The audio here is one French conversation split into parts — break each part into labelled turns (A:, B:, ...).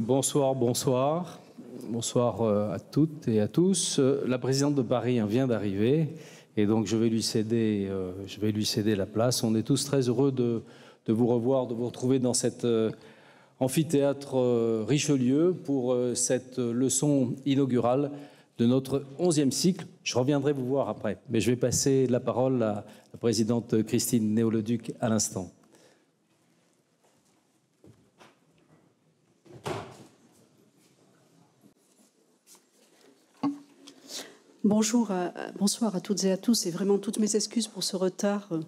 A: Bonsoir, bonsoir. Bonsoir euh, à toutes et à tous. Euh, la présidente de Paris vient d'arriver et donc je vais lui céder, euh, je vais lui céder la place. On est tous très heureux de, vous revoir, de vous retrouver dans cet amphithéâtre Richelieu pour cette leçon inaugurale de notre onzième cycle. Je reviendrai vous voir après, mais je vais passer la parole à la présidente Christine Néoloduc à l'instant.
B: Bonjour, bonsoir à toutes et à tous, et vraiment toutes mes excuses pour ce retard euh,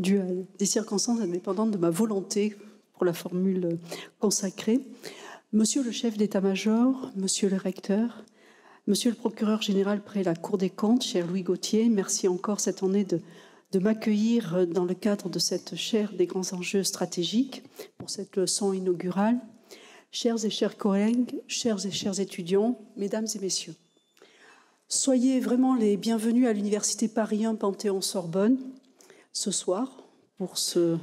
B: dû à des circonstances indépendantes de ma volonté pour la formule consacrée. Monsieur le chef d'état-major, monsieur le recteur, monsieur le procureur général près la Cour des comptes, cher Louis Gauthier, merci encore cette année de, de m'accueillir dans le cadre de cette chaire des grands enjeux stratégiques pour cette leçon inaugurale. Chers et chers collègues, chers et chers étudiants, mesdames et messieurs. Soyez vraiment les bienvenus à l'Université Paris 1 Panthéon-Sorbonne ce soir pour ce,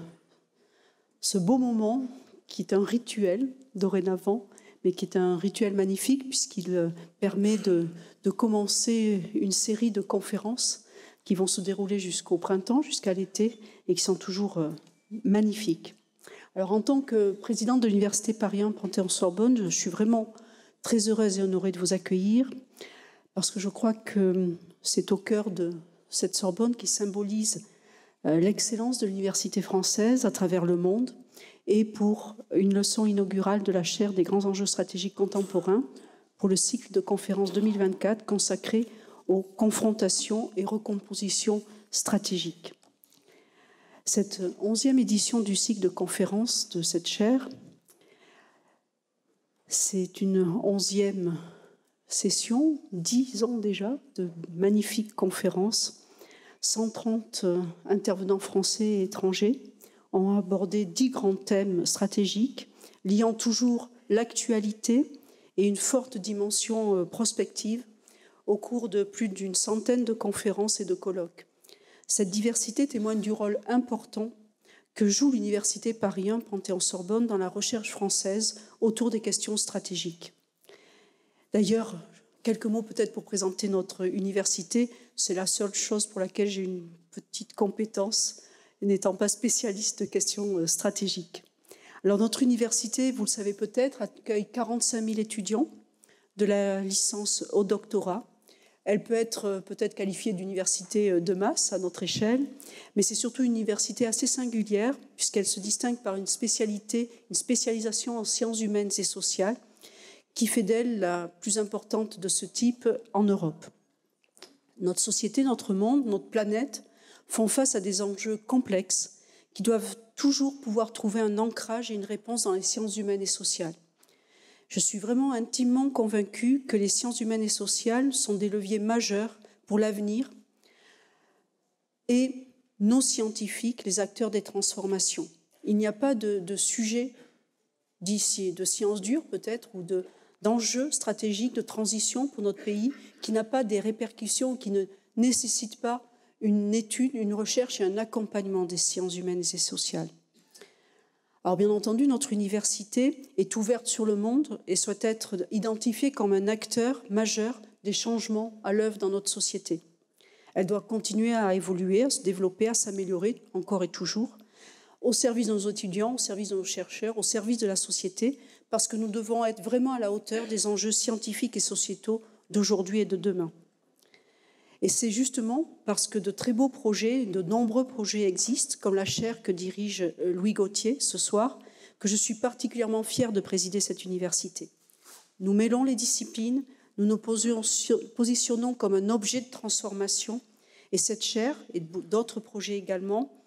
B: beau moment qui est un rituel dorénavant, mais qui est un rituel magnifique puisqu'il euh, permet de, de, commencer une série de conférences qui vont se dérouler jusqu'au printemps, jusqu'à l'été, et qui sont toujours euh, magnifiques. Alors en tant que présidente de l'Université Paris 1 Panthéon-Sorbonne, je suis vraiment très heureuse et honorée de vous accueillir parce que je crois que c'est au cœur de cette Sorbonne qui symbolise euh, l'excellence de l'université française à travers le monde et pour une leçon inaugurale de la chaire des grands enjeux stratégiques contemporains pour le cycle de conférences 2024 consacré aux confrontations et recompositions stratégiques. Cette onzième édition du cycle de conférences de cette chaire, c'est une onzième sessions, dix ans déjà de magnifiques conférences. 130 euh, intervenants français et étrangers ont abordé dix grands thèmes stratégiques liant toujours l'actualité et une forte dimension euh, prospective au cours de plus d'une centaine de conférences et de colloques. Cette diversité témoigne du rôle important que joue l'Université Paris 1 Panthéon-Sorbonne dans la recherche française autour des questions stratégiques. D'ailleurs, quelques mots peut-être pour présenter notre université. C'est la seule chose pour laquelle j'ai une petite compétence, n'étant pas spécialiste de questions euh, stratégiques. Alors notre université, vous le savez peut-être, accueille 45 000 étudiants de la licence au doctorat. Elle peut être euh, peut-être qualifiée d'université euh, de masse à notre échelle, mais c'est surtout une université assez singulière puisqu'elle se distingue par une spécialité, une spécialisation en sciences humaines et sociales qui fait d'elle la plus importante de ce type en Europe. Notre société, notre monde, notre planète font face à des enjeux complexes qui doivent toujours pouvoir trouver un ancrage et une réponse dans les sciences humaines et sociales. Je suis vraiment intimement convaincue que les sciences humaines et sociales sont des leviers majeurs pour l'avenir et nos scientifiques, les acteurs des transformations. Il n'y a pas de, de sujet d'ici, de sciences dures peut-être, ou de, d'enjeux stratégiques de transition pour notre pays qui n'a pas des répercussions, qui ne nécessite pas une étude, une recherche et un accompagnement des sciences humaines et sociales. Alors bien entendu, notre université est ouverte sur le monde et souhaite être identifiée comme un acteur majeur des changements à l'œuvre dans notre société. Elle doit continuer à évoluer, à se développer, à s'améliorer encore et toujours, au service de nos étudiants, au service de nos chercheurs, au service de la société, parce que nous devons être vraiment à la hauteur des enjeux scientifiques et sociétaux d'aujourd'hui et de demain. Et c'est justement parce que de très beaux projets, de nombreux projets existent, comme la chaire que dirige euh, Louis Gauthier ce soir, que je suis particulièrement fière de présider cette université. Nous mêlons les disciplines, nous nous positionnons comme un objet de transformation, et cette chaire, et d'autres projets également,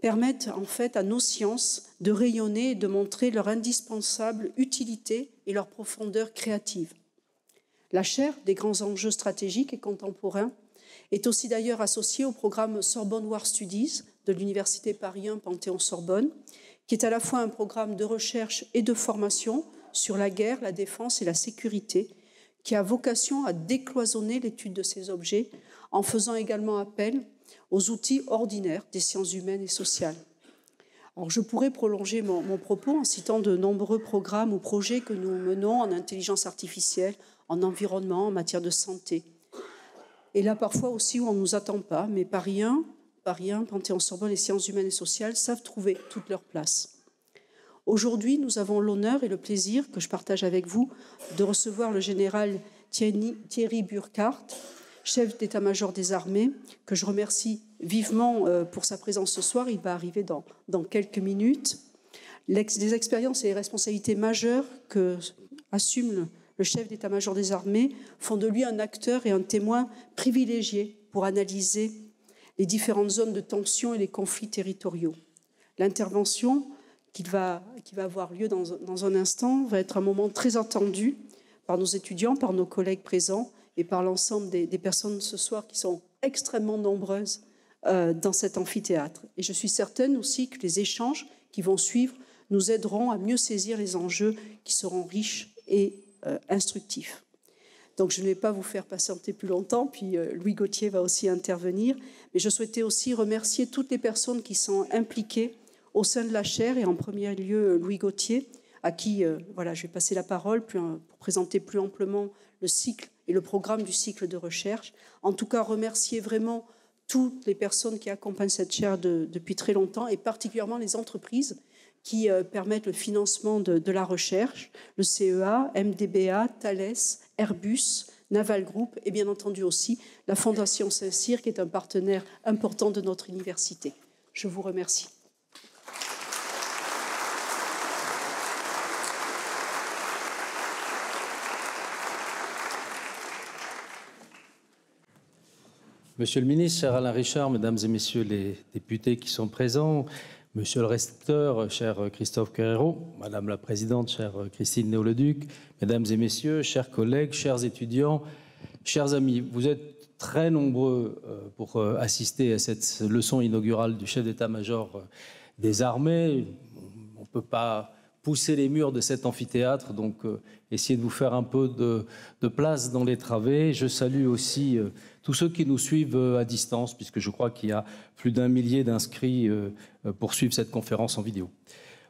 B: permettent en fait à nos sciences de rayonner et de montrer leur indispensable utilité et leur profondeur créative. La chaire des grands enjeux stratégiques et contemporains est aussi d'ailleurs associée au programme Sorbonne War Studies de l'Université Paris 1 Panthéon-Sorbonne, qui est à la fois un programme de recherche et de formation sur la guerre, la défense et la sécurité, qui a vocation à décloisonner l'étude de ces objets en faisant également appel aux outils ordinaires des sciences humaines et sociales. Alors, je pourrais prolonger mon, propos en citant de nombreux programmes ou projets que nous menons en intelligence artificielle, en environnement, en matière de santé. Et là, parfois aussi, où on ne nous attend pas, mais pas rien, pas rien, Panthéon-Sorbonne, les sciences humaines et sociales savent trouver toute leur place. Aujourd'hui, nous avons l'honneur et le plaisir que je partage avec vous de recevoir le général Thierry Burkhardt, chef d'état-major des armées, que je remercie vivement euh, pour sa présence ce soir. Il va arriver dans, quelques minutes. Les expériences et les responsabilités majeures que assume le chef d'état-major des armées font de lui un acteur et un témoin privilégié pour analyser les différentes zones de tension et les conflits territoriaux. L'intervention qui va, avoir lieu dans, un instant va être un moment très attendu par nos étudiants, par nos collègues présents et par l'ensemble des, des, personnes ce soir qui sont extrêmement nombreuses euh, dans cet amphithéâtre. Et je suis certaine aussi que les échanges qui vont suivre nous aideront à mieux saisir les enjeux qui seront riches et euh, instructifs. Donc je ne vais pas vous faire patienter plus longtemps, puis euh, Louis Gauthier va aussi intervenir, mais je souhaitais aussi remercier toutes les personnes qui sont impliquées au sein de la chaire et en premier lieu Louis Gauthier, à qui voilà, je vais passer la parole pour présenter plus amplement le cycle et le programme du cycle de recherche. En tout cas, remercier vraiment toutes les personnes qui accompagnent cette chaire de, depuis très longtemps et particulièrement les entreprises qui euh, permettent le financement de, de, la recherche, le CEA, MDBA, Thales, Airbus, Naval Group et bien entendu aussi la Fondation Saint-Cyr qui est un partenaire important de notre université. Je vous remercie.
A: Monsieur le ministre, cher Alain Richard, mesdames et messieurs les députés qui sont présents, monsieur le recteur, cher Christophe Guerrero, madame la présidente, chère Christine Néoleduc, mesdames et messieurs, chers collègues, chers étudiants, chers amis, vous êtes très nombreux euh, pour euh, assister à cette leçon inaugurale du chef d'état-major euh, des armées. On ne peut pas pousser les murs de cet amphithéâtre, donc essayez de vous faire un peu de place dans les travées. Je salue aussi tous ceux qui nous suivent euh, à distance, puisque je crois qu'il y a plus d'un millier d'inscrits euh, euh, pour suivre cette conférence en vidéo.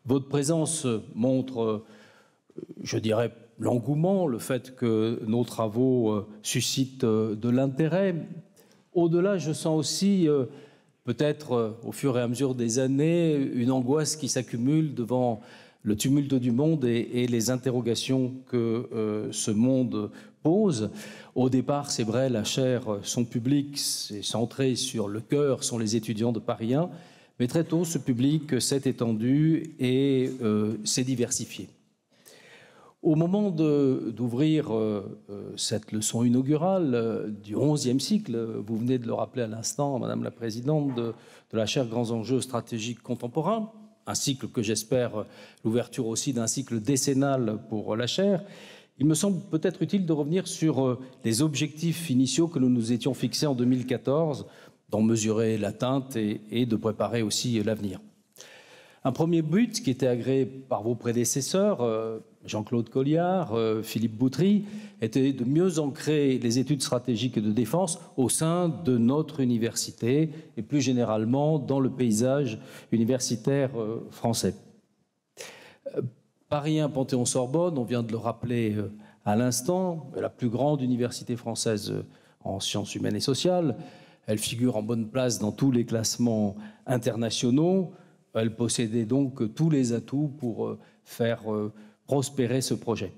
A: Votre présence montre, je dirais, l'engouement, le fait que nos travaux suscitent de l'intérêt. Au-delà, je sens aussi, peut-être au fur et à mesure des années, une angoisse qui s'accumule devant le tumulte du monde et, les interrogations que ce monde pose. Au départ, c'est vrai, la chaire, son public s'est centré sur le cœur, sont les étudiants de Paris 1, mais très tôt, ce public s'est étendu et euh, s'est diversifié. Au moment d'ouvrir euh, euh, cette leçon inaugurale euh, du XIe cycle, vous venez de le rappeler à l'instant, Madame la Présidente, de, de la chaire Grands enjeux stratégiques contemporains, un cycle que j'espère l'ouverture aussi d'un cycle décennal pour la chaire, il me semble peut-être utile de revenir sur euh, les objectifs initiaux que nous nous étions fixés en 2014, d'en mesurer l'atteinte et, de préparer aussi l'avenir. Un premier but qui était agréé par vos prédécesseurs, euh, Jean-Claude Colliard, euh, Philippe Boutry, était de mieux ancrer les études stratégiques de défense au sein de notre université et plus généralement dans le paysage universitaire français. Paris 1 Panthéon-Sorbonne, on vient de le rappeler à l'instant, la plus grande université française en sciences humaines et sociales. Elle figure en bonne place dans tous les classements internationaux. Elle possédait donc tous les atouts pour faire prospérer ce projet.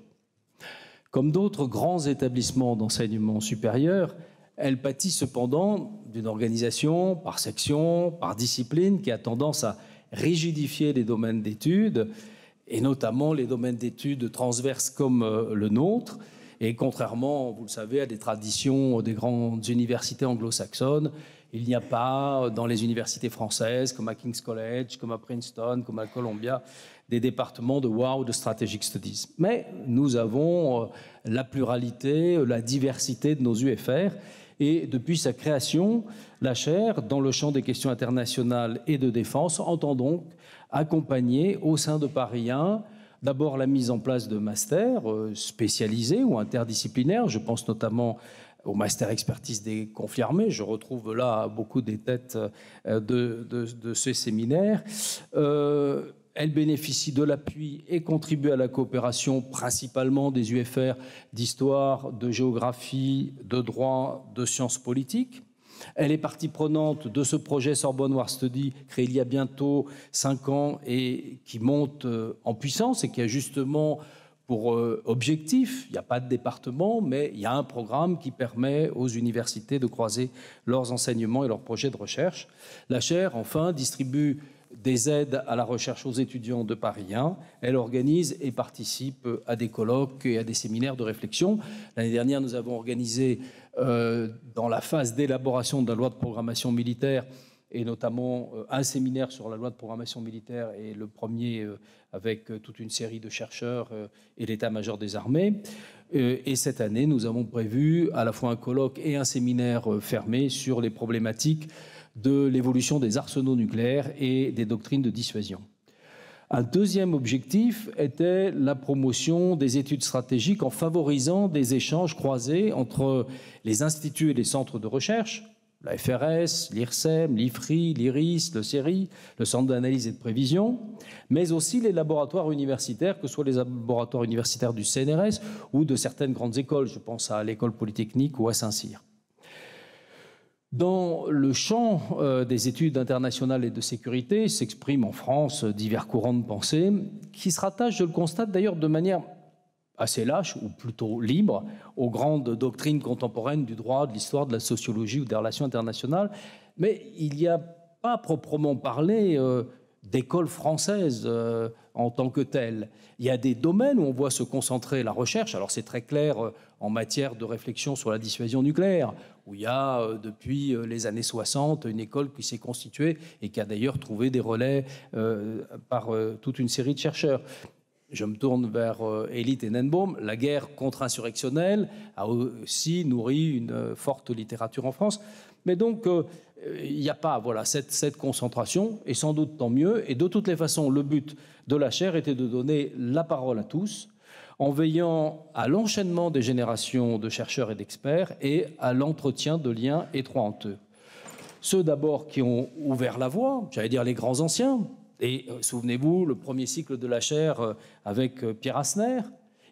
A: Comme d'autres grands établissements d'enseignement supérieur, elle pâtit cependant d'une organisation par section, par discipline, qui a tendance à rigidifier les domaines d'études, et notamment les domaines d'études transverses comme euh, le nôtre. Et contrairement, vous le savez, à des traditions des grandes universités anglo-saxonnes, il n'y a pas dans les universités françaises, comme à King's College, comme à Princeton, comme à Columbia, des départements de WOW, de Strategic Studies. Mais nous avons euh, la pluralité, la diversité de nos UFR. Et depuis sa création, la chaire, dans le champ des questions internationales et de défense, entend donc accompagner au sein de Paris 1 d'abord la mise en place de masters euh, spécialisés ou interdisciplinaires. Je pense notamment au master expertise des conflits armés. Je retrouve là beaucoup des têtes de, de, ces séminaires. Elle bénéficie de l'appui et contribue à la coopération principalement des UFR d'histoire, de géographie, de droit, de sciences politiques. Elle est partie prenante de ce projet Sorbonne War Study créé il y a bientôt cinq ans et qui monte euh, en puissance et qui a justement pour euh, objectif, il n'y a pas de département, mais il y a un programme qui permet aux universités de croiser leurs enseignements et leurs projets de recherche. La chaire, enfin, distribue des aides à la recherche aux étudiants de Paris 1. Elle organise et participe à des colloques et à des séminaires de réflexion. L'année dernière, nous avons organisé, euh, dans la phase d'élaboration de la loi de programmation militaire, et notamment euh, un séminaire sur la loi de programmation militaire et le premier euh, avec toute une série de chercheurs et l'état-major des armées. Et cette année, nous avons prévu à la fois un colloque et un séminaire fermé sur les problématiques de l'évolution des arsenaux nucléaires et des doctrines de dissuasion. Un deuxième objectif était la promotion des études stratégiques en favorisant des échanges croisés entre les instituts et les centres de recherche, la FRS, l'IRSEM, l'IFRI, l'IRIS, le CERI, le Centre d'analyse et de prévision, mais aussi les laboratoires universitaires, que ce soit les laboratoires universitaires du CNRS ou de certaines grandes écoles, je pense à l'école polytechnique ou à Saint-Cyr. Dans le champ euh, des études internationales et de sécurité s'expriment en France divers courants de pensée qui se rattachent, je le constate d'ailleurs de manière assez lâche ou plutôt libre aux grandes doctrines contemporaines du droit, de l'histoire, de la sociologie ou des relations internationales. Mais il n'y a pas proprement parlé euh, d'école française euh, en tant que telle. Il y a des domaines où on voit se concentrer la recherche. Alors c'est très clair en matière de réflexion sur la dissuasion nucléaire, où il y a euh, depuis euh, les années 60 une école qui s'est constituée et qui a d'ailleurs trouvé des relais euh, par toute une série de chercheurs. Je me tourne vers Elie Tenenbaum. La guerre contre-insurrectionnelle a aussi nourri une forte littérature en France. Mais donc, il n'y a pas voilà, cette, concentration, et sans doute tant mieux. Et de toutes les façons, le but de la chaire était de donner la parole à tous, en veillant à l'enchaînement des générations de chercheurs et d'experts et à l'entretien de liens étroits entre eux. Ceux d'abord qui ont ouvert la voie, j'allais dire les grands anciens, et euh, souvenez-vous, le premier cycle de la chaire euh, avec euh, Pierre Asner,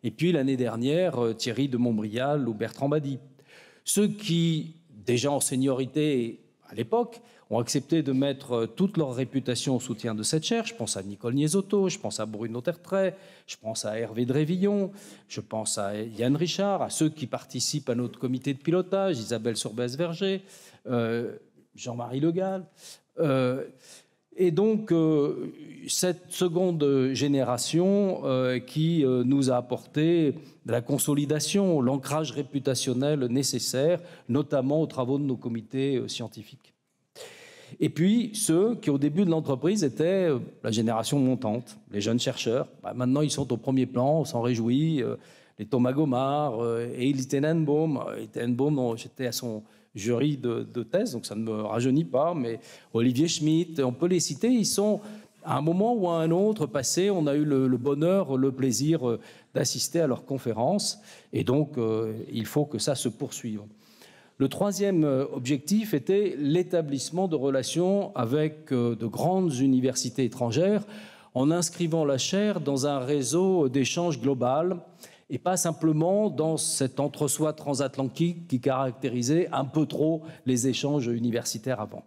A: et puis l'année dernière, Thierry de Montbrial ou Bertrand Badi. Ceux qui, déjà en seniorité à l'époque, ont accepté de mettre euh, toute leur réputation au soutien de cette chaire. Je pense à Nicole Niesotto, je pense à Bruno Tertrais, je pense à Hervé Drévillon, je pense à Yann Richard, à ceux qui participent à notre comité de pilotage, Isabelle Sorbès-Verger, euh, Jean-Marie Le Gall. Euh, et donc, cette seconde génération qui nous a apporté de la consolidation, l'ancrage réputationnel nécessaire, notamment aux travaux de nos comités scientifiques. Et puis ceux qui, au début de l'entreprise, étaient euh, la génération montante, les jeunes chercheurs. Bah, maintenant, ils sont au premier plan, on s'en réjouit. Euh, les Thomas Gomard, euh, et Tenenbaum. Tenenbaum, j'étais à son jury de, thèse, donc ça ne me rajeunit pas, mais Olivier Schmitt, on peut les citer, ils sont à un moment ou à un autre passé, on a eu le, bonheur, le plaisir d'assister à leurs conférences, et donc il faut que ça se poursuive. Le troisième euh, objectif était l'établissement de relations avec euh, de grandes universités étrangères en inscrivant la chaire dans un réseau d'échanges global et pas simplement dans cet entre-soi transatlantique qui caractérisait un peu trop les échanges universitaires avant.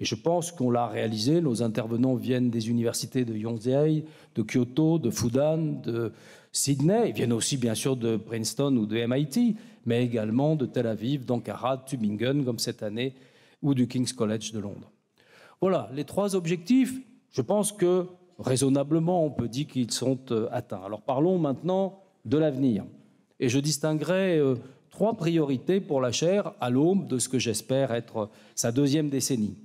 A: Et je pense qu'on l'a réalisé. Nos intervenants viennent des universités de Yonsei, de Kyoto, de Fudan, de Sydney. Ils viennent aussi bien sûr de Princeton ou de MIT mais également de Tel Aviv, d'Ankara, de Tübingen, comme cette année, ou du King's College de Londres. Voilà, les trois objectifs, je pense que raisonnablement, on peut dire qu'ils sont euh, atteints. Alors parlons maintenant de l'avenir. Et je distinguerai euh, trois priorités pour la chaire à l'aube de ce que j'espère être sa deuxième décennie.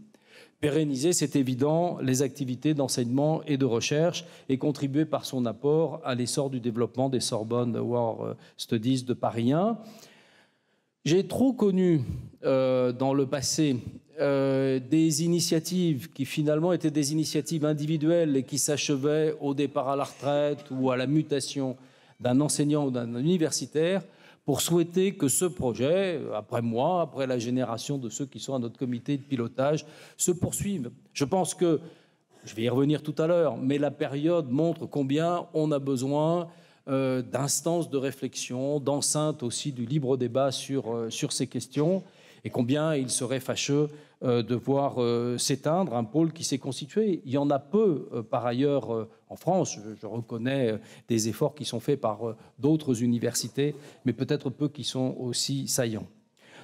A: Pérenniser, c'est évident, les activités d'enseignement et de recherche et contribuer par son apport à l'essor du développement des Sorbonne War Studies de Paris 1 j'ai trop connu euh, dans le passé euh, des initiatives qui finalement étaient des initiatives individuelles et qui s'achevaient au départ à la retraite ou à la mutation d'un enseignant ou d'un universitaire pour souhaiter que ce projet, après moi, après la génération de ceux qui sont à notre comité de pilotage, se poursuive. Je pense que, je vais y revenir tout à l'heure, mais la période montre combien on a besoin euh, d'instances de réflexion, d'enceintes aussi du libre débat sur, euh, sur ces questions, et combien il serait fâcheux euh, de voir s'éteindre un pôle qui s'est constitué. Il y en a peu, par ailleurs, en France. Je, reconnais des efforts qui sont faits par d'autres universités, mais peut-être peu qui sont aussi saillants.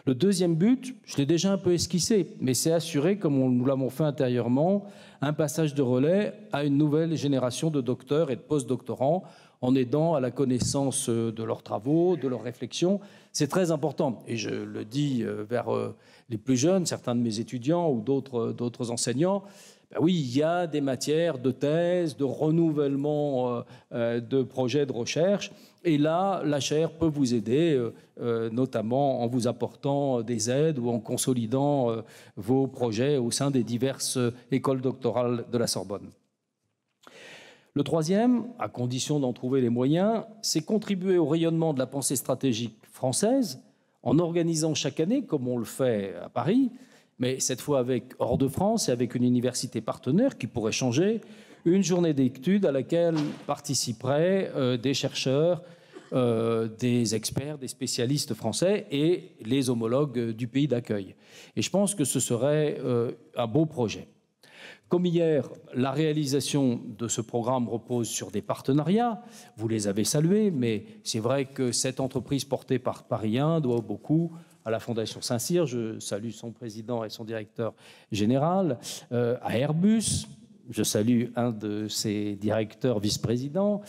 A: Le deuxième but, je l'ai déjà un peu esquissé, mais c'est assurer, comme nous l'avons fait intérieurement, un passage de relais à une nouvelle génération de docteurs et de post-doctorants en aidant à la connaissance euh, de leurs travaux, de leurs réflexions. C'est très important. Et je le dis euh, vers euh, les plus jeunes, certains de mes étudiants ou d'autres enseignants. Ben oui, il y a des matières de thèse, de renouvellement de projets de recherche. Et là, la chaire peut vous aider, notamment en vous apportant des aides ou en consolidant vos projets au sein des diverses écoles doctorales de la Sorbonne. Le troisième, à condition d'en trouver les moyens, c'est contribuer au rayonnement de la pensée stratégique française en organisant chaque année, comme on le fait à Paris, mais cette fois avec hors de France et avec une université partenaire qui pourrait changer, une journée d'études à laquelle participeraient euh, des chercheurs, euh, des experts, des spécialistes français et les homologues du pays d'accueil. Et je pense que ce serait euh, un beau projet. Comme hier, la réalisation de ce programme repose sur des partenariats. Vous les avez salués, mais c'est vrai que cette entreprise portée par Paris 1 doit beaucoup à la Fondation Saint-Cyr, je salue son président et son directeur général, euh, à Airbus, je salue un de ses directeurs vice-présidents,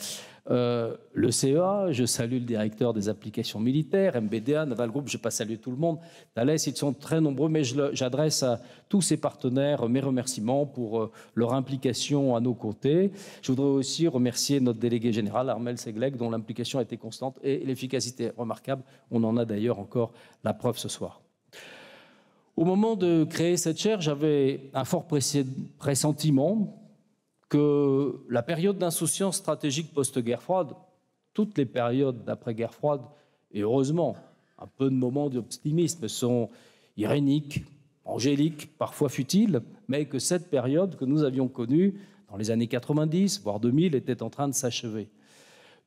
A: euh, le CEA, je salue le directeur des applications militaires, MBDA, Naval Group, je ne vais pas saluer tout le monde, Thales, ils sont très nombreux, mais j'adresse à tous ces partenaires mes remerciements pour euh, leur implication à nos côtés. Je voudrais aussi remercier notre délégué général, Armel Segleg, dont l'implication a été constante et l'efficacité remarquable. On en a d'ailleurs encore la preuve ce soir. Au moment de créer cette chaire, j'avais un fort pressentiment que la période d'insouciance stratégique post-guerre froide, toutes les périodes d'après-guerre froide, et heureusement, un peu de moments d'optimisme sont iréniques, angéliques, parfois futiles, mais que cette période que nous avions connue dans les années 90, voire 2000, était en train de s'achever.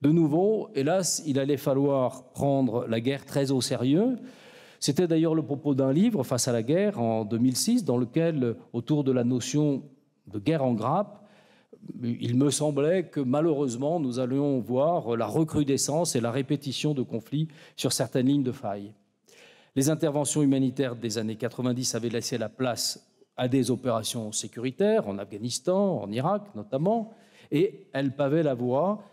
A: De nouveau, hélas, il allait falloir prendre la guerre très au sérieux. C'était d'ailleurs le propos d'un livre, Face à la guerre, en 2006, dans lequel, autour de la notion de guerre en grappe, il me semblait que malheureusement, nous allions voir la recrudescence et la répétition de conflits sur certaines lignes de faille. Les interventions humanitaires des années 90 avaient laissé la place à des opérations sécuritaires en Afghanistan, en Irak notamment, et elles pavaient la voie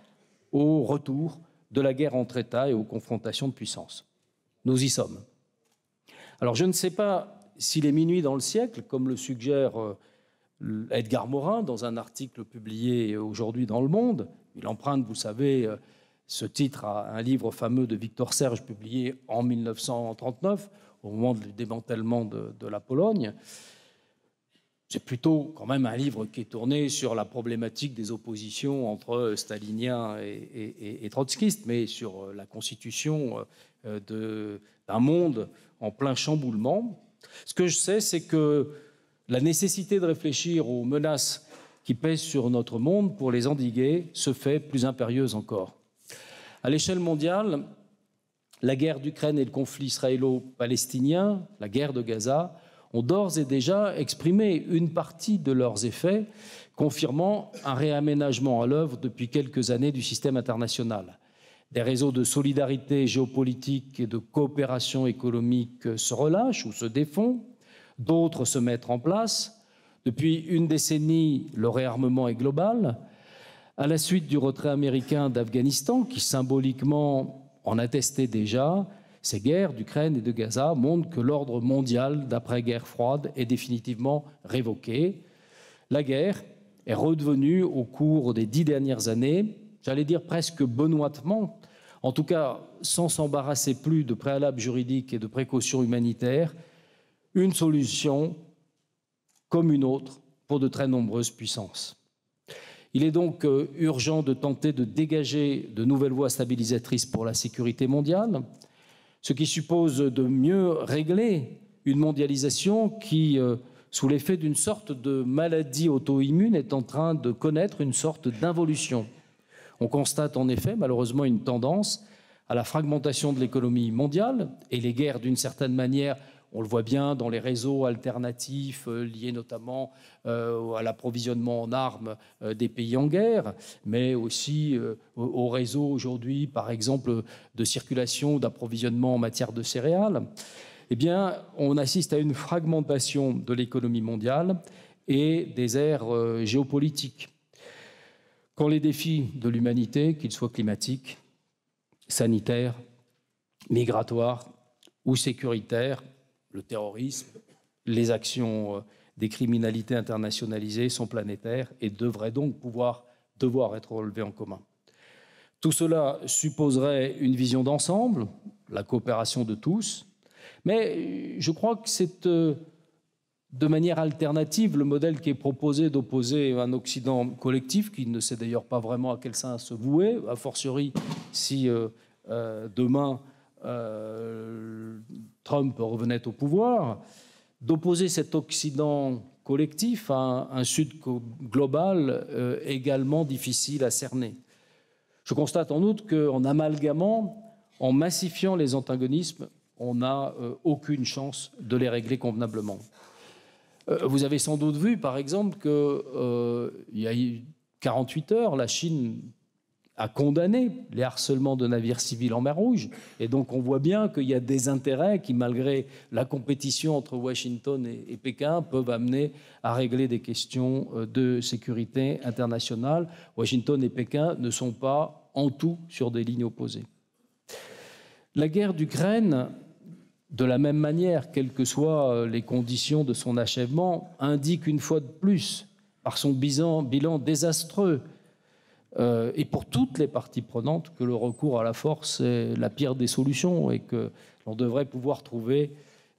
A: au retour de la guerre entre États et aux confrontations de puissance. Nous y sommes. Alors je ne sais pas s'il est minuit dans le siècle, comme le suggère euh, Edgar Morin, dans un article publié aujourd'hui dans Le Monde, il emprunte, vous savez, euh, ce titre à un livre fameux de Victor Serge publié en 1939, au moment du démantèlement de, la Pologne. C'est plutôt quand même un livre qui est tourné sur la problématique des oppositions entre staliniens et, et trotskistes, mais sur euh, la constitution euh, d'un monde en plein chamboulement. Ce que je sais, c'est que la nécessité de réfléchir aux menaces qui pèsent sur notre monde pour les endiguer se fait plus impérieuse encore. À l'échelle mondiale, la guerre d'Ukraine et le conflit israélo-palestinien, la guerre de Gaza, ont d'ores et déjà exprimé une partie de leurs effets, confirmant un réaménagement à l'œuvre depuis quelques années du système international. Des réseaux de solidarité géopolitique et de coopération économique se relâchent ou se défont d'autres se mettent en place. Depuis une décennie, le réarmement est global. À la suite du retrait américain d'Afghanistan, qui symboliquement en attestait déjà, ces guerres d'Ukraine et de Gaza montrent que l'ordre mondial d'après-guerre froide est définitivement révoqué. La guerre est redevenue au cours des dix dernières années, j'allais dire presque benoîtement, en tout cas sans s'embarrasser plus de préalables juridiques et de précautions humanitaires, une solution comme une autre pour de très nombreuses puissances. Il est donc euh, urgent de tenter de dégager de nouvelles voies stabilisatrices pour la sécurité mondiale. ce qui suppose de mieux régler une mondialisation qui, euh, sous l'effet d'une sorte de maladie auto-immune, est en train de connaître une sorte d'involution. On constate en effet malheureusement une tendance à la fragmentation de l'économie mondiale et les guerres d'une certaine manière on le voit bien dans les réseaux alternatifs euh, liés notamment euh, à l'approvisionnement en armes euh, des pays en guerre, mais aussi au réseau aujourd'hui, par exemple, de circulation, d'approvisionnement en matière de céréales. Eh bien, on assiste à une fragmentation de l'économie mondiale et des aires géopolitiques. Quand les défis de l'humanité, qu'ils soient climatiques, sanitaires, migratoires ou sécuritaires, le terrorisme, les actions euh, des criminalités internationalisées sont planétaires et devraient donc pouvoir devoir être relevées en commun. Tout cela supposerait une vision d'ensemble, la coopération de tous, mais je crois que c'est euh, de manière alternative le modèle qui est proposé d'opposer un Occident collectif, qui ne sait d'ailleurs pas vraiment à quel sens se vouer, a fortiori si euh, demain Trump revenait au pouvoir, d'opposer cet Occident collectif à un, Sud global euh, également difficile à cerner. Je constate en outre qu'en amalgamant, en massifiant les antagonismes, on n'a euh, aucune chance de les régler convenablement. vous avez sans doute vu, par exemple, qu'il y a eu 48 heures, la Chine a condamné les harcèlements de navires civils en mer Rouge. Et donc on voit bien qu'il y a des intérêts qui, malgré la compétition entre Washington et, Pékin, peuvent amener à régler des questions euh, de sécurité internationale. Washington et Pékin ne sont pas en tout sur des lignes opposées. La guerre d'Ukraine, de la même manière, quelles que soient euh, les conditions de son achèvement, indique une fois de plus, par son bilan désastreux, euh, et pour toutes les parties prenantes que le recours à la force est la pire des solutions et que l'on devrait pouvoir trouver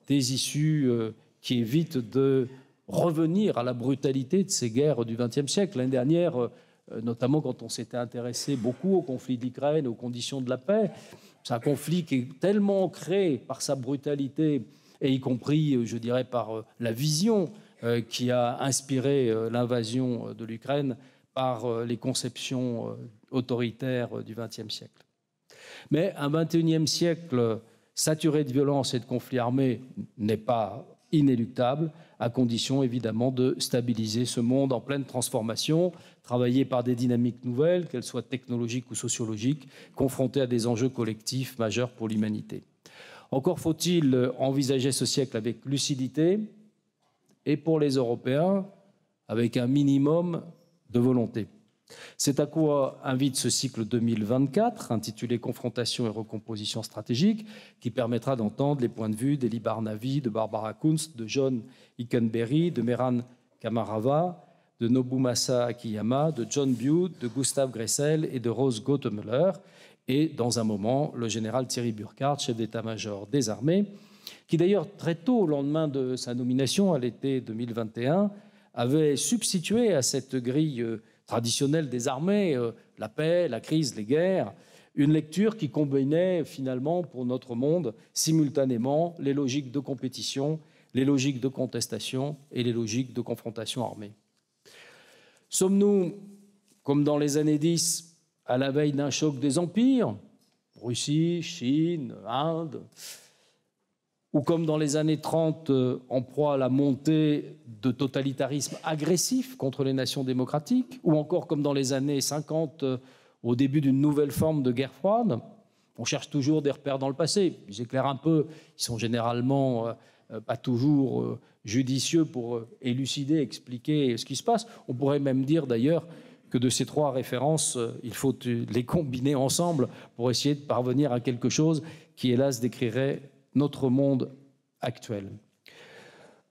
A: des issues euh, qui évitent de revenir à la brutalité de ces guerres du XXe siècle. L'année dernière, euh, notamment quand on s'était intéressé beaucoup au conflit d'Ukraine, aux conditions de la paix, c'est un conflit qui est tellement ancré par sa brutalité, et y compris, je dirais, par la vision qui a inspiré l'invasion de l'Ukraine, par euh, les conceptions euh, autoritaires euh, du XXe siècle. Mais un XXIe siècle saturé de violence et de conflits armés n'est pas inéluctable, à condition évidemment de stabiliser ce monde en pleine transformation, travaillé par des dynamiques nouvelles, qu'elles soient technologiques ou sociologiques, confrontées à des enjeux collectifs majeurs pour l'humanité. Encore faut-il envisager ce siècle avec lucidité et pour les Européens avec un minimum de volonté. C'est à quoi invite ce cycle 2024, intitulé Confrontation et recomposition stratégique, qui permettra d'entendre les points de vue d'Eli Barnavi, de Barbara Kunst, de John Ikenberry, de Meran Kamarava, de Nobumasa Akiyama, de John Bude, de Gustav Gressel et de Rose Gottemuller, et dans un moment, le général Thierry Burkhardt, chef d'état-major des armées, qui d'ailleurs très tôt, au lendemain de sa nomination à l'été 2021, avait substitué à cette grille euh, traditionnelle des armées, euh, la paix, la crise, les guerres, une lecture qui combinait finalement pour notre monde simultanément les logiques de compétition, les logiques de contestation et les logiques de confrontation armée. Sommes-nous, comme dans les années 10, à la veille d'un choc des empires, Russie, Chine, Inde, ou comme dans les années 30, euh, en proie à la montée de totalitarisme agressif contre les nations démocratiques, ou encore comme dans les années 50, euh, au début d'une nouvelle forme de guerre froide. On cherche toujours des repères dans le passé. J'éclaire un peu, ils sont généralement euh, pas toujours judicieux pour élucider, expliquer ce qui se passe. On pourrait même dire d'ailleurs que de ces trois références, il faut les combiner ensemble pour essayer de parvenir à quelque chose qui, hélas, décrirait notre monde actuel.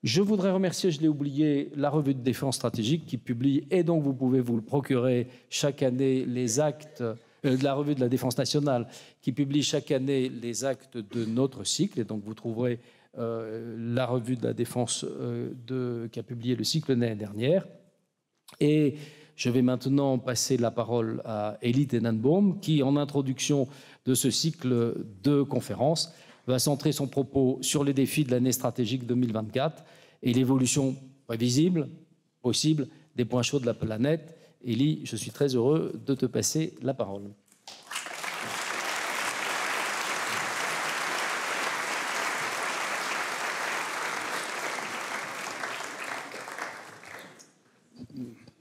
A: Je voudrais remercier, je l'ai oublié, la revue de défense stratégique qui publie, et donc vous pouvez vous le procurer chaque année, les actes, euh, de la revue de la défense nationale, qui publie chaque année les actes de notre cycle, et donc vous trouverez euh, la revue de la défense euh, de, qui a publié le cycle l'année dernière. Et je vais maintenant passer la parole à Elie Tenenbaum, qui, en introduction de ce cycle de conférences, va centrer son propos sur les défis de l'année stratégique 2024 et l'évolution prévisible, possible, des points chauds de la planète. Élie, je suis très heureux de te passer la parole.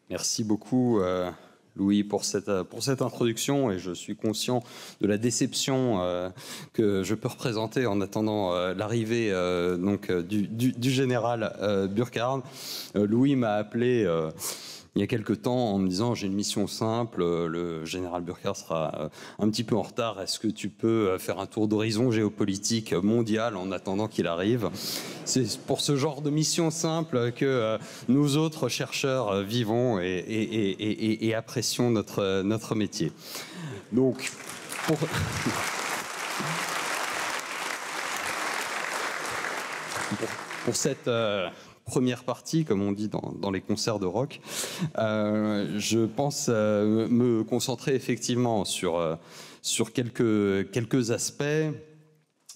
C: Merci beaucoup. Euh, Louis, pour cette, pour cette introduction et je suis conscient de la déception euh, que je peux représenter en attendant euh, l'arrivée euh, donc du, du, général Burkhard. Louis m'a appelé il y a quelques temps en me disant j'ai une mission simple, le général Burkhardt sera euh, un petit peu en retard, est-ce que tu peux euh, faire un tour d'horizon géopolitique mondial en attendant qu'il arrive? C'est pour ce genre de mission simple que euh, nous autres chercheurs vivons et, apprécions notre, métier. Donc, pour cette première partie, comme on dit dans, les concerts de rock, euh, je pense euh, me concentrer effectivement sur, euh, sur quelques, quelques aspects.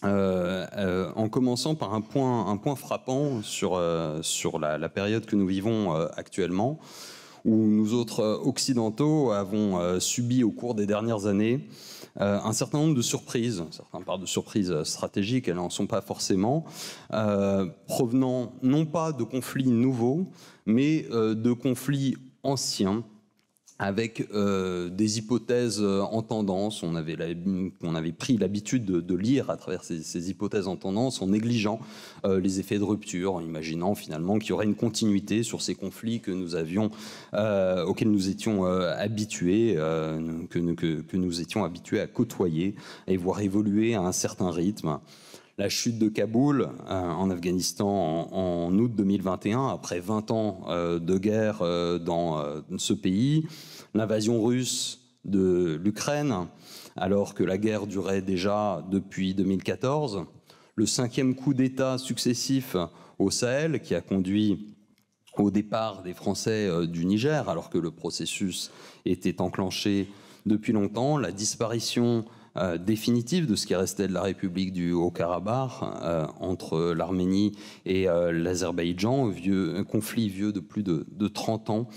C: en commençant par un point, un point frappant sur, sur la, période que nous vivons actuellement, où nous autres occidentaux avons subi au cours des dernières années euh, un certain nombre de surprises, certains parlent de surprises stratégiques, elles n'en sont pas forcément, euh, provenant non pas de conflits nouveaux, mais euh, de conflits anciens avec euh, des hypothèses euh, en tendance. On avait, on avait pris l'habitude de, lire à travers ces, hypothèses en tendance en négligeant euh, les effets de rupture, en imaginant finalement qu'il y aurait une continuité sur ces conflits que nous avions, auxquels nous étions habitués, que, que, que, nous étions habitués à côtoyer et voir évoluer à un certain rythme la chute de Kaboul en Afghanistan en, août 2021, après 20 ans de guerre dans ce pays, l'invasion russe de l'Ukraine, alors que la guerre durait déjà depuis 2014, le cinquième coup d'État successif au Sahel qui a conduit au départ des Français euh, du Niger, alors que le processus était enclenché depuis longtemps, la disparition euh, définitive de ce qui restait de la République du Haut-Karabakh euh, entre l'Arménie et euh, l'Azerbaïdjan, un conflit vieux de plus de, de 30 ans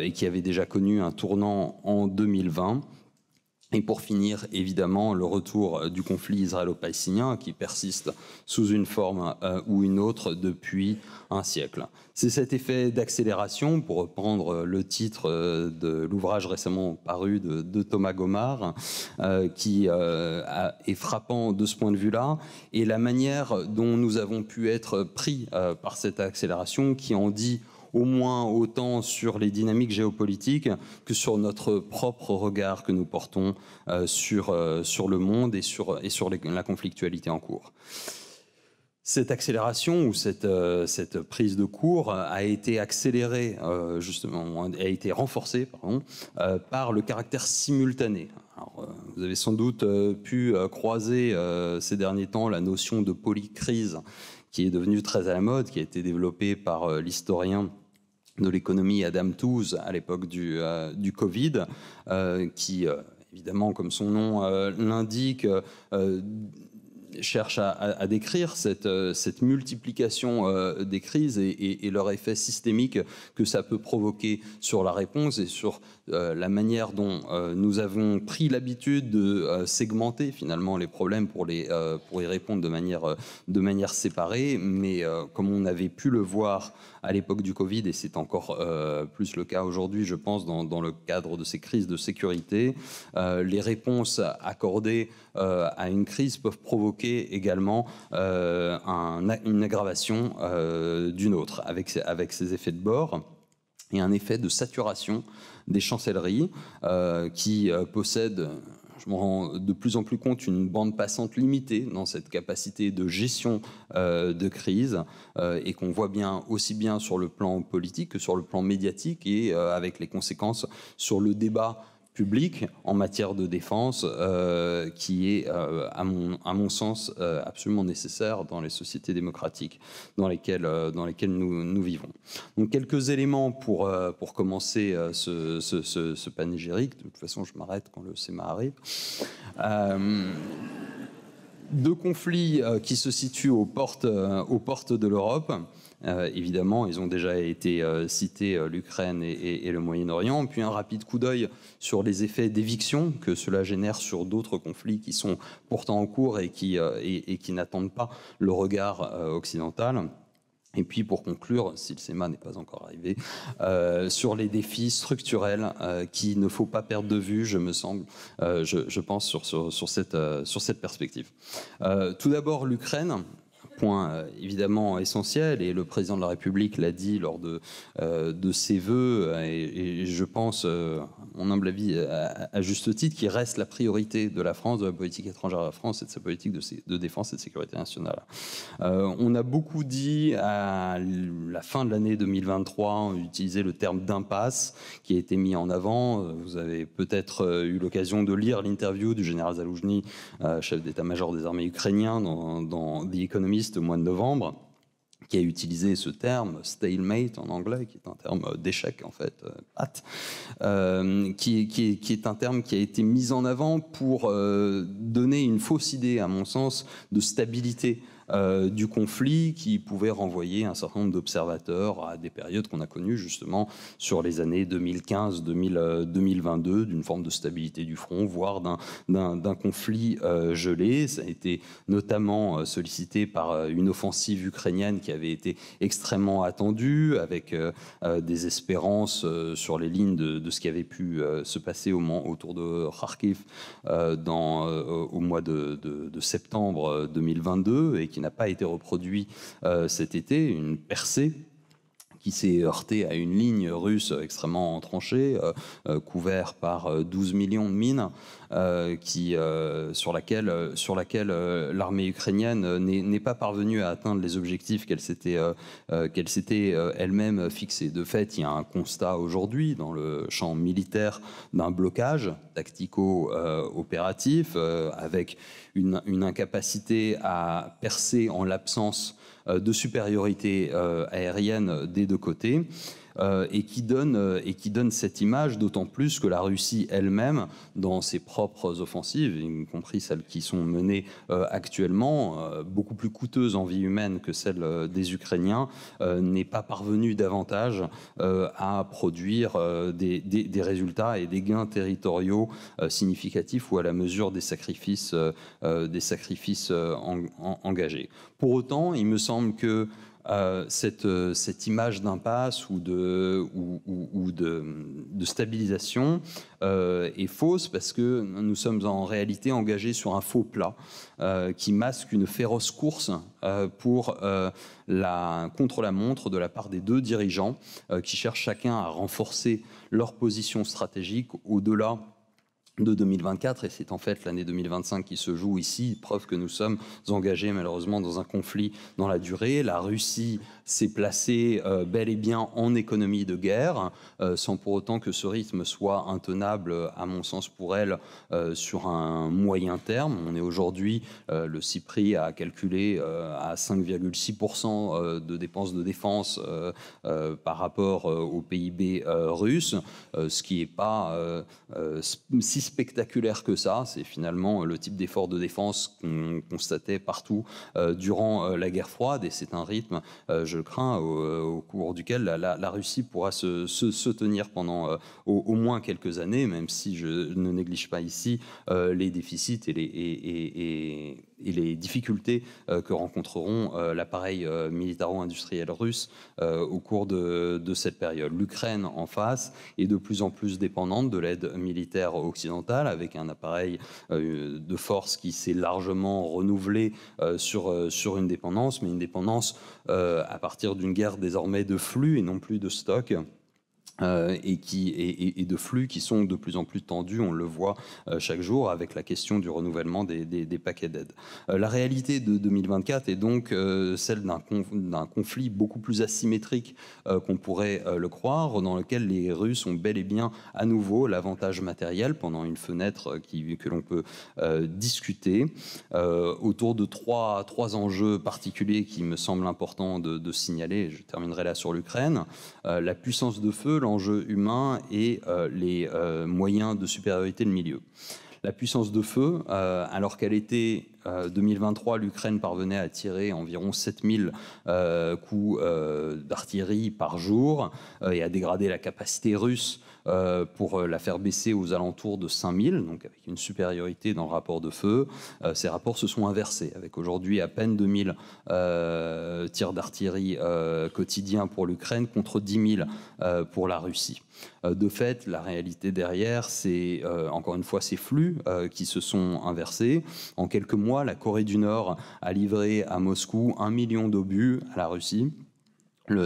C: et qui avait déjà connu un tournant en 2020. Et pour finir, évidemment, le retour du conflit israélo-palestinien qui persiste sous une forme euh, ou une autre depuis un siècle. C'est cet effet d'accélération, pour reprendre le titre euh, de l'ouvrage récemment paru de, Thomas Gomard, euh, qui est frappant de ce point de vue-là, et la manière dont nous avons pu être pris par cette accélération qui en dit au moins autant sur les dynamiques géopolitiques que sur notre propre regard que nous portons euh, sur, euh, sur le monde et sur, et sur la conflictualité en cours. Cette accélération ou cette, euh, cette, prise de cours a été accélérée, justement, a été renforcée par le caractère simultané. vous avez sans doute pu croiser ces derniers temps la notion de polycrise qui est devenue très à la mode, qui a été développée par l'historien de l'économie Adam Tooze à l'époque du, euh, du, Covid, euh, qui, euh, évidemment, comme son nom l'indique, cherche à, décrire cette, cette multiplication des crises et, et, leur effet systémique que ça peut provoquer sur la réponse et sur la manière dont nous avons pris l'habitude de segmenter finalement les problèmes pour, les, pour y répondre de manière, de manière séparée. Mais comme on avait pu le voir à l'époque du Covid, et c'est encore euh, plus le cas aujourd'hui, je pense, dans, le cadre de ces crises de sécurité. Euh, les réponses accordées euh, à une crise peuvent provoquer également une aggravation d'une autre, avec, avec ses effets de bord et un effet de saturation des chancelleries qui possèdent je me de plus en plus compte, une bande passante limitée dans cette capacité de gestion euh, de crise euh, et qu'on voit bien aussi bien sur le plan politique que sur le plan médiatique et euh, avec les conséquences sur le débat public en matière de défense euh, qui est, euh, à, mon, sens, euh, absolument nécessaire dans les sociétés démocratiques dans lesquelles, dans lesquelles nous, vivons. Donc quelques éléments pour, pour commencer ce, ce, ce, panégyrique. De toute façon, je m'arrête quand le SEMA arrive. deux conflits qui se situent aux portes, aux portes de l'Europe. Évidemment, ils ont déjà été cités, l'Ukraine et, le Moyen-Orient. Puis un rapide coup d'œil sur les effets d'éviction que cela génère sur d'autres conflits qui sont pourtant en cours et qui, n'attendent pas le regard occidental. Et puis pour conclure, si le SEMA n'est pas encore arrivé, euh, sur les défis structurels euh, qu'il ne faut pas perdre de vue, je me semble, euh, je, pense sur cette perspective. tout d'abord, l'Ukraine point euh, évidemment essentiel, et le président de la République l'a dit lors de, euh, de ses voeux, et, je pense, euh, mon humble avis, à, juste titre, qui reste la priorité de la France, de la politique étrangère de la France et de sa politique de, de défense et de sécurité nationale. on a beaucoup dit à la fin de l'année 2023, on utilisait le terme d'impasse qui a été mis en avant. Vous avez peut-être eu l'occasion de lire l'interview du général Zaloujny, chef d'état-major des armées ukrainiens, dans, dans The Economist au mois de novembre, qui a utilisé ce terme stalemate en anglais, qui est un terme d'échec en fait, euh, euh qui, est un terme qui a été mis en avant pour euh, donner une fausse idée, à mon sens, de stabilité euh, du conflit qui pouvait renvoyer un certain nombre d'observateurs à des périodes qu'on a connues justement sur les années 2015-2022, d'une forme de stabilité du front, voire d'un conflit euh, gelé. Ça a été notamment euh, sollicité par une offensive ukrainienne qui avait été extrêmement attendue, avec des espérances sur les lignes de, ce qui avait pu se passer au, autour de Kharkiv au mois de, de septembre 2022 et qui n'a pas été reproduit euh, cet été, une percée qui s'est heurtée à une ligne russe extrêmement tranchée, euh, euh, couvert par 12 millions de mines, qui, sur laquelle, sur laquelle l'armée ukrainienne n'est pas parvenue à atteindre les objectifs qu'elle s'était elle-même fixés. De fait, il y a un constat aujourd'hui dans le champ militaire d'un blocage tactico-opératif avec une, incapacité à percer en l'absence euh, de supériorité euh, aérienne des deux côtés. Euh, et, qui donne, euh, et qui donne cette image d'autant plus que la Russie elle-même, dans ses propres offensives, y compris celles qui sont menées euh, actuellement, beaucoup plus coûteuses en vie humaine que celles des Ukrainiens, n'est pas parvenue davantage à produire des, des, résultats et des gains territoriaux significatifs ou à la mesure des sacrifices, des sacrifices engagés. Pour autant, il me semble que euh, cette, euh, cette, image d'impasse ou, de, ou, de, stabilisation euh, est fausse parce que nous sommes en réalité engagés sur un faux plat qui masque une féroce course pour la contre-la-montre de la part des deux dirigeants qui cherchent chacun à renforcer leur position stratégique au-delà de 2024, et c'est en fait l'année 2025 qui se joue ici, preuve que nous sommes engagés malheureusement dans un conflit dans la durée. La Russie s'est placée euh, bel et bien en économie de guerre, euh, sans pour autant que ce rythme soit intenable, à mon sens, pour elle, euh, sur un moyen terme. On est aujourd'hui, le CIPRI a calculé à 5,6% de dépenses de défense par rapport au PIB russe, ce qui n'est pas si spectaculaire que ça. C'est finalement le type d'effort de défense qu'on constatait partout euh, durant euh, la guerre froide, et c'est un rythme, euh, je le crains, au, cours duquel la, Russie pourra se, tenir pendant au, moins quelques années, même si je ne néglige pas ici les déficits et les, et les difficultés euh, que rencontreront euh, l'appareil euh, militaro-industriel russe au cours de, cette période. L'Ukraine en face est de plus en plus dépendante de l'aide militaire occidentale avec un appareil de force qui s'est largement renouvelé sur, sur une dépendance, mais une dépendance à partir d'une guerre désormais de flux et non plus de stock. Euh, et, qui, et, de flux qui sont de plus en plus tendus, on le voit euh, chaque jour avec la question du renouvellement des, paquets d'aide. Euh, la réalité de 2024 est donc celle d'un conflit beaucoup plus asymétrique qu'on pourrait le croire, dans lequel les Russes ont bel et bien à nouveau l'avantage matériel pendant une fenêtre que l'on peut discuter, autour de trois, trois enjeux particuliers qui me semblent importants de, de signaler. Je terminerai là sur l'Ukraine. la puissance de feu, l'enjeu humain et euh, les euh, moyens de supériorité de milieu. La puissance de feu, euh, alors qu'elle était 2023, l'Ukraine parvenait à tirer environ 7000 coups d'artillerie par jour et à dégrader la capacité russe euh, pour euh, la faire baisser aux alentours de 5000, donc avec une supériorité dans le rapport de feu. Euh, ces rapports se sont inversés, avec aujourd'hui à peine 2000 tirs d'artillerie quotidiens pour l'Ukraine contre 10 000 pour la Russie. De fait, la réalité derrière, c'est encore une fois ces flux qui se sont inversés. En quelques mois, la Corée du Nord a livré à Moscou un million d'obus à la Russie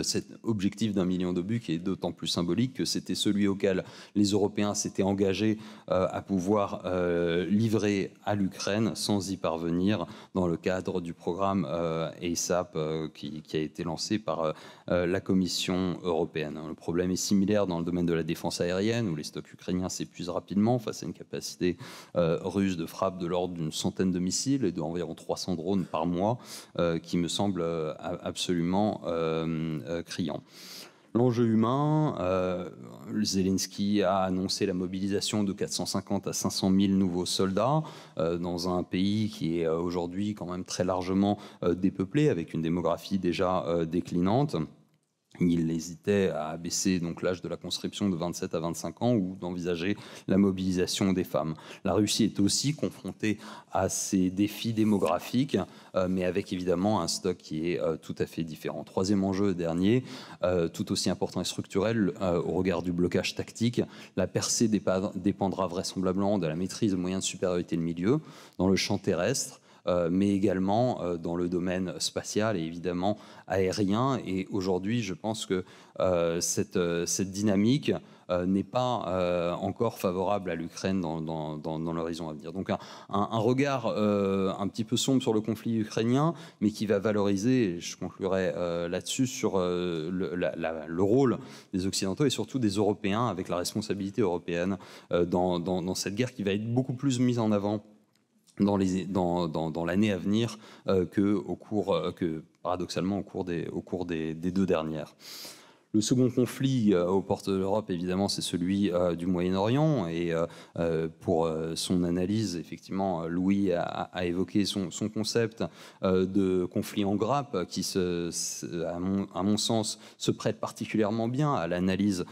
C: cet objectif d'un million d'obus qui est d'autant plus symbolique que c'était celui auquel les Européens s'étaient engagés euh, à pouvoir euh, livrer à l'Ukraine sans y parvenir dans le cadre du programme euh, ASAP qui, qui, a été lancé par la Commission européenne. Le problème est similaire dans le domaine de la défense aérienne où les stocks ukrainiens s'épuisent rapidement face à une capacité russe de frappe de l'ordre d'une centaine de missiles et d'environ 300 drones par mois qui me semble absolument euh, criant. L'enjeu humain, euh, Zelensky a annoncé la mobilisation de 450 à 500 000 nouveaux soldats euh, dans un pays qui est aujourd'hui quand même très largement dépeuplé, avec une démographie déjà déclinante. Il hésitait à abaisser donc l'âge de la conscription de 27 à 25 ans ou d'envisager la mobilisation des femmes. La Russie est aussi confrontée à ces défis démographiques, euh, mais avec évidemment un stock qui est euh, tout à fait différent. Troisième enjeu dernier, euh, tout aussi important et structurel au regard du blocage tactique, la percée dépendra vraisemblablement de la maîtrise de moyens de supériorité de milieu dans le champ terrestre mais également euh, dans le domaine spatial et évidemment aérien. Et aujourd'hui, je pense que euh, cette, dynamique n'est pas encore favorable à l'Ukraine dans, l'horizon à venir. Donc un, regard un petit peu sombre sur le conflit ukrainien, mais qui va valoriser, et je conclurai là-dessus, sur le, rôle des Occidentaux et surtout des Européens avec la responsabilité européenne dans, cette guerre qui va être beaucoup plus mise en avant dans l'année à venir euh, que, au cours, euh, paradoxalement au cours des, au cours des deux dernières. Le second conflit euh, aux portes de l'Europe, évidemment, c'est celui euh, du Moyen-Orient. Et euh, pour son analyse, effectivement, Louis a, évoqué son, concept de conflit en grappe, qui, à, mon, sens, se prête particulièrement bien à l'analyse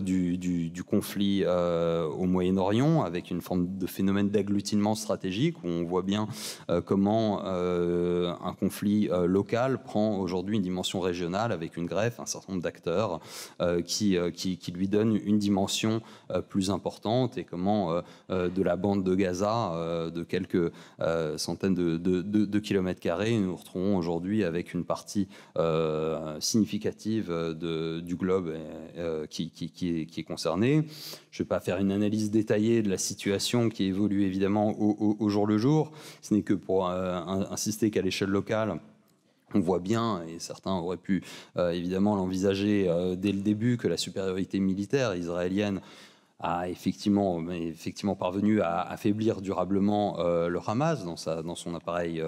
C: du, conflit au Moyen-Orient, avec une forme de phénomène d'agglutinement stratégique, où on voit bien comment un conflit local prend aujourd'hui une dimension régionale, avec une greffe, un certain nombre d'acteurs euh, euh, qui, lui donne une dimension euh, plus importante et comment de la bande de Gaza de quelques centaines de, kilomètres carrés, nous retrouvons aujourd'hui avec une partie significative du globe qui, est, concernée. Je ne vais pas faire une analyse détaillée de la situation qui évolue évidemment au jour le jour. Ce n'est que pour insister qu'à l'échelle locale, on voit bien, et certains auraient pu euh, évidemment l'envisager euh, dès le début, que la supériorité militaire israélienne a effectivement, effectivement parvenu à affaiblir durablement euh, le Hamas dans, son appareil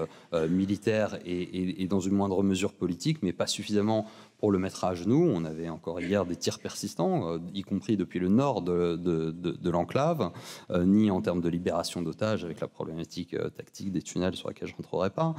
C: militaire et, dans une moindre mesure politique, mais pas suffisamment pour le mettre à genoux. On avait encore hier des tirs persistants, y compris depuis le nord de, de, l'enclave, ni en termes de libération d'otages, avec la problématique tactique des tunnels sur laquelle je ne rentrerai pas.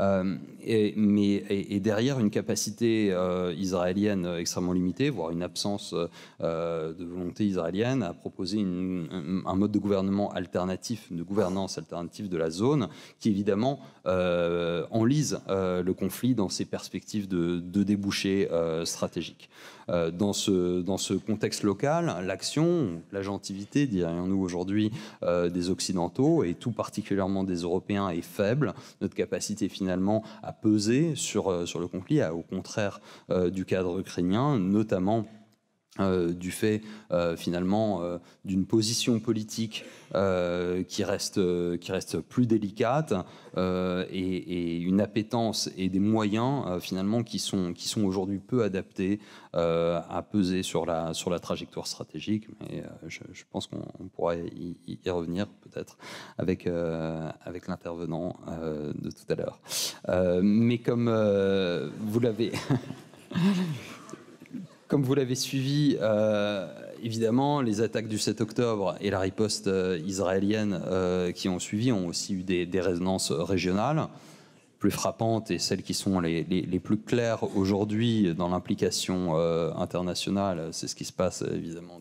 C: Et, mais, derrière une capacité israélienne extrêmement limitée, voire une absence de volonté israélienne à proposer un mode de gouvernement alternatif, de gouvernance alternative de la zone, qui évidemment enlise le conflit dans ses perspectives de, de déboucher euh, stratégique. Euh, dans, ce, contexte local, l'action, l'agentivité, dirions-nous aujourd'hui, euh, des Occidentaux et tout particulièrement des Européens est faible. Notre capacité à peser sur, sur le conflit, au contraire du cadre ukrainien, notamment euh, du fait euh, finalement euh, d'une position politique qui, reste, qui reste plus délicate et, une appétence et des moyens finalement qui sont, qui sont aujourd'hui peu adaptés à peser sur la, sur la trajectoire stratégique. Mais je, pense qu'on pourrait y, y revenir peut-être avec, avec l'intervenant de tout à l'heure. mais comme vous l'avez... Comme vous l'avez suivi, euh, évidemment, les attaques du 7 octobre et la riposte israélienne qui ont suivi ont aussi eu des, résonances régionales plus frappantes et celles qui sont les, plus claires aujourd'hui dans l'implication internationale, c'est ce qui se passe évidemment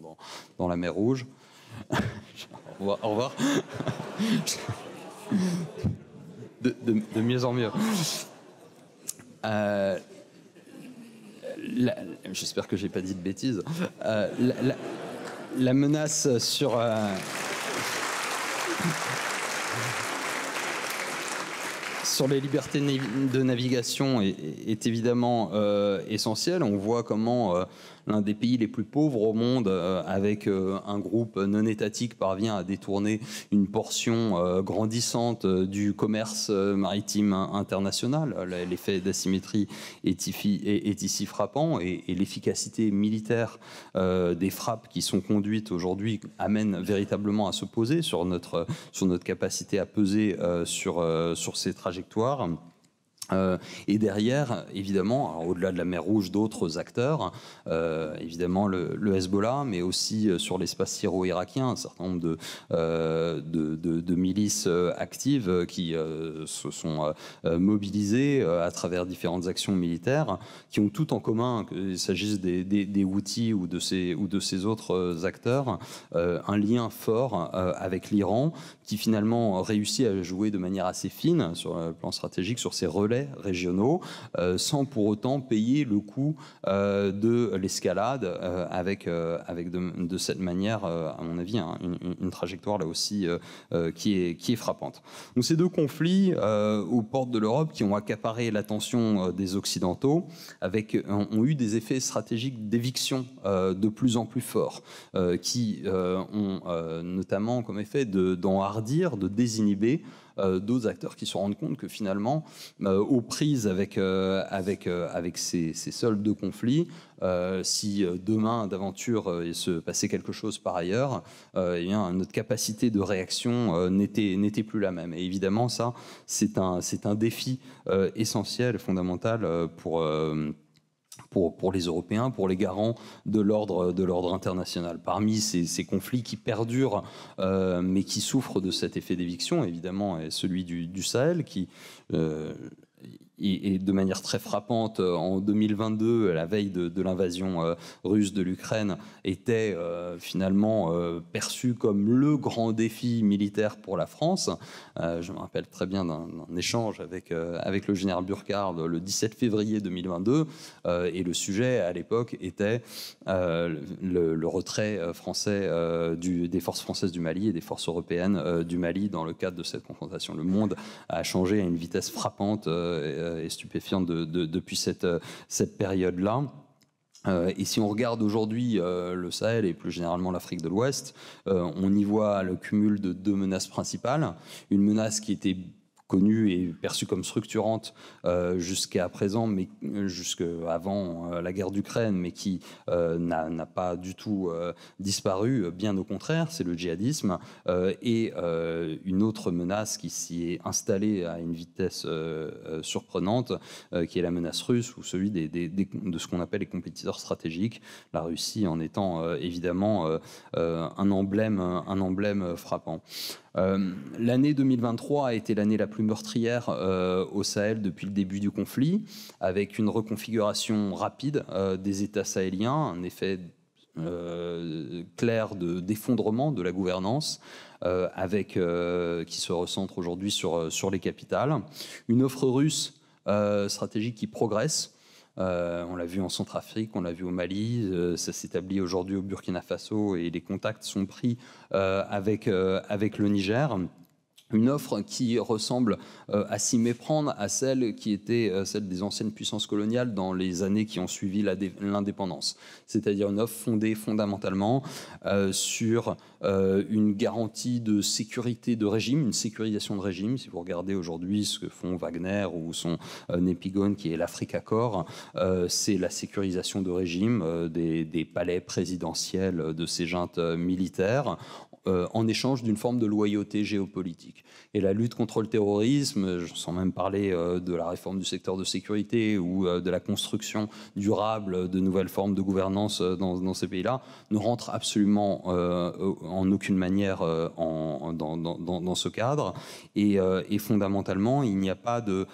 C: dans, la mer Rouge. au revoir. De, mieux en mieux. Euh, J'espère que j'ai pas dit de bêtises. Euh, la, menace sur. Euh, sur les libertés de navigation est, évidemment euh, essentielle. On voit comment l'un des pays les plus pauvres au monde, euh, avec euh, un groupe non étatique, parvient à détourner une portion euh, grandissante du commerce maritime international. L'effet d'asymétrie est, ici frappant et, l'efficacité militaire des frappes qui sont conduites aujourd'hui amène véritablement à se poser sur notre, capacité à peser sur ces trajectoires. Euh, et derrière, évidemment, au-delà de la mer Rouge, d'autres acteurs, euh, évidemment le, Hezbollah, mais aussi euh, sur l'espace syro-irakien, un certain nombre de, milices actives qui se sont mobilisées à travers différentes actions militaires, qui ont tout en commun, qu'il s'agisse des, des, Houthis ou de ces, ou de ces autres acteurs, un lien fort avec l'Iran, qui finalement réussit à jouer de manière assez fine sur le plan stratégique sur ces relais régionaux, euh, sans pour autant payer le coût euh, de l'escalade euh, avec, avec de, cette manière, à mon avis, hein, une, trajectoire là aussi qui, est, qui est frappante. Donc ces deux conflits aux portes de l'Europe qui ont accaparé l'attention des Occidentaux avec, ont eu des effets stratégiques d'éviction de plus en plus forts, qui ont notamment comme effet d'enhardir, de, désinhiber d'autres acteurs qui se rendent compte que finalement, euh, aux prises avec, euh, avec, avec ces, ces soldes de conflits, si demain d'aventure il se passait quelque chose par ailleurs, eh bien, notre capacité de réaction n'était, plus la même. Et évidemment, ça, c'est un, un défi essentiel, fondamental pour pour, les Européens, pour les garants de l'ordre international. Parmi ces, conflits qui perdurent, euh, mais qui souffrent de cet effet d'éviction, évidemment, est celui du, Sahel, qui euh, et, de manière très frappante, euh, en 2022, la veille de, l'invasion euh, russe de l'Ukraine, était euh, finalement perçu comme le grand défi militaire pour la France. je me rappelle très bien d'un échange avec, le général Burkhardt le 17 février 2022, et le sujet à l'époque était le, retrait français des forces françaises du Mali et des forces européennes du Mali dans le cadre de cette confrontation. Le monde a changé à une vitesse frappante et stupéfiante depuis cette, cette période-là. Euh, et si on regarde aujourd'hui euh, le Sahel et plus généralement l'Afrique de l'Ouest, euh, on y voit le cumul de deux menaces principales. Une menace qui était connue et perçue comme structurante euh, jusqu'à présent, mais euh, jusqu'avant euh, la guerre d'Ukraine, mais qui n'a pas du tout disparu, bien au contraire, c'est le djihadisme, et une autre menace qui s'y est installée à une vitesse surprenante, qui est la menace russe ou celui de ce qu'on appelle les compétiteurs stratégiques, la Russie en étant évidemment un emblème, un emblème frappant. Euh, l'année 2023 a été l'année la plus meurtrière euh, au Sahel depuis le début du conflit, avec une reconfiguration rapide euh, des États sahéliens, un effet clair d'effondrement de, la gouvernance, avec, qui se recentre aujourd'hui sur, sur les capitales, une offre russe stratégique qui progresse. Euh, on l'a vu en Centrafrique, on l'a vu au Mali, euh, ça s'établit aujourd'hui au Burkina Faso et les contacts sont pris euh, avec, avec le Niger une offre qui ressemble euh, à s'y méprendre à celle qui était euh, celle des anciennes puissances coloniales dans les années qui ont suivi l'indépendance. C'est-à-dire une offre fondée fondamentalement euh, sur une garantie de sécurité de régime, une sécurisation de régime. Si vous regardez aujourd'hui ce que font Wagner ou son épigone qui est l'Afrique Accord, c'est la sécurisation de régime des, des palais présidentiels de ces juntes militaires euh, en échange d'une forme de loyauté géopolitique. Et la lutte contre le terrorisme, sans même parler euh, de la réforme du secteur de sécurité ou euh, de la construction durable de nouvelles formes de gouvernance dans, ces pays-là, ne rentre absolument en aucune manière dans, ce cadre. Et fondamentalement, il n'y a pas de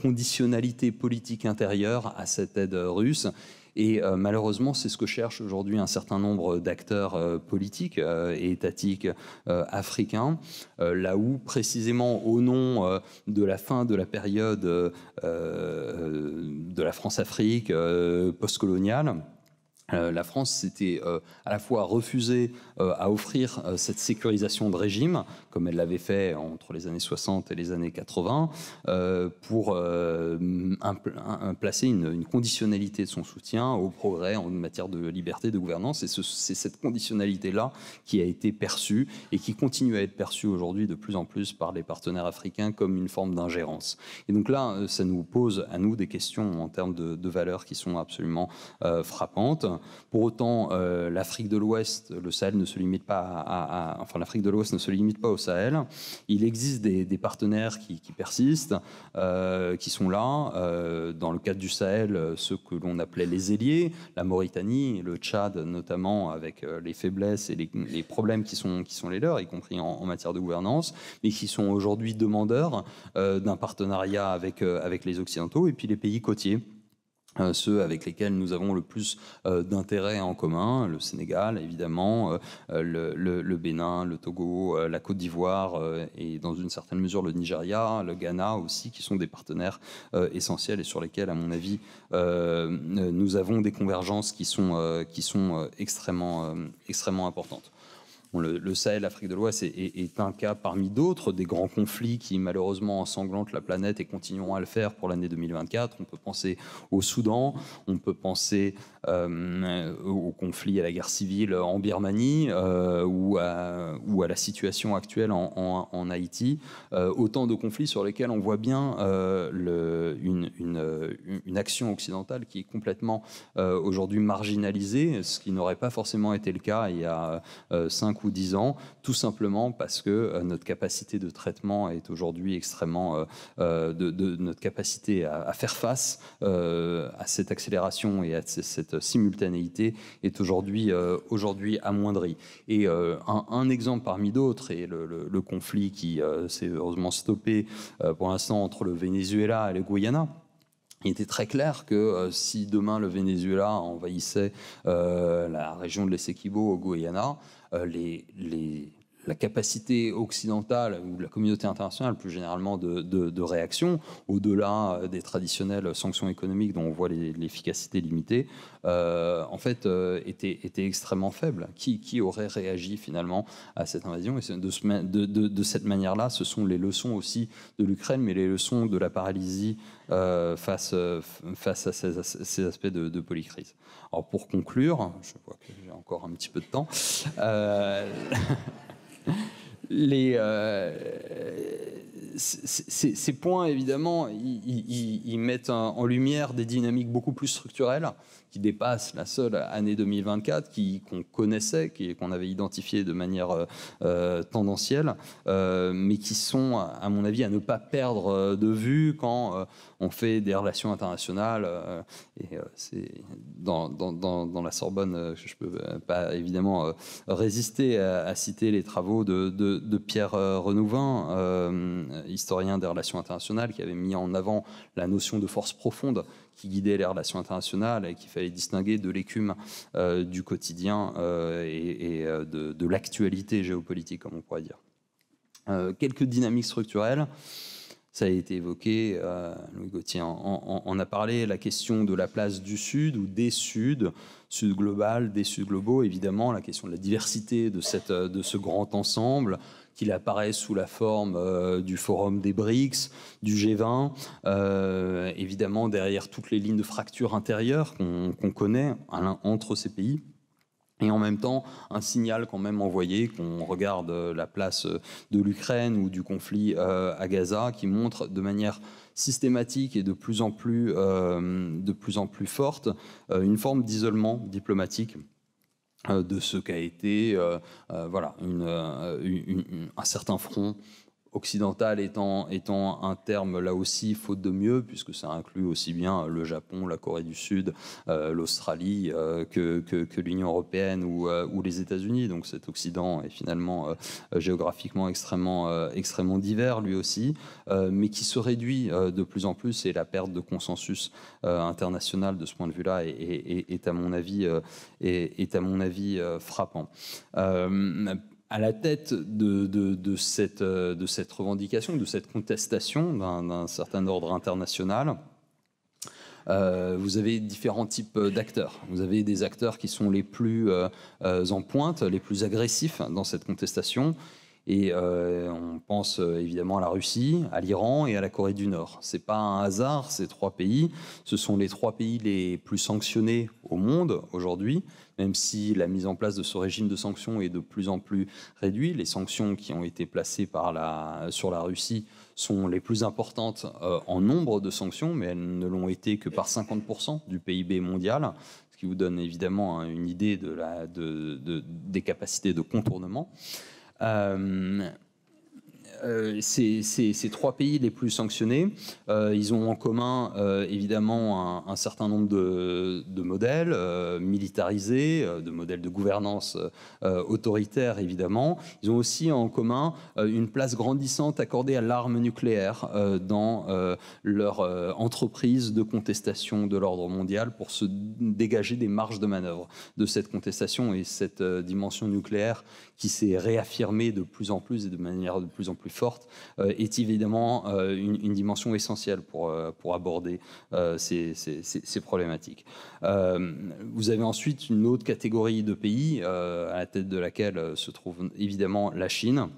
C: conditionnalité politique intérieure à cette aide russe. Et euh, malheureusement, c'est ce que cherchent aujourd'hui un certain nombre d'acteurs euh, politiques euh, et étatiques africains, là où précisément au nom de la fin de la période de la France-Afrique postcoloniale, euh, la France s'était euh, à la fois refusée euh, à offrir cette sécurisation de régime, comme elle l'avait fait entre les années 60 et les années 80, pour placer une, conditionnalité de son soutien au progrès en matière de liberté de gouvernance. Et c'est cette conditionnalité-là qui a été perçue et qui continue à être perçue aujourd'hui de plus en plus par les partenaires africains comme une forme d'ingérence. Et donc là, ça nous pose à nous des questions en termes de, de valeurs qui sont absolument frappantes. Pour autant, euh, l'Afrique de l'Ouest, le Sahel ne se limite pas à, enfin l'Afrique de l'Ouest ne se limite pas au Sahel. Il existe des, partenaires qui, persistent, euh, qui sont là. Euh, dans le cadre du Sahel, ceux que l'on appelait les ailiers, la Mauritanie, le Tchad notamment, avec les faiblesses et les, problèmes qui sont, qui sont les leurs, y compris en, matière de gouvernance, mais qui sont aujourd'hui demandeurs d'un partenariat avec, avec les Occidentaux et puis les pays côtiers euh, ceux avec lesquels nous avons le plus euh, d'intérêt en commun, le Sénégal évidemment, euh, le, Bénin, le Togo, la Côte d'Ivoire et dans une certaine mesure le Nigeria, le Ghana aussi, qui sont des partenaires essentiels et sur lesquels, à mon avis, nous avons des convergences qui sont, extrêmement importantes le, Sahel, l'Afrique de l'Ouest est, un cas parmi d'autres des grands conflits qui malheureusement ensanglantent la planète et continueront à le faire pour l'année 2024. On peut penser au Soudan, on peut penser euh, au conflit, à la guerre civile en Birmanie euh, ou, à, la situation actuelle en, Haïti. Euh, autant de conflits sur lesquels on voit bien une, action occidentale qui est complètement aujourd'hui marginalisée, ce qui n'aurait pas forcément été le cas il y a 5 ou 10 ans, tout simplement parce que notre capacité de traitement est aujourd'hui extrêmement... De, de, notre capacité à, faire face à cette accélération et à cette simultanéité est aujourd'hui euh, aujourd'hui amoindrie. Et euh, un, exemple parmi d'autres est le, conflit qui euh, s'est heureusement stoppé pour l'instant entre le Venezuela et le Guyana. Il était très clair que si demain le Venezuela envahissait la région de l'Essequibo au Guyana, les, les, la capacité occidentale ou de la communauté internationale plus généralement de, réaction, au-delà des traditionnelles sanctions économiques dont on voit l'efficacité limitée, euh, en fait euh, était, extrêmement faible. Qui, aurait réagi finalement à cette invasion? Et de, cette manière-là, ce sont les leçons aussi de l'Ukraine, mais les leçons de la paralysie euh, face, face à ces, aspects de, de polycrise. Alors pour conclure, je vois que j'ai encore un petit peu de temps. les, euh, ces, points, évidemment, ils, mettent en lumière des dynamiques beaucoup plus structurelles qui dépassent la seule année 2024, qu'on connaissait, qu'on avait identifié de manière euh, euh, tendancielle, mais qui sont, à mon avis, à ne pas perdre de vue quand on fait des relations internationales. et c'est dans, la Sorbonne, je ne peux pas évidemment résister à, citer les travaux de Pierre Renouvin historien des relations internationales, qui avait mis en avant la notion de force profonde qui guidait les relations internationales et qu'il fallait distinguer de l'écume euh, du quotidien euh, et, euh, de, l'actualité géopolitique, comme on pourrait dire. quelques dynamiques structurelles. Ça a été évoqué, Louis Gauthier en, a parlé, la question de la place du Sud ou des Suds, Sud global, des Suds globaux, évidemment, la question de la diversité de, cette, de ce grand ensemble, qu'il apparaît sous la forme euh, du forum des BRICS, du G20, euh, évidemment derrière toutes les lignes de fracture intérieure qu'on connaît entre ces pays. Et en même temps, un signal quand même envoyé, qu'on regarde la place de l'Ukraine ou du conflit euh, à Gaza, qui montre de manière systématique et de plus, en plus forte une forme d'isolement diplomatique de ce qu'a été voilà, un certain front occidental étant, un terme là aussi faute de mieux, puisque ça inclut aussi bien le Japon, la Corée du Sud, euh, l'Australie euh, que, l'Union européenne ou, euh, ou les États-Unis. Donc cet Occident est finalement géographiquement extrêmement, divers lui aussi, mais qui se réduit de plus en plus et la perte de consensus international de ce point de vue-là est à mon avis frappant à la tête de, de, cette, euh, de, cette, revendication, de cette contestation d'un certain ordre international, euh, vous avez différents types d'acteurs. Vous avez des acteurs qui sont les plus euh, en pointe, les plus agressifs dans cette contestation. Et on pense évidemment à la Russie, à l'Iran et à la Corée du Nord. C'est pas un hasard, ces trois pays. Ce sont les trois pays les plus sanctionnés au monde aujourd'hui même si la mise en place de ce régime de sanctions est de plus en plus réduit. Les sanctions qui ont été placées par la, sur la Russie sont les plus importantes euh, en nombre de sanctions, mais elles ne l'ont été que par 50% du PIB mondial, ce qui vous donne évidemment hein, une idée de la, de, des capacités de contournement. Euh, euh, ces, trois pays les plus sanctionnés, euh, ils ont en commun euh, évidemment un, certain nombre de, modèles militarisés, de modèles de gouvernance autoritaire évidemment. Ils ont aussi en commun une place grandissante accordée à l'arme nucléaire dans leur entreprise de contestation de l'ordre mondial pour se dégager des marges de manœuvre de cette contestation et cette dimension nucléaire qui s'est réaffirmée de plus en plus et de manière de plus en plus forte, euh, est évidemment euh, une, dimension essentielle pour, euh, pour aborder ces, ces, problématiques. vous avez ensuite une autre catégorie de pays à la tête de laquelle se trouve évidemment la Chine.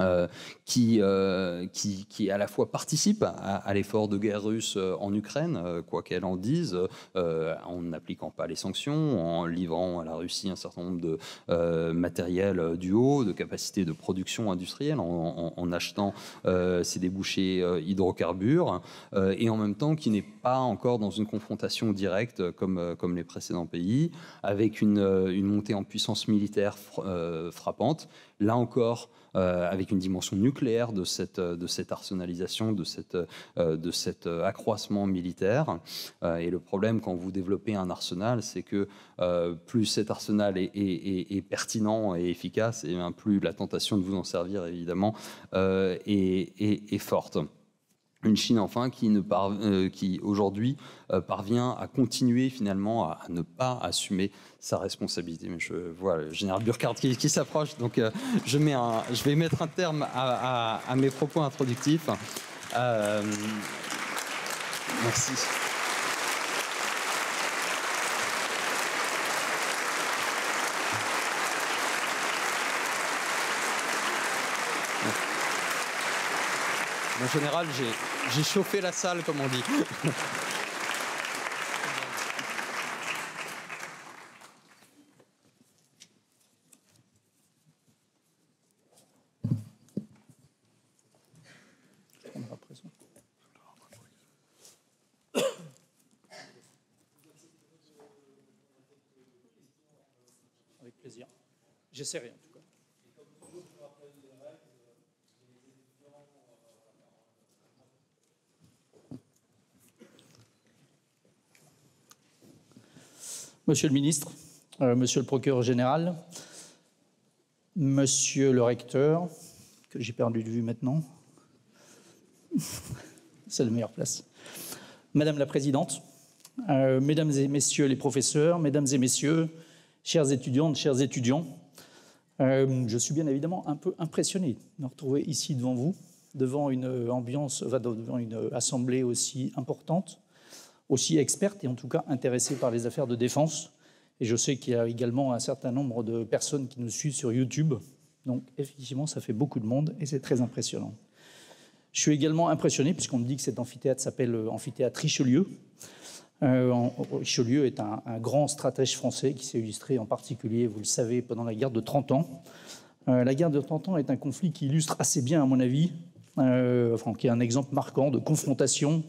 C: Euh, qui, euh, qui, qui, à la fois participe à, l'effort de guerre russe euh, en Ukraine, quoi qu'elle en dise, en n'appliquant pas les sanctions, en livrant à la Russie un certain nombre de matériel du haut, de capacités de production industrielle, en, achetant ses débouchés hydrocarbures, et en même temps qui n'est pas encore dans une confrontation directe comme, comme les précédents pays, avec une, une montée en puissance militaire frappante. Là encore, avec une dimension nucléaire de cette, euh, de cette arsenalisation, de, cette, euh, de cet accroissement militaire. et le problème quand vous développez un arsenal, c'est que plus cet arsenal est, est, pertinent et efficace, et plus la tentation de vous en servir, évidemment, est, forte. Une Chine enfin qui, ne qui aujourd'hui parvient à continuer finalement à, ne pas assumer sa responsabilité. Mais je vois le général Burkhardt qui, s'approche, donc euh, je, mets un, je vais mettre un terme à, mes propos introductifs. Euh, merci. En général, j'ai chauffé la salle, comme on dit.
D: J'essaierai en tout Monsieur le ministre, euh, monsieur le procureur général, monsieur le recteur, que j'ai perdu de vue maintenant, c'est la meilleure place, madame la présidente, euh, mesdames et messieurs les professeurs, mesdames et messieurs, chères étudiantes, chers étudiants, euh, je suis bien évidemment un peu impressionné de me retrouver ici devant vous, devant une ambiance, devant une assemblée aussi importante, aussi experte et en tout cas intéressée par les affaires de défense. Et je sais qu'il y a également un certain nombre de personnes qui nous suivent sur YouTube. Donc effectivement, ça fait beaucoup de monde et c'est très impressionnant. Je suis également impressionné puisqu'on me dit que cet amphithéâtre s'appelle amphithéâtre Richelieu. Euh, Richelieu est un, grand stratège français qui s'est illustré en particulier, vous le savez, pendant la guerre de 30 ans. Euh, la guerre de 30 ans est un conflit qui illustre assez bien, à mon avis, euh, enfin, qui est un exemple marquant de confrontation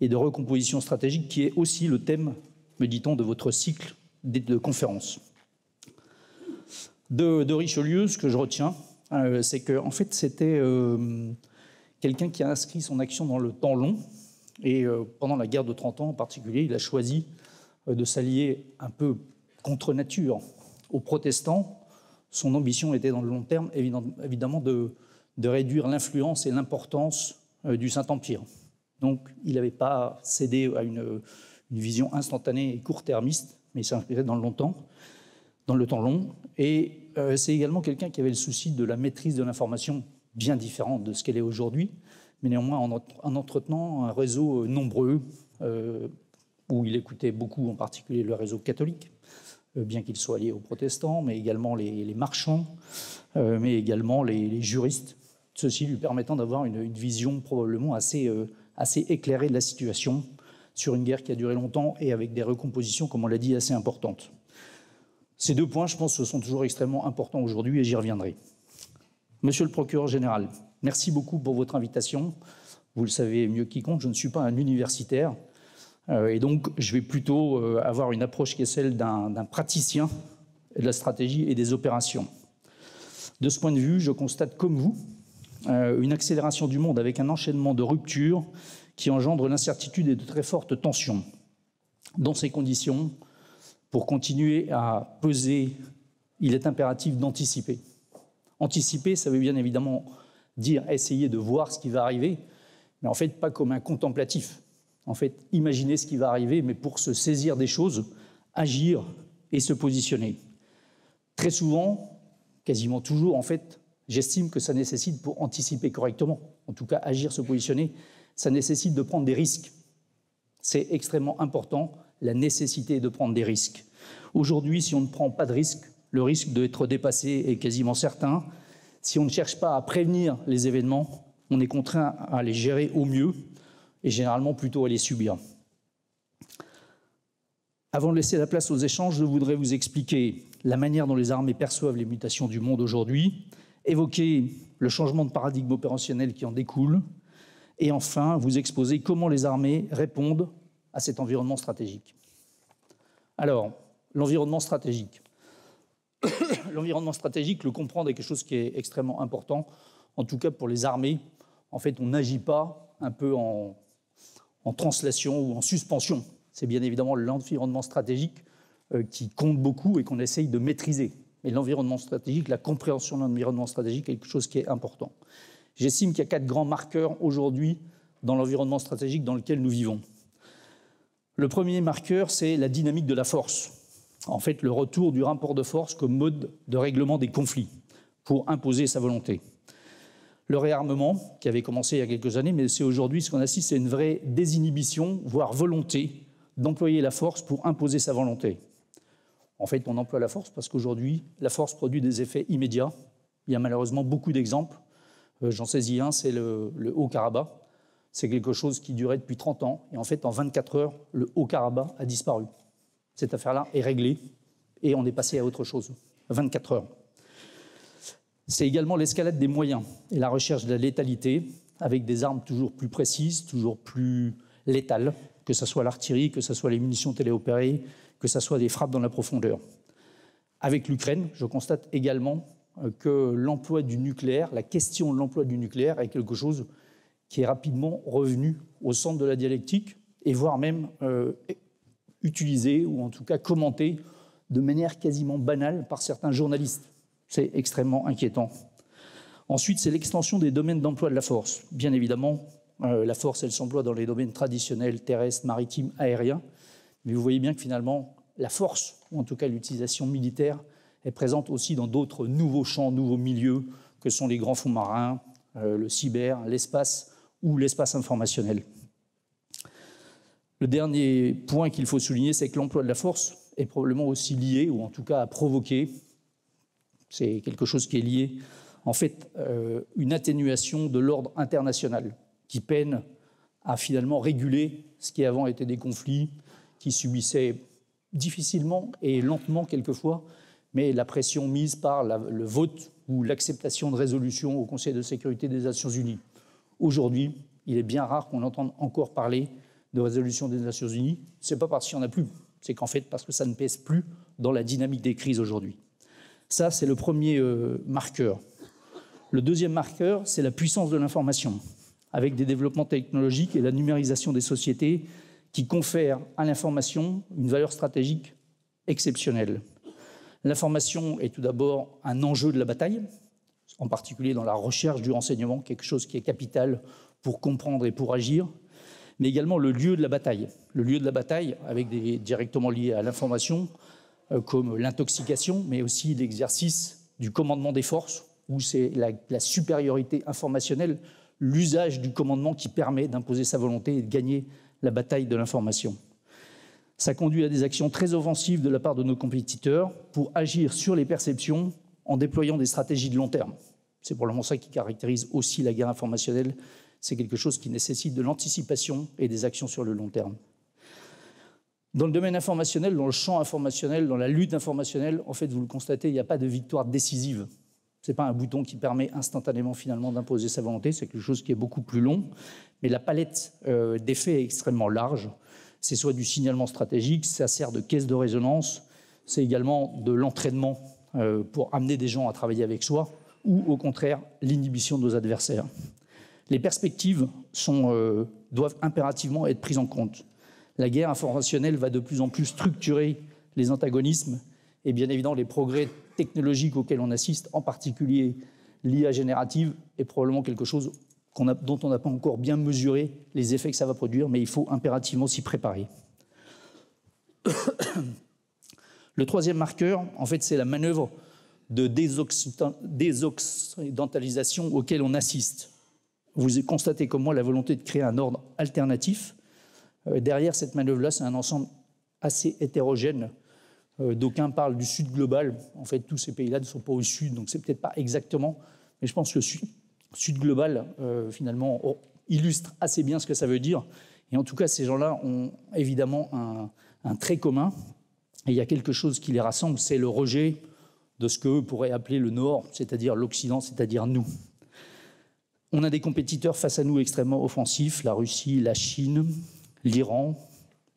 D: et de recomposition stratégique, qui est aussi le thème, me dit-on, de votre cycle de conférences. De, Richelieu, ce que je retiens, euh, c'est qu'en en fait, c'était euh, quelqu'un qui a inscrit son action dans le temps long. Et euh, pendant la guerre de 30 ans en particulier, il a choisi de s'allier un peu contre nature aux protestants. Son ambition était dans le long terme, évidemment, de, de réduire l'influence et l'importance du Saint-Empire. Donc, il n'avait pas cédé à une, vision instantanée et court-termiste, mais il s'inscrivait dans le long dans le temps long. Et euh, c'est également quelqu'un qui avait le souci de la maîtrise de l'information, bien différente de ce qu'elle est aujourd'hui, mais néanmoins en, entretenant un réseau euh, nombreux, euh, où il écoutait beaucoup, en particulier le réseau catholique, bien qu'il soit lié aux protestants, mais également les, marchands, mais également les, juristes, ceci lui permettant d'avoir une, vision probablement assez, assez éclairée de la situation sur une guerre qui a duré longtemps et avec des recompositions, comme on l'a dit, assez importantes. Ces deux points, je pense, sont toujours extrêmement importants aujourd'hui et j'y reviendrai. Monsieur le procureur général, merci beaucoup pour votre invitation. Vous le savez mieux quiconque, je ne suis pas un universitaire. Euh, et donc, je vais plutôt euh, avoir une approche qui est celle d'un praticien de la stratégie et des opérations. De ce point de vue, je constate comme vous une accélération du monde avec un enchaînement de ruptures qui engendre l'incertitude et de très fortes tensions. Dans ces conditions, pour continuer à peser, il est impératif d'anticiper. Anticiper, ça veut bien évidemment dire essayer de voir ce qui va arriver, mais en fait pas comme un contemplatif. En fait, imaginer ce qui va arriver, mais pour se saisir des choses, agir et se positionner. Très souvent, quasiment toujours, en fait, j'estime que ça nécessite pour anticiper correctement, en tout cas agir, se positionner, ça nécessite de prendre des risques. C'est extrêmement important la nécessité de prendre des risques. Aujourd'hui, si on ne prend pas de risques, le risque d'être dépassé est quasiment certain. Si on ne cherche pas à prévenir les événements, on est contraint à les gérer au mieux et généralement plutôt à les subir. Avant de laisser la place aux échanges, je voudrais vous expliquer la manière dont les armées perçoivent les mutations du monde aujourd'hui, évoquer le changement de paradigme opérationnel qui en découle, et enfin vous exposer comment les armées répondent à cet environnement stratégique. Alors, l'environnement stratégique. l'environnement stratégique, le comprendre est quelque chose qui est extrêmement important. En tout cas, pour les armées, en fait, on n'agit pas un peu en, translation ou en suspension. C'est bien évidemment l'environnement stratégique euh, qui compte beaucoup et qu'on essaye de maîtriser. Mais l'environnement stratégique, la compréhension de l'environnement stratégique est quelque chose qui est important. J'estime qu'il y a quatre grands marqueurs aujourd'hui dans l'environnement stratégique dans lequel nous vivons. Le premier marqueur, c'est la dynamique de la force. En fait, le retour du rapport de force comme mode de règlement des conflits pour imposer sa volonté. Le réarmement, qui avait commencé il y a quelques années, mais c'est aujourd'hui ce qu'on assiste, c'est une vraie désinhibition, voire volonté d'employer la force pour imposer sa volonté. En fait, on emploie la force parce qu'aujourd'hui, la force produit des effets immédiats. Il y a malheureusement beaucoup d'exemples. Euh, j'en saisis un, c'est le, Haut-Karabakh. C'est quelque chose qui durait depuis 30 ans. Et en fait, en 24 heures, le Haut-Karabakh a disparu. Cette affaire-là est réglée et on est passé à autre chose. 24 heures. C'est également l'escalade des moyens et la recherche de la létalité avec des armes toujours plus précises, toujours plus létales, que ce soit l'artillerie, que ce soit les munitions téléopérées, que ce soit des frappes dans la profondeur. Avec l'Ukraine, je constate également euh, que l'emploi du nucléaire, la question de l'emploi du nucléaire est quelque chose qui est rapidement revenu au centre de la dialectique et voire même euh, utilisé ou en tout cas commenté de manière quasiment banale par certains journalistes. C'est extrêmement inquiétant. Ensuite, c'est l'extension des domaines d'emploi de la force. Bien évidemment, euh, la force, elle s'emploie dans les domaines traditionnels, terrestres, maritimes, aériens. Mais vous voyez bien que finalement, la force, ou en tout cas l'utilisation militaire, est présente aussi dans d'autres nouveaux champs, nouveaux milieux, que sont les grands fonds marins, euh, le cyber, l'espace ou l'espace informationnel. Le dernier point qu'il faut souligner, c'est que l'emploi de la force est probablement aussi lié, ou en tout cas a provoqué, c'est quelque chose qui est lié, en fait, euh, une atténuation de l'ordre international qui peine à finalement réguler ce qui avant était des conflits qui subissaient difficilement et lentement quelquefois, mais la pression mise par le vote ou l'acceptation de résolutions au Conseil de sécurité des Nations Unies. Aujourd'hui, il est bien rare qu'on entende encore parler de résolution des Nations Unies. Ce n'est pas parce qu'il n'y en a plus, c'est qu'en fait parce que ça ne pèse plus dans la dynamique des crises aujourd'hui. Ça, c'est le premier euh, marqueur. Le deuxième marqueur, c'est la puissance de l'information, avec des développements technologiques et la numérisation des sociétés qui confèrent à l'information une valeur stratégique exceptionnelle. L'information est tout d'abord un enjeu de la bataille, en particulier dans la recherche du renseignement, quelque chose qui est capital pour comprendre et pour agir, mais également le lieu de la bataille. Le lieu de la bataille, avec des directement liés à l'information, euh, comme l'intoxication, mais aussi l'exercice du commandement des forces, où c'est la, supériorité informationnelle, l'usage du commandement qui permet d'imposer sa volonté et de gagner la bataille de l'information. Ça conduit à des actions très offensives de la part de nos compétiteurs pour agir sur les perceptions en déployant des stratégies de long terme. C'est probablement ça qui caractérise aussi la guerre informationnelle. C'est quelque chose qui nécessite de l'anticipation et des actions sur le long terme. Dans le domaine informationnel, dans le champ informationnel, dans la lutte informationnelle, en fait, vous le constatez, il n'y a pas de victoire décisive. Ce n'est pas un bouton qui permet instantanément finalement d'imposer sa volonté, c'est quelque chose qui est beaucoup plus long, mais la palette euh, d'effets est extrêmement large. C'est soit du signalement stratégique, ça sert de caisse de résonance, c'est également de l'entraînement euh, pour amener des gens à travailler avec soi, ou au contraire l'inhibition de nos adversaires. Les perspectives euh, doivent impérativement être prises en compte la guerre informationnelle va de plus en plus structurer les antagonismes et bien évidemment les progrès technologiques auxquels on assiste, en particulier l'IA générative, est probablement quelque chose dont on n'a pas encore bien mesuré les effets que ça va produire, mais il faut impérativement s'y préparer. Le troisième marqueur, en fait, c'est la manœuvre de désoccidentalisation auquel on assiste. Vous constatez comme moi la volonté de créer un ordre alternatif euh, derrière cette manœuvre-là, c'est un ensemble assez hétérogène. Euh, d'aucuns parlent du Sud global. En fait, tous ces pays-là ne sont pas au Sud, donc c'est peut-être pas exactement. Mais je pense que Sud, global, euh, finalement, illustre assez bien ce que ça veut dire. Et en tout cas, ces gens-là ont évidemment un, un, trait commun. Et il y a quelque chose qui les rassemble, c'est le rejet de ce qu'eux pourraient appeler le Nord, c'est-à-dire l'Occident, c'est-à-dire nous. On a des compétiteurs face à nous extrêmement offensifs, la Russie, la Chine, l'Iran,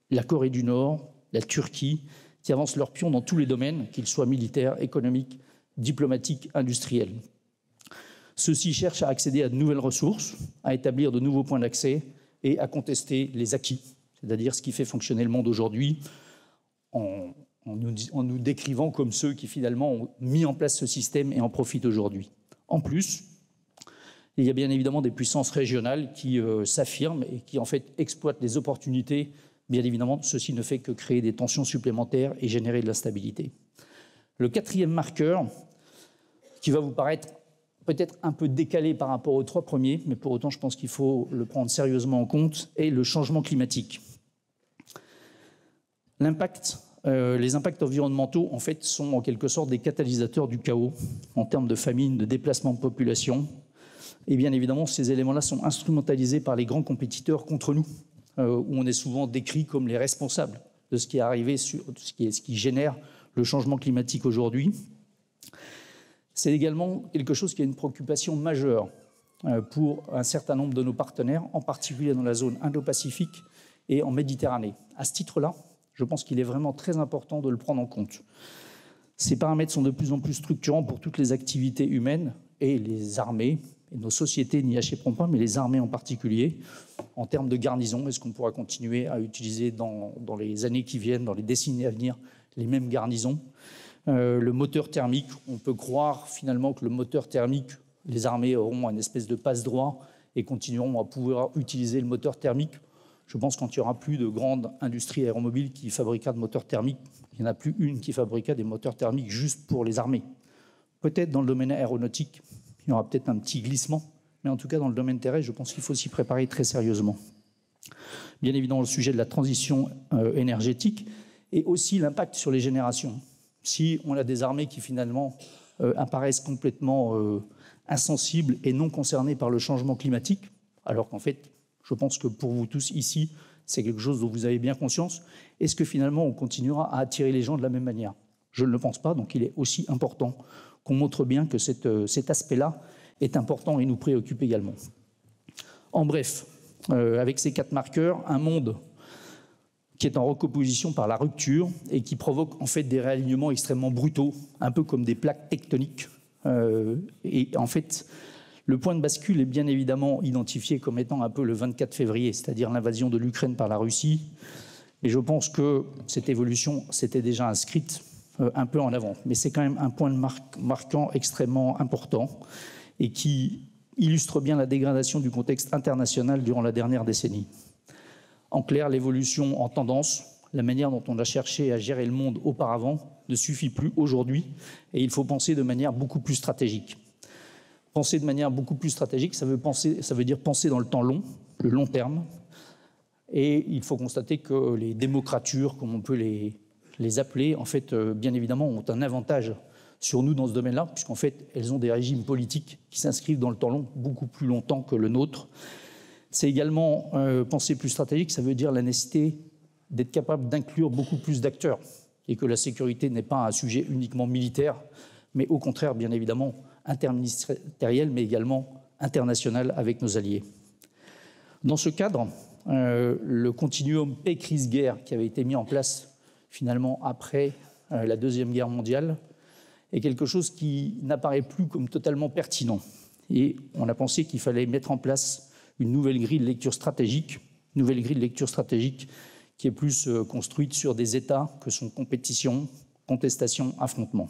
D: la Corée du Nord, la Turquie, qui avancent leurs pions dans tous les domaines, qu'ils soient militaires, économiques, diplomatiques, industriels. Ceux-ci cherchent à accéder à de nouvelles ressources, à établir de nouveaux points d'accès et à contester les acquis, c'est-à-dire ce qui fait fonctionner le monde aujourd'hui, en, nous, décrivant comme ceux qui finalement ont mis en place ce système et en profitent aujourd'hui. En plus, il y a bien évidemment des puissances régionales qui euh, s'affirment et qui en fait exploitent les opportunités. Bien évidemment, ceci ne fait que créer des tensions supplémentaires et générer de l'instabilité. Le quatrième marqueur, qui va vous paraître peut-être un peu décalé par rapport aux trois premiers, mais pour autant je pense qu'il faut le prendre sérieusement en compte, est le changement climatique. Euh, les impacts environnementaux, en fait, sont en quelque sorte des catalysateurs du chaos en termes de famine, de déplacement de population, et bien évidemment, ces éléments-là sont instrumentalisés par les grands compétiteurs contre nous, où on est souvent décrit comme les responsables de ce qui est arrivé, qui ce qui génère le changement climatique aujourd'hui. C'est également quelque chose qui est une préoccupation majeure euh, pour un certain nombre de nos partenaires, en particulier dans la zone Indo-Pacifique et en Méditerranée. À ce titre-là, je pense qu'il est vraiment très important de le prendre en compte. Ces paramètres sont de plus en plus structurants pour toutes les activités humaines et les armées, et nos sociétés n'y achèteront pas, mais les armées en particulier, en termes de garnison. Est-ce qu'on pourra continuer à utiliser dans, les années qui viennent, dans les décennies à venir, les mêmes garnisons euh, Le moteur thermique, on peut croire finalement que le moteur thermique, les armées auront une espèce de passe-droit et continueront à pouvoir utiliser le moteur thermique. Je pense quand il n'y aura plus de grandes industries aéromobiles qui fabriquera de moteurs thermiques, il n'y en a plus une qui fabriquera des moteurs thermiques juste pour les armées. Peut-être dans le domaine aéronautique, il y aura peut-être un petit glissement, mais en tout cas, dans le domaine terrestre, je pense qu'il faut s'y préparer très sérieusement. Bien évidemment, le sujet de la transition euh, énergétique et aussi l'impact sur les générations. Si on a des armées qui finalement euh, apparaissent complètement euh, insensibles et non concernées par le changement climatique, alors qu'en fait, je pense que pour vous tous ici, c'est quelque chose dont vous avez bien conscience, est-ce que finalement on continuera à attirer les gens de la même manière? Je ne le pense pas, donc il est aussi important qu'on montre bien que euh, cet aspect-là est important et nous préoccupe également. En bref, euh, avec ces quatre marqueurs, un monde qui est en recomposition par la rupture et qui provoque en fait des réalignements extrêmement brutaux, un peu comme des plaques tectoniques. Euh, et en fait, le point de bascule est bien évidemment identifié comme étant un peu le 24 février, c'est-à-dire l'invasion de l'Ukraine par la Russie. Et je pense que cette évolution s'était déjà inscrite un peu en avant. Mais c'est quand même un point de marquant extrêmement important et qui illustre bien la dégradation du contexte international durant la dernière décennie. En clair, l'évolution en tendance, la manière dont on a cherché à gérer le monde auparavant ne suffit plus aujourd'hui et il faut penser de manière beaucoup plus stratégique. Penser de manière beaucoup plus stratégique, ça veut, ça veut dire penser dans le temps long, le long terme. Et il faut constater que les démocratures, comme on peut les, les appeler, en fait, euh, bien évidemment, ont un avantage sur nous dans ce domaine-là, puisqu'en fait, elles ont des régimes politiques qui s'inscrivent dans le temps long beaucoup plus longtemps que le nôtre. C'est également euh, penser plus stratégique, ça veut dire la nécessité d'être capable d'inclure beaucoup plus d'acteurs et que la sécurité n'est pas un sujet uniquement militaire, mais au contraire, bien évidemment, interministériel, mais également international avec nos alliés. Dans ce cadre, euh, le continuum paix-crise-guerre qui avait été mis en place finalement après euh, la Deuxième Guerre mondiale est quelque chose qui n'apparaît plus comme totalement pertinent. Et on a pensé qu'il fallait mettre en place une nouvelle grille de lecture stratégique, nouvelle grille de lecture stratégique qui est plus euh, construite sur des États que sont compétition, contestation, affrontement.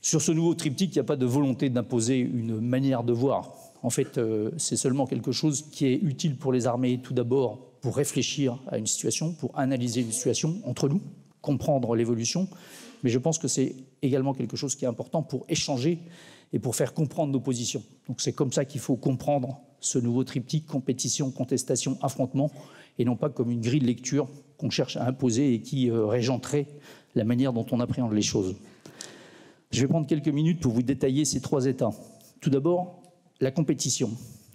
D: Sur ce nouveau triptyque, il n'y a pas de volonté d'imposer une manière de voir. En fait, euh, c'est seulement quelque chose qui est utile pour les armées, tout d'abord pour réfléchir à une situation, pour analyser une situation entre nous, comprendre l'évolution, mais je pense que c'est également quelque chose qui est important pour échanger et pour faire comprendre nos positions. Donc c'est comme ça qu'il faut comprendre ce nouveau triptyque compétition, contestation, affrontement, et non pas comme une grille de lecture qu'on cherche à imposer et qui euh, régenterait la manière dont on appréhende les choses. Je vais prendre quelques minutes pour vous détailler ces trois états. Tout d'abord, la compétition,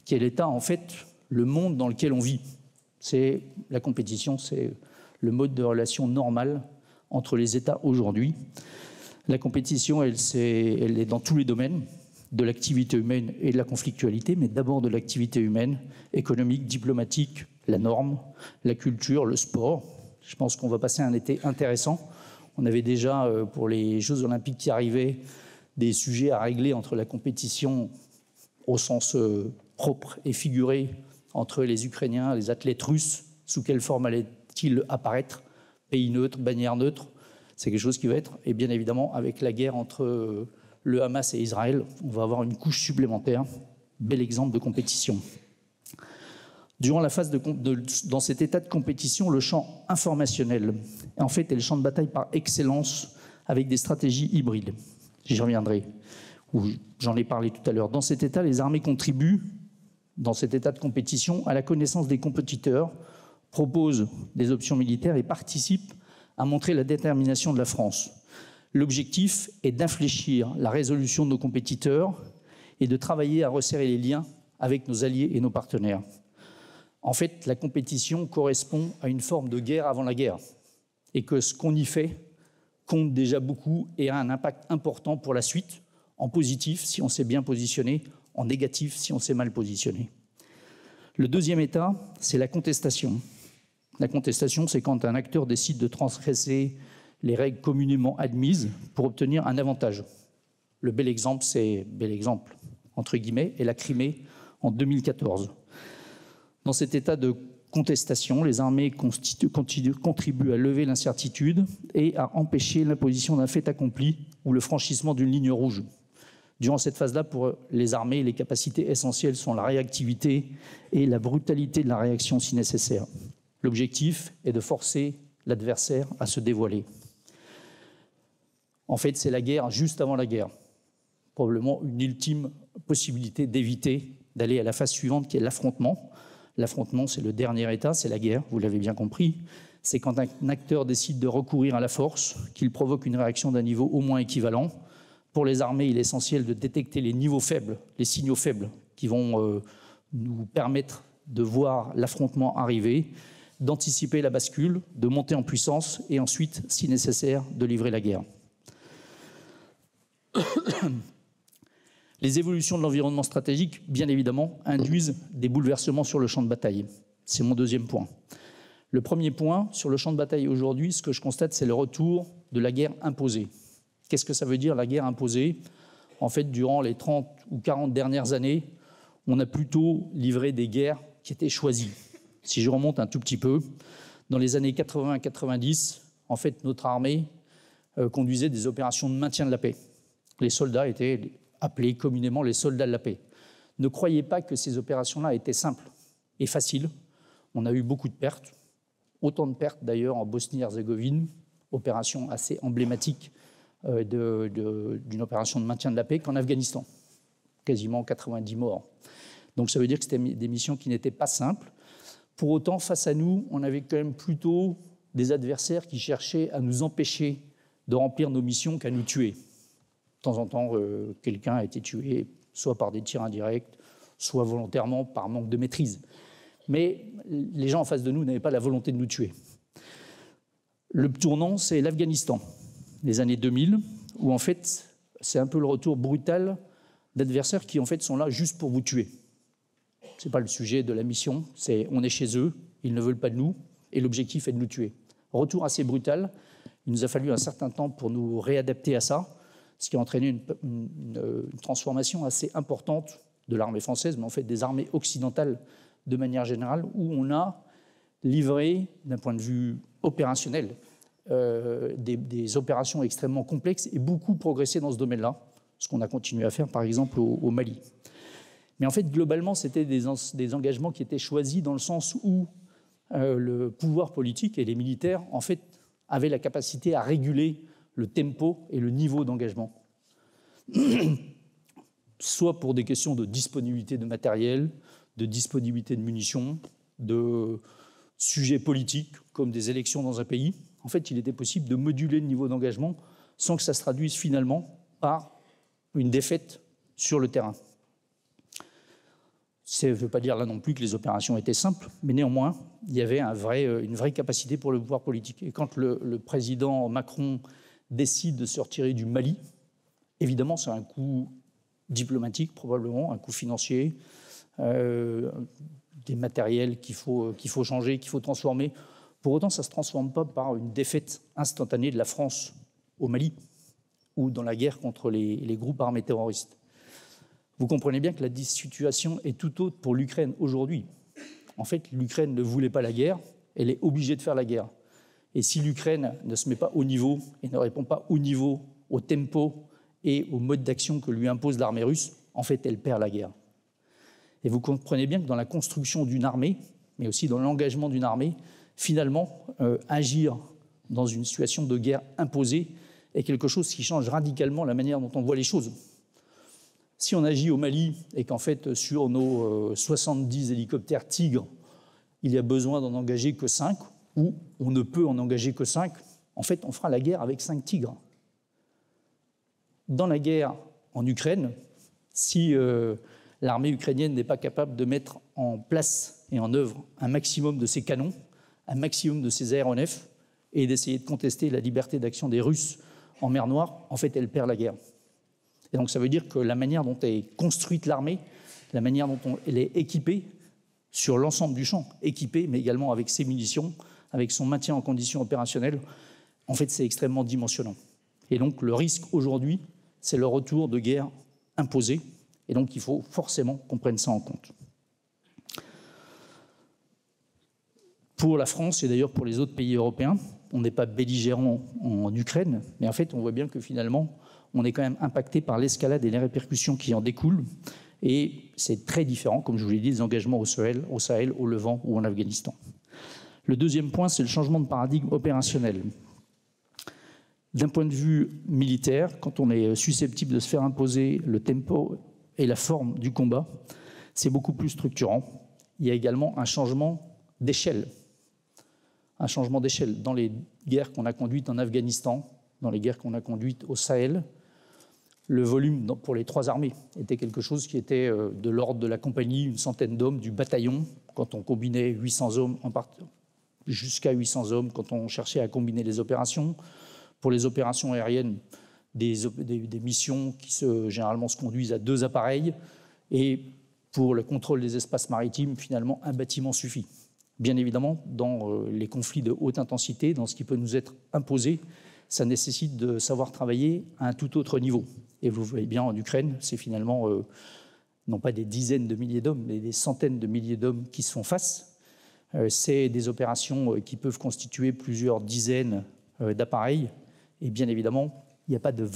D: qui est l'état, en fait, le monde dans lequel on vit. C'est la compétition, c'est le mode de relation normal entre les États aujourd'hui. La compétition, elle, elle est dans tous les domaines, de l'activité humaine et de la conflictualité, mais d'abord de l'activité humaine, économique, diplomatique, la norme, la culture, le sport. Je pense qu'on va passer un été intéressant. On avait déjà, euh, pour les Jeux olympiques qui arrivaient, des sujets à régler entre la compétition au sens euh, propre et figuré entre les Ukrainiens, les athlètes russes, sous quelle forme allait-il apparaître? Pays neutre, bannière neutre, c'est quelque chose qui va être, et bien évidemment, avec la guerre entre euh, le Hamas et Israël, on va avoir une couche supplémentaire. Bel exemple de compétition. Durant la phase de, dans cet état de compétition, le champ informationnel, en fait, est le champ de bataille par excellence avec des stratégies hybrides. J'y reviendrai. J'en ai parlé tout à l'heure. Dans cet état, les armées contribuent, dans cet état de compétition, à la connaissance des compétiteurs, proposent des options militaires et participent à montrer la détermination de la France. L'objectif est d'infléchir la résolution de nos compétiteurs et de travailler à resserrer les liens avec nos alliés et nos partenaires. En fait, la compétition correspond à une forme de guerre avant la guerre et que ce qu'on y fait compte déjà beaucoup et a un impact important pour la suite, en positif si on s'est bien positionné, en négatif si on s'est mal positionné. Le deuxième état, c'est la contestation. La contestation, c'est quand un acteur décide de transgresser les règles communément admises pour obtenir un avantage. Le bel exemple, c'est bel exemple, entre guillemets, est la Crimée en 2014. Dans cet état de contestation, les armées contribuent à lever l'incertitude et à empêcher l'imposition d'un fait accompli ou le franchissement d'une ligne rouge. Durant cette phase-là, pour les armées, les capacités essentielles sont la réactivité et la brutalité de la réaction si nécessaire. L'objectif est de forcer l'adversaire à se dévoiler. En fait, c'est la guerre juste avant la guerre. Probablement une ultime possibilité d'éviter d'aller à la phase suivante qui est l'affrontement. L'affrontement, c'est le dernier état, c'est la guerre, vous l'avez bien compris. C'est quand un acteur décide de recourir à la force, qu'il provoque une réaction d'un niveau au moins équivalent. Pour les armées, il est essentiel de détecter les niveaux faibles, les signaux faibles qui vont euh, nous permettre de voir l'affrontement arriver d'anticiper la bascule, de monter en puissance et ensuite, si nécessaire, de livrer la guerre. Les évolutions de l'environnement stratégique, bien évidemment, induisent des bouleversements sur le champ de bataille. C'est mon deuxième point. Le premier point, sur le champ de bataille aujourd'hui, ce que je constate, c'est le retour de la guerre imposée. Qu'est-ce que ça veut dire, la guerre imposée? En fait, durant les 30 ou 40 dernières années, on a plutôt livré des guerres qui étaient choisies. Si je remonte un tout petit peu, dans les années 80-90, en fait, notre armée euh, conduisait des opérations de maintien de la paix. Les soldats étaient appelés communément les soldats de la paix. Ne croyez pas que ces opérations-là étaient simples et faciles. On a eu beaucoup de pertes, autant de pertes d'ailleurs en Bosnie-Herzégovine, opération assez emblématique d'une opération de maintien de la paix, qu'en Afghanistan, quasiment 90 morts. Donc ça veut dire que c'était des missions qui n'étaient pas simples. Pour autant, face à nous, on avait quand même plutôt des adversaires qui cherchaient à nous empêcher de remplir nos missions qu'à nous tuer. De temps en temps, euh, quelqu'un a été tué, soit par des tirs indirects, soit volontairement par manque de maîtrise. Mais les gens en face de nous n'avaient pas la volonté de nous tuer. Le tournant, c'est l'Afghanistan, les années 2000, où en fait, c'est un peu le retour brutal d'adversaires qui en fait sont là juste pour vous tuer. Ce n'est pas le sujet de la mission, c'est on est chez eux, ils ne veulent pas de nous, et l'objectif est de nous tuer. Retour assez brutal, il nous a fallu un certain temps pour nous réadapter à ça, ce qui a entraîné une, une transformation assez importante de l'armée française, mais en fait des armées occidentales de manière générale, où on a livré, d'un point de vue opérationnel, euh, des, opérations extrêmement complexes et beaucoup progressé dans ce domaine-là, ce qu'on a continué à faire par exemple au, Mali. Mais en fait, globalement, c'était des, engagements qui étaient choisis dans le sens où euh, le pouvoir politique et les militaires, en fait, avaient la capacité à réguler le tempo et le niveau d'engagement. Soit pour des questions de disponibilité de matériel, de disponibilité de munitions, de sujets politiques comme des élections dans un pays, en fait, il était possible de moduler le niveau d'engagement sans que ça se traduise finalement par une défaite sur le terrain. Ça ne veut pas dire là non plus que les opérations étaient simples, mais néanmoins, il y avait euh, une vraie capacité pour le pouvoir politique. Et quand le, président Macron décide de se retirer du Mali, évidemment, c'est un coût diplomatique probablement, un coût financier, euh, des matériels faut, qu'il faut changer, qu'il faut transformer. Pour autant, ça ne se transforme pas par une défaite instantanée de la France au Mali ou dans la guerre contre les, groupes armés terroristes. Vous comprenez bien que la situation est tout autre pour l'Ukraine aujourd'hui. En fait, l'Ukraine ne voulait pas la guerre, elle est obligée de faire la guerre. Et si l'Ukraine ne se met pas au niveau et ne répond pas au niveau, au tempo et au mode d'action que lui impose l'armée russe, en fait, elle perd la guerre. Et vous comprenez bien que dans la construction d'une armée, mais aussi dans l'engagement d'une armée, finalement, euh, agir dans une situation de guerre imposée est quelque chose qui change radicalement la manière dont on voit les choses. Si on agit au Mali et qu'en fait, sur nos 70 euh, hélicoptères Tigre, il y a besoin d'en engager que 5, ou on ne peut en engager que 5, en fait, on fera la guerre avec 5 Tigres. Dans la guerre en Ukraine, si euh, l'armée ukrainienne n'est pas capable de mettre en place et en œuvre un maximum de ses canons, un maximum de ses aéronefs, et d'essayer de contester la liberté d'action des Russes en mer Noire, en fait, elle perd la guerre. Et donc ça veut dire que la manière dont est construite l'armée, la manière dont elle est équipée sur l'ensemble du champ, équipée, mais également avec ses munitions, avec son maintien en condition opérationnelle, en fait, c'est extrêmement dimensionnant. Et donc le risque aujourd'hui, c'est le retour de guerre imposée et donc il faut forcément qu'on prenne ça en compte. Pour la France et d'ailleurs pour les autres pays européens, on n'est pas belligérant en Ukraine, mais en fait on voit bien que finalement on est quand même impacté par l'escalade et les répercussions qui en découlent. Et c'est très différent, comme je vous l'ai dit, des engagements au Sahel, au Sahel, au Levant ou en Afghanistan. Le deuxième point, c'est le changement de paradigme opérationnel. D'un point de vue militaire, quand on est susceptible de se faire imposer le tempo et la forme du combat, c'est beaucoup plus structurant. Il y a également un changement d'échelle. Un changement d'échelle. Dans les guerres qu'on a conduites en Afghanistan, dans les guerres qu'on a conduites au Sahel, le volume pour les trois armées était quelque chose qui était euh, de l'ordre de la compagnie, une centaine d'hommes, du bataillon, quand on combinait 800 hommes, jusqu'à 800 hommes quand on cherchait à combiner les opérations. Pour les opérations aériennes, des, missions qui généralement se conduisent à deux appareils. Et pour le contrôle des espaces maritimes, finalement, un bâtiment suffit. Bien évidemment, dans euh, les conflits de haute intensité, dans ce qui peut nous être imposé, ça nécessite de savoir travailler à un tout autre niveau. Et vous voyez bien, en Ukraine, c'est finalement euh, non pas des dizaines de milliers d'hommes, mais des centaines de milliers d'hommes qui se font face. Euh, c'est des opérations qui peuvent constituer plusieurs dizaines d'appareils. Et bien évidemment, il n'y a pas de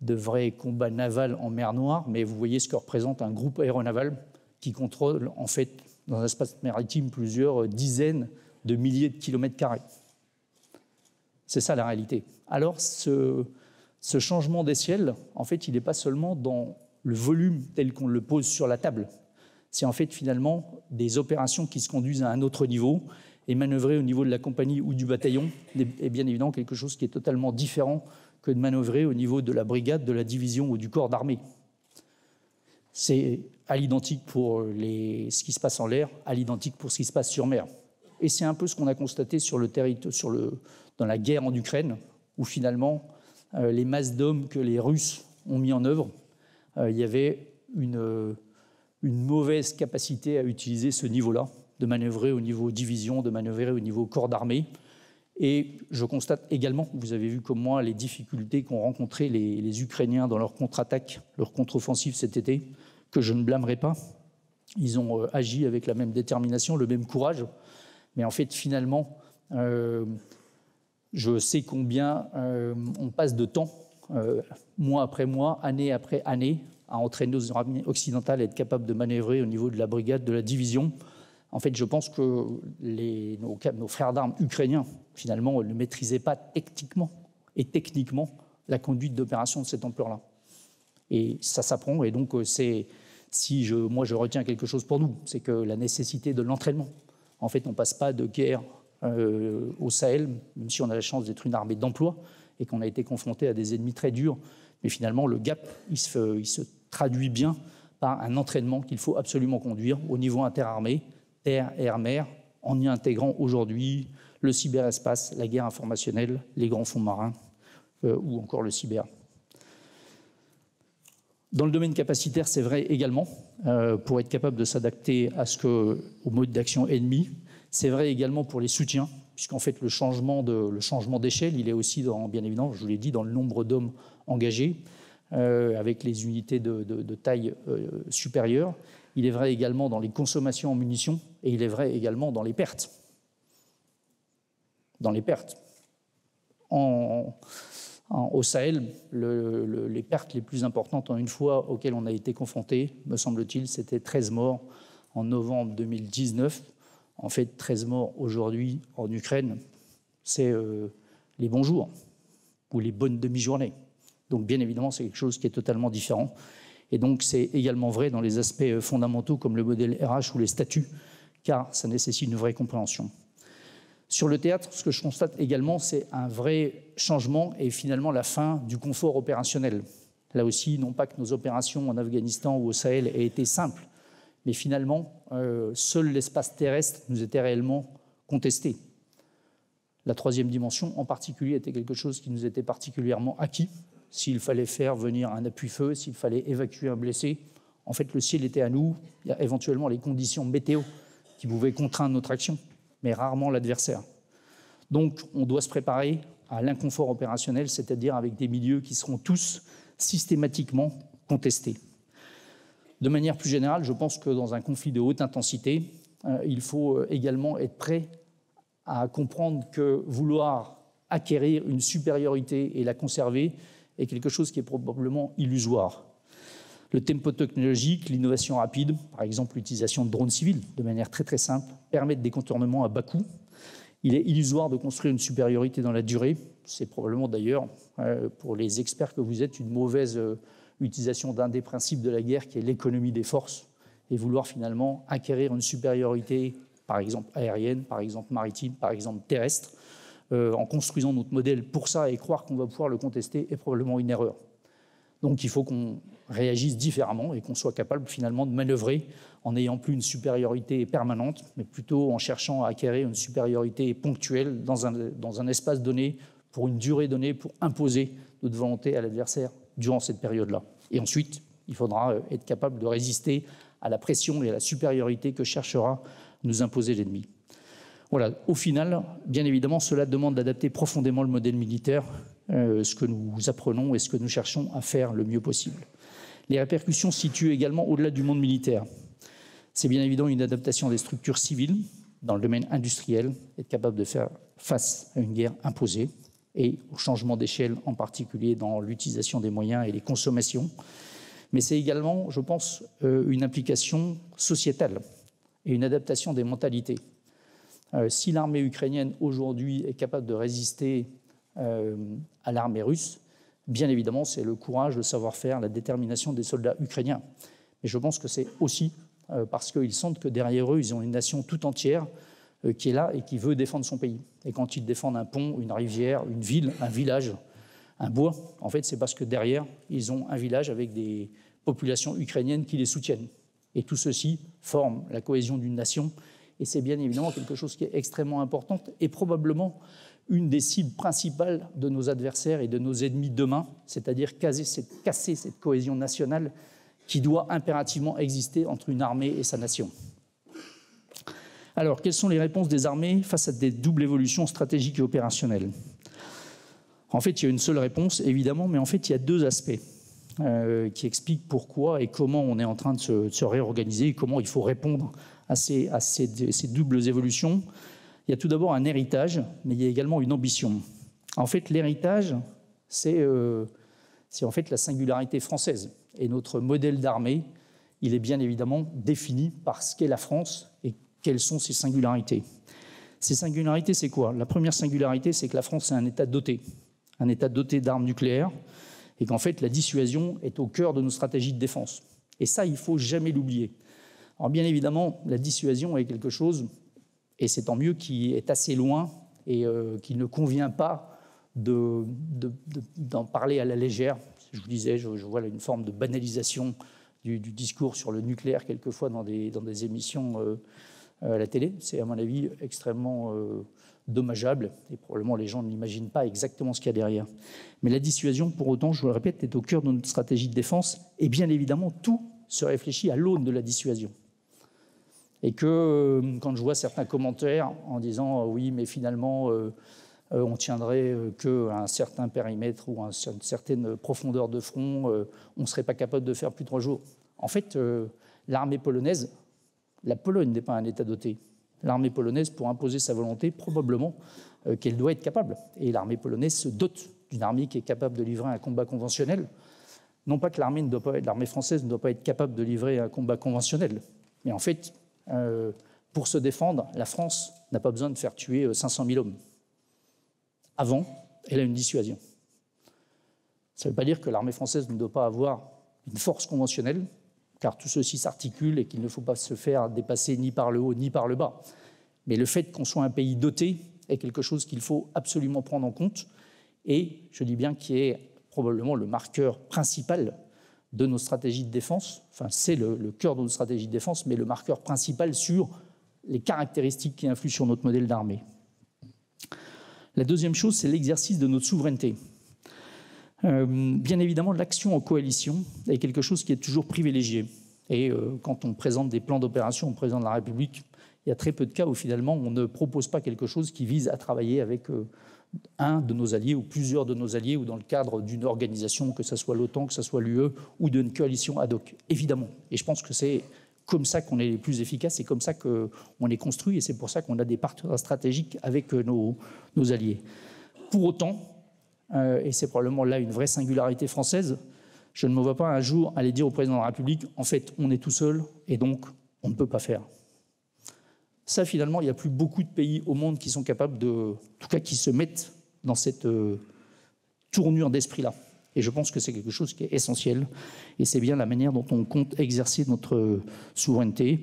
D: de vrai combat naval en mer Noire, mais vous voyez ce que représente un groupe aéronaval qui contrôle en fait dans un espace maritime plusieurs dizaines de milliers de kilomètres carrés. C'est ça la réalité. Alors ce, changement des ciels, en fait, il n'est pas seulement dans le volume tel qu'on le pose sur la table. C'est en fait finalement des opérations qui se conduisent à un autre niveau et manœuvrer au niveau de la compagnie ou du bataillon est bien évidemment quelque chose qui est totalement différent que de manœuvrer au niveau de la brigade, de la division ou du corps d'armée. C'est à l'identique pour ce qui se passe en l'air, à l'identique pour ce qui se passe sur mer. Et c'est un peu ce qu'on a constaté sur le sur dans la guerre en Ukraine, où finalement euh, les masses d'hommes que les Russes ont mis en œuvre, euh, il y avait une, une mauvaise capacité à utiliser ce niveau-là, de manœuvrer au niveau division, de manœuvrer au niveau corps d'armée. Et je constate également, vous avez vu comme moi, les difficultés qu'ont rencontrées les, les Ukrainiens dans leur contre-attaque, leur contre-offensive cet été que je ne blâmerai pas. Ils ont euh, agi avec la même détermination, le même courage. Mais en fait, finalement, euh, je sais combien euh, on passe de temps, mois après mois, année après année, à entraîner nos armées occidentales à être capables de manœuvrer au niveau de la brigade, de la division. En fait, je pense que nos, nos, frères d'armes ukrainiens, finalement, ne maîtrisaient pas techniquement et techniquement la conduite d'opérations de cette ampleur-là. Et ça s'apprend, et donc c'est si je, moi je retiens quelque chose pour nous, c'est que la nécessité de l'entraînement. En fait, on ne passe pas de guerre euh, au Sahel, même si on a la chance d'être une armée d'emploi et qu'on a été confronté à des ennemis très durs. Mais finalement, le gap, il se, traduit bien par un entraînement qu'il faut absolument conduire au niveau interarmé, terre, air, mer, en y intégrant aujourd'hui le cyberespace, la guerre informationnelle, les grands fonds marins euh, ou encore le cyber. Dans le domaine capacitaire, c'est vrai également, euh, pour être capable de s'adapter au mode d'action ennemi. C'est vrai également pour les soutiens, puisqu'en fait le changement, d'échelle, il est aussi, bien évidemment, je vous l'ai dit, dans le nombre d'hommes engagés, euh, avec les unités de, de, taille euh, supérieure. Il est vrai également dans les consommations en munitions, et il est vrai également dans les pertes. Dans les pertes. En, au Sahel, les pertes les plus importantes en une fois auxquelles on a été confronté, me semble-t-il, c'était 13 morts en novembre 2019. En fait, 13 morts aujourd'hui en Ukraine, c'est euh, les bons jours ou les bonnes demi-journées. Donc, bien évidemment, c'est quelque chose qui est totalement différent. Et donc, c'est également vrai dans les aspects fondamentaux comme le modèle RH ou les statuts, car ça nécessite une vraie compréhension. Sur le théâtre, ce que je constate également, c'est un vrai changement et finalement la fin du confort opérationnel. Là aussi, non pas que nos opérations en Afghanistan ou au Sahel aient été simples, mais finalement, euh, seul l'espace terrestre nous était réellement contesté. La troisième dimension, en particulier, était quelque chose qui nous était particulièrement acquis. S'il fallait faire venir un appui-feu, s'il fallait évacuer un blessé, en fait, le ciel était à nous. Il y a éventuellement les conditions météo qui pouvaient contraindre notre action mais rarement l'adversaire. Donc on doit se préparer à l'inconfort opérationnel, c'est-à-dire avec des milieux qui seront tous systématiquement contestés. De manière plus générale, je pense que dans un conflit de haute intensité, euh, il faut euh, également être prêt à comprendre que vouloir acquérir une supériorité et la conserver est quelque chose qui est probablement illusoire. Le tempo technologique, l'innovation rapide, par exemple l'utilisation de drones civils de manière très très simple, permettent des contournements à bas coût. Il est illusoire de construire une supériorité dans la durée. C'est probablement d'ailleurs, euh, pour les experts que vous êtes, une mauvaise euh, utilisation d'un des principes de la guerre qui est l'économie des forces et vouloir finalement acquérir une supériorité, par exemple aérienne, par exemple maritime, par exemple terrestre, euh, en construisant notre modèle pour ça et croire qu'on va pouvoir le contester est probablement une erreur. Donc il faut qu'on réagisse différemment et qu'on soit capable finalement de manœuvrer en n'ayant plus une supériorité permanente, mais plutôt en cherchant à acquérir une supériorité ponctuelle dans un, dans un espace donné, pour une durée donnée, pour imposer notre volonté à l'adversaire durant cette période-là. Et ensuite, il faudra euh, être capable de résister à la pression et à la supériorité que cherchera nous imposer l'ennemi. Voilà, au final, bien évidemment, cela demande d'adapter profondément le modèle militaire, euh, ce que nous apprenons et ce que nous cherchons à faire le mieux possible. Les répercussions se situent également au-delà du monde militaire. C'est bien évidemment une adaptation des structures civiles dans le domaine industriel, être capable de faire face à une guerre imposée et au changement d'échelle, en particulier dans l'utilisation des moyens et les consommations. Mais c'est également, je pense, euh, une implication sociétale et une adaptation des mentalités. Euh, si l'armée ukrainienne aujourd'hui est capable de résister euh, à l'armée russe, bien évidemment, c'est le courage, le savoir-faire, la détermination des soldats ukrainiens. Mais je pense que c'est aussi euh, parce qu'ils sentent que derrière eux, ils ont une nation tout entière qui est là et qui veut défendre son pays. Et quand ils défendent un pont, une rivière, une ville, un village, un bois, en fait, c'est parce que derrière, ils ont un village avec des populations ukrainiennes qui les soutiennent. Et tout ceci forme la cohésion d'une nation. Et c'est bien évidemment quelque chose qui est extrêmement important et probablement une des cibles principales de nos adversaires et de nos ennemis demain, c'est-à-dire casser cette, cohésion nationale qui doit impérativement exister entre une armée et sa nation. Alors, quelles sont les réponses des armées face à des doubles évolutions stratégiques et opérationnelles? En fait, il y a une seule réponse, évidemment, mais en fait, il y a deux aspects. Euh, qui explique pourquoi et comment on est en train de se, réorganiser et comment il faut répondre à, ces, doubles évolutions. Il y a tout d'abord un héritage, mais il y a également une ambition. En fait, l'héritage, c'est euh, en fait la singularité française. Et notre modèle d'armée, il est bien évidemment défini par ce qu'est la France et quelles sont ses singularités. Ces singularités, c'est quoi? La première singularité, c'est que la France est un État doté, un État doté d'armes nucléaires, et qu'en fait la dissuasion est au cœur de nos stratégies de défense. Et ça, il ne faut jamais l'oublier. Alors bien évidemment, la dissuasion est quelque chose, et c'est tant mieux, qui est assez loin et euh, qui ne convient pas d'en de, parler à la légère. Je vous disais, je, vois une forme de banalisation du, discours sur le nucléaire quelquefois dans des, dans des émissions euh, à la télé. C'est à mon avis extrêmement euh, dommageable, et probablement les gens n'imaginent pas exactement ce qu'il y a derrière. Mais la dissuasion, pour autant, je vous le répète, est au cœur de notre stratégie de défense, et bien évidemment, tout se réfléchit à l'aune de la dissuasion. Et que euh, quand je vois certains commentaires en disant euh, oui, mais finalement, euh, on tiendrait qu'à un certain périmètre ou à une certaine profondeur de front, on ne serait pas capable de faire plus de trois jours. En fait, l'armée polonaise, la Pologne n'est pas un État doté l'armée polonaise, pour imposer sa volonté, probablement qu'elle doit être capable. Et l'armée polonaise se dote d'une armée qui est capable de livrer un combat conventionnel. Non pas que l'armée française ne doit pas être capable de livrer un combat conventionnel, mais en fait, pour se défendre, la France n'a pas besoin de faire tuer 500 euh, 000 hommes. Avant, elle a une dissuasion. Ça ne veut pas dire que l'armée française ne doit pas avoir une force conventionnelle, car tout ceci s'articule et qu'il ne faut pas se faire dépasser ni par le haut ni par le bas. Mais le fait qu'on soit un pays doté est quelque chose qu'il faut absolument prendre en compte et, je dis bien, qui est probablement le marqueur principal de nos stratégies de défense. Enfin, c'est le, cœur de nos stratégies de défense, mais le marqueur principal sur les caractéristiques qui influent sur notre modèle d'armée. La deuxième chose, c'est l'exercice de notre souveraineté. Euh, bien évidemment, l'action en coalition est quelque chose qui est toujours privilégié. Et euh, quand on présente des plans d'opération au président de la République, il y a très peu de cas où finalement on ne propose pas quelque chose qui vise à travailler avec euh, un de nos alliés ou plusieurs de nos alliés ou dans le cadre d'une organisation, que ce soit l'OTAN, que ce soit l'UE ou d'une coalition ad hoc, évidemment. Et je pense que c'est comme ça qu'on est les plus efficaces, c'est comme ça qu'on est construit et c'est pour ça qu'on a des partenaires stratégiques avec nos, nos alliés. Pour autant, euh, et c'est probablement là une vraie singularité française, je ne me vois pas un jour aller dire au président de la République, en fait, on est tout seul et donc on ne peut pas faire. Ça, finalement, il n'y a plus beaucoup de pays au monde qui sont capables de, en tout cas, qui se mettent dans cette euh, tournure d'esprit-là. Et je pense que c'est quelque chose qui est essentiel. Et c'est bien la manière dont on compte exercer notre souveraineté.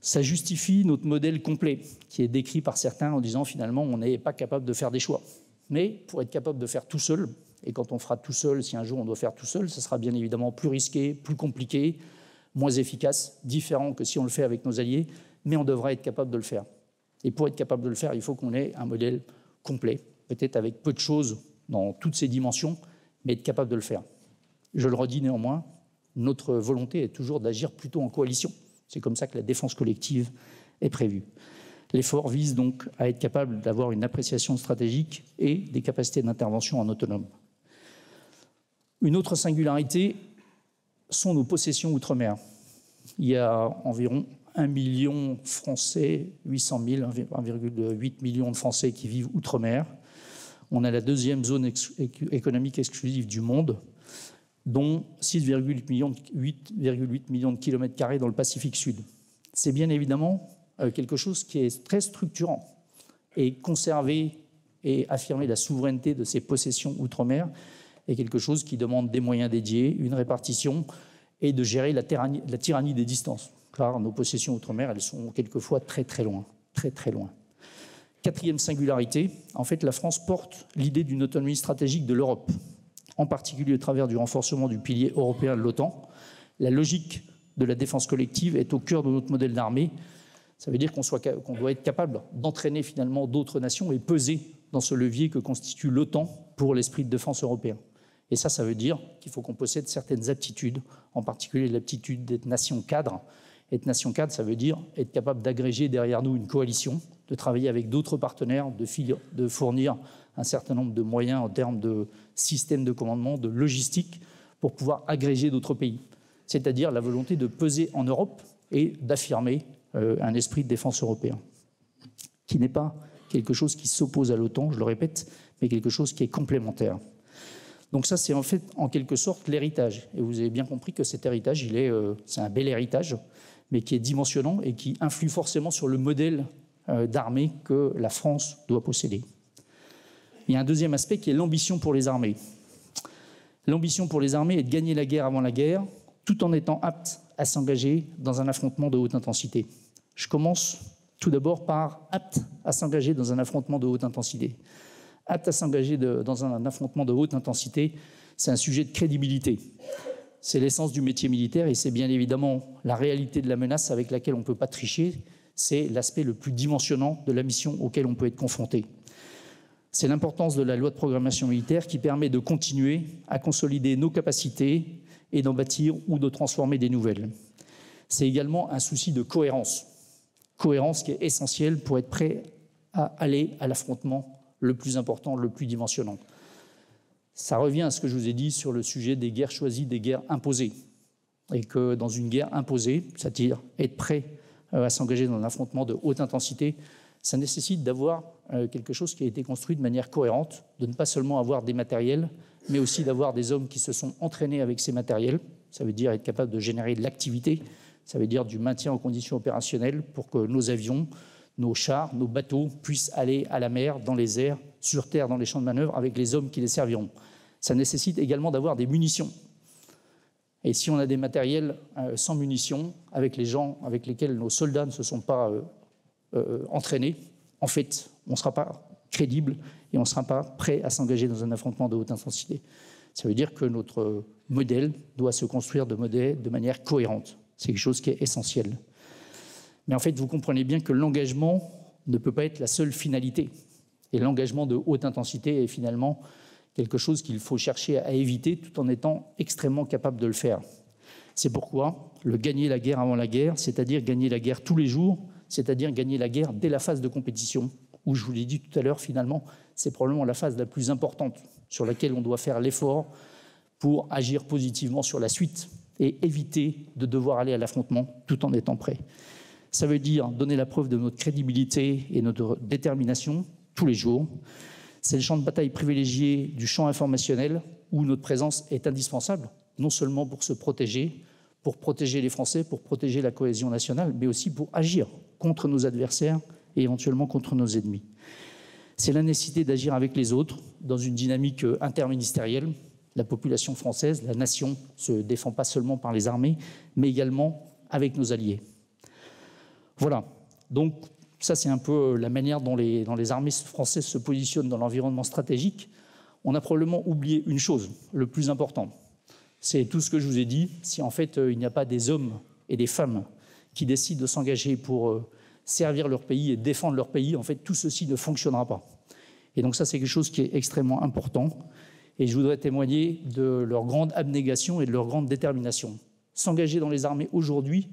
D: Ça justifie notre modèle complet, qui est décrit par certains en disant finalement on n'est pas capable de faire des choix. Mais pour être capable de faire tout seul, et quand on fera tout seul, si un jour on doit faire tout seul, ce sera bien évidemment plus risqué, plus compliqué, moins efficace, différent que si on le fait avec nos alliés, mais on devra être capable de le faire. Et pour être capable de le faire, il faut qu'on ait un modèle complet, peut-être avec peu de choses dans toutes ces dimensions, mais être capable de le faire. Je le redis néanmoins, notre volonté est toujours d'agir plutôt en coalition. C'est comme ça que la défense collective est prévu. L'effort vise donc à être capable d'avoir une appréciation stratégique et des capacités d'intervention en autonome. Une autre singularité sont nos possessions outre-mer. Il y a environ 1 million Français, 800 000, 1,8 million de Français qui vivent outre-mer. On a la deuxième zone économique exclusive du monde, dont 6,8 millions, de kilomètres carrés dans le Pacifique Sud. C'est bien évidemment euh, quelque chose qui est très structurant. Et conserver et affirmer la souveraineté de ces possessions outre-mer est quelque chose qui demande des moyens dédiés, une répartition et de gérer la tyrannie des distances. Car nos possessions outre-mer, elles sont quelquefois très très loin, très très loin. Quatrième singularité, en fait, la France porte l'idée d'une autonomie stratégique de l'Europe, en particulier au travers du renforcement du pilier européen de l'OTAN. La logique de la défense collective est au cœur de notre modèle d'armée. Ça veut dire qu'on doit être capable d'entraîner finalement d'autres nations et peser dans ce levier que constitue l'OTAN pour l'esprit de défense européen. Et ça, ça veut dire qu'il faut qu'on possède certaines aptitudes, en particulier l'aptitude d'être nation cadre. Être nation cadre, ça veut dire être capable d'agréger derrière nous une coalition, de travailler avec d'autres partenaires, de, fournir un certain nombre de moyens en termes de système de commandement, de logistique, pour pouvoir agréger d'autres pays. C'est-à-dire la volonté de peser en Europe et d'affirmer euh, un esprit de défense européen, qui n'est pas quelque chose qui s'oppose à l'OTAN, je le répète, mais quelque chose qui est complémentaire. Donc ça, c'est en fait, en quelque sorte, l'héritage. Et vous avez bien compris que cet héritage, il est, euh, c'est un bel héritage, mais qui est dimensionnant et qui influe forcément sur le modèle euh, d'armée que la France doit posséder. Il y a un deuxième aspect qui est l'ambition pour les armées. L'ambition pour les armées est de gagner la guerre avant la guerre, tout en étant apte à s'engager dans un affrontement de haute intensité. Je commence tout d'abord par apte à s'engager dans un affrontement de haute intensité apte à s'engager dans un affrontement de haute intensité, c'est un sujet de crédibilité. C'est l'essence du métier militaire et c'est bien évidemment la réalité de la menace avec laquelle on ne peut pas tricher. C'est l'aspect le plus dimensionnant de la mission auquel on peut être confronté. C'est l'importance de la loi de programmation militaire qui permet de continuer à consolider nos capacités et d'en bâtir ou de transformer des nouvelles. C'est également un souci de cohérence. Cohérence qui est essentielle pour être prêt à aller à l'affrontement le plus important, le plus dimensionnant. Ça revient à ce que je vous ai dit sur le sujet des guerres choisies, des guerres imposées. Et que dans une guerre imposée, c'est-à-dire être prêt euh, à s'engager dans un affrontement de haute intensité, ça nécessite d'avoir euh, quelque chose qui a été construit de manière cohérente, de ne pas seulement avoir des matériels, mais aussi d'avoir des hommes qui se sont entraînés avec ces matériels. Ça veut dire être capable de générer de l'activité, ça veut dire du maintien en conditions opérationnelles pour que nos avions, nos chars, nos bateaux puissent aller à la mer, dans les airs, sur terre, dans les champs de manœuvre, avec les hommes qui les serviront. Ça nécessite également d'avoir des munitions. Et si on a des matériels euh, sans munitions, avec les gens avec lesquels nos soldats ne se sont pas euh, euh, entraînés, en fait, on ne sera pas crédible et on ne sera pas prêt à s'engager dans un affrontement de haute intensité. Ça veut dire que notre modèle doit se construire de, manière cohérente. C'est quelque chose qui est essentiel. Mais en fait, vous comprenez bien que l'engagement ne peut pas être la seule finalité. Et l'engagement de haute intensité est finalement quelque chose qu'il faut chercher à éviter tout en étant extrêmement capable de le faire. C'est pourquoi le gagner la guerre avant la guerre, c'est-à-dire gagner la guerre tous les jours, c'est-à-dire gagner la guerre dès la phase de compétition, où je vous l'ai dit tout à l'heure, finalement, c'est probablement la phase la plus importante sur laquelle on doit faire l'effort pour agir positivement sur la suite et éviter de devoir aller à l'affrontement tout en étant prêt. Ça veut dire donner la preuve de notre crédibilité et notre détermination tous les jours. C'est le champ de bataille privilégié du champ informationnel où notre présence est indispensable, non seulement pour se protéger, pour protéger les Français, pour protéger la cohésion nationale, mais aussi pour agir contre nos adversaires et éventuellement contre nos ennemis. C'est la nécessité d'agir avec les autres dans une dynamique interministérielle. La population française, la nation, se défend pas seulement par les armées, mais également avec nos alliés. Voilà. Donc, ça, c'est un peu euh, la manière dont les, armées françaises se positionnent dans l'environnement stratégique. On a probablement oublié une chose, le plus important. C'est tout ce que je vous ai dit. Si en fait, euh, il n'y a pas des hommes et des femmes qui décident de s'engager pour euh, servir leur pays et défendre leur pays, en fait, tout ceci ne fonctionnera pas. Et donc ça, c'est quelque chose qui est extrêmement important. Et je voudrais témoigner de leur grande abnégation et de leur grande détermination. S'engager dans les armées aujourd'hui,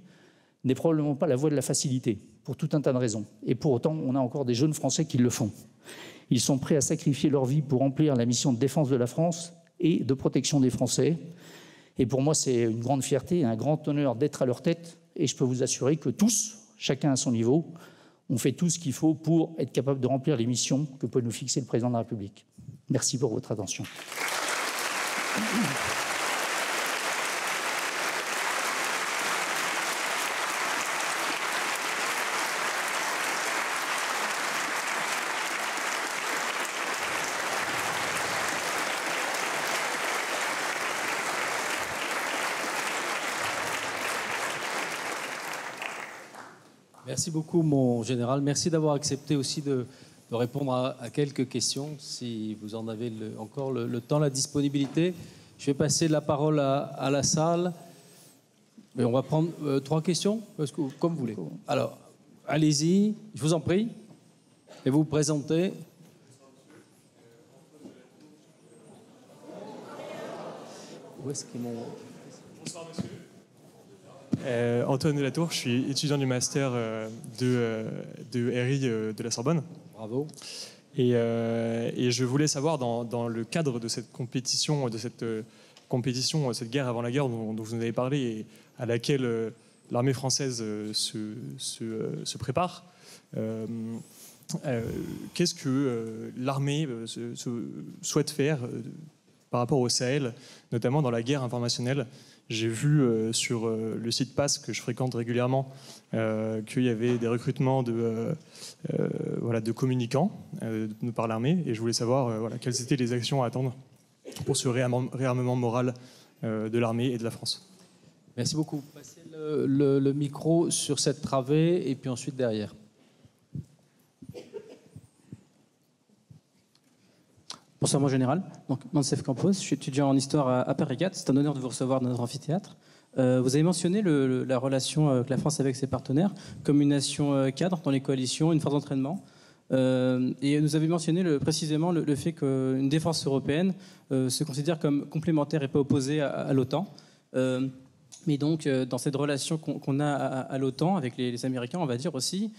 D: n'est probablement pas la voie de la facilité. Pour tout un tas de raisons. Et pour autant, on a encore des jeunes Français qui le font. Ils sont prêts à sacrifier leur vie pour remplir la mission de défense de la France et de protection des Français. Et pour moi, c'est une grande fierté un grand honneur d'être à leur tête. Et je peux vous assurer que tous, chacun à son niveau, on fait tout ce qu'il faut pour être capable de remplir les missions que peut nous fixer le président de la République. Merci pour votre attention.
A: Merci beaucoup, mon général. Merci d'avoir accepté aussi de, répondre à, quelques questions, si vous en avez encore le, temps, la disponibilité. Je vais passer la parole à, la salle. Mais on va prendre euh, trois questions, parce que, comme vous voulez. Alors, allez-y, je vous en prie. Et vous vous présentez.
E: Où est-ce qu'ils m'ont. Bonsoir, monsieur. Euh, Antoine Delatour, je suis étudiant du master euh, de, euh, de, RI de la Sorbonne.
A: Bravo.
E: Et, je voulais savoir, dans, le cadre de cette compétition, de cette compétition, cette guerre avant la guerre dont, vous nous avez parlé et à laquelle l'armée française se, se, prépare, qu'est-ce que l'armée souhaite faire par rapport au Sahel, notamment dans la guerre informationnelle j'ai vu euh, sur euh, le site PASS que je fréquente régulièrement euh, qu'il y avait des recrutements de, voilà, de communicants par l'armée et je voulais savoir voilà, quelles étaient les actions à attendre pour ce réarmement moral de l'armée et de la France.
A: Merci beaucoup. Passez le, le micro sur cette travée et puis ensuite derrière.
F: Bonsoir, mon général. Donc, Mansef Campos, je suis étudiant en histoire à, Paris 4. C'est un honneur de vous recevoir dans notre amphithéâtre. Euh, vous avez mentionné la relation euh, que la France avec ses partenaires comme une nation euh, cadre dans les coalitions, une force d'entraînement. et vous avez mentionné précisément le, fait qu'une défense européenne se considère comme complémentaire et pas opposée à, l'OTAN. mais donc, dans cette relation qu'on a à, l'OTAN avec les, Américains, on va dire aussi,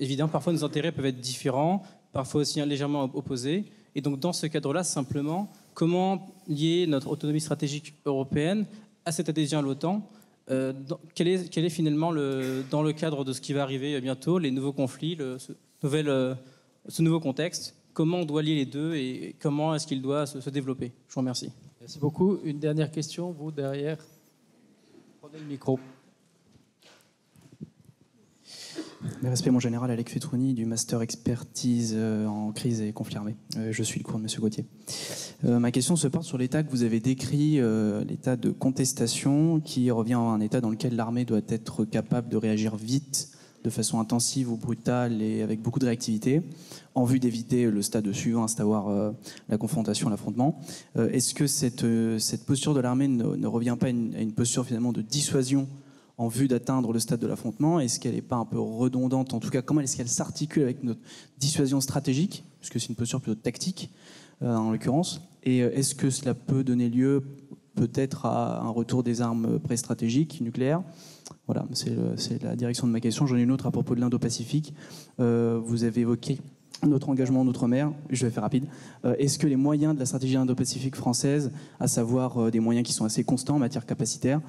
F: évidemment, parfois nos intérêts peuvent être différents, parfois aussi légèrement opposés. Et donc, dans ce cadre-là, simplement, comment lier notre autonomie stratégique européenne à cette adhésion à l'OTAN euh, quel, est, finalement, le, dans le cadre de ce qui va arriver bientôt, les nouveaux conflits, euh, ce, nouveau contexte? Comment on doit lier les deux et comment est-ce qu'il doit se, se, développer? Je vous remercie.
A: Merci beaucoup. Une dernière question, vous derrière. Prenez le micro.
G: Mes respects, mon général Alec Fetrouni, du Master Expertise euh, en crise et conflit armé. Euh, je suis le cours de M. Gauthier. Euh, ma question se porte sur l'état que vous avez décrit, l'état de contestation, qui revient à un état dans lequel l'armée doit être capable de réagir vite, de façon intensive ou brutale et avec beaucoup de réactivité, en vue d'éviter le stade suivant, à savoir la confrontation, l'affrontement. Est-ce que cette, cette posture de l'armée ne, revient pas à une posture finalement de dissuasion en vue d'atteindre le stade de l'affrontement Est-ce qu'elle n'est pas un peu redondante En tout cas, comment est-ce qu'elle s'articule avec notre dissuasion stratégique Puisque c'est une posture plutôt tactique, euh, en l'occurrence? Et euh, est-ce que cela peut donner lieu peut-être à un retour des armes pré-stratégiques nucléaires? Voilà, c'est la direction de ma question. J'en ai une autre à propos de l'Indo-Pacifique. Euh, vous avez évoqué notre engagement en Outre-mer, je vais faire rapide. Est-ce que les moyens de la stratégie Indo-Pacifique française, à savoir des moyens qui sont assez constants en matière capacitaire,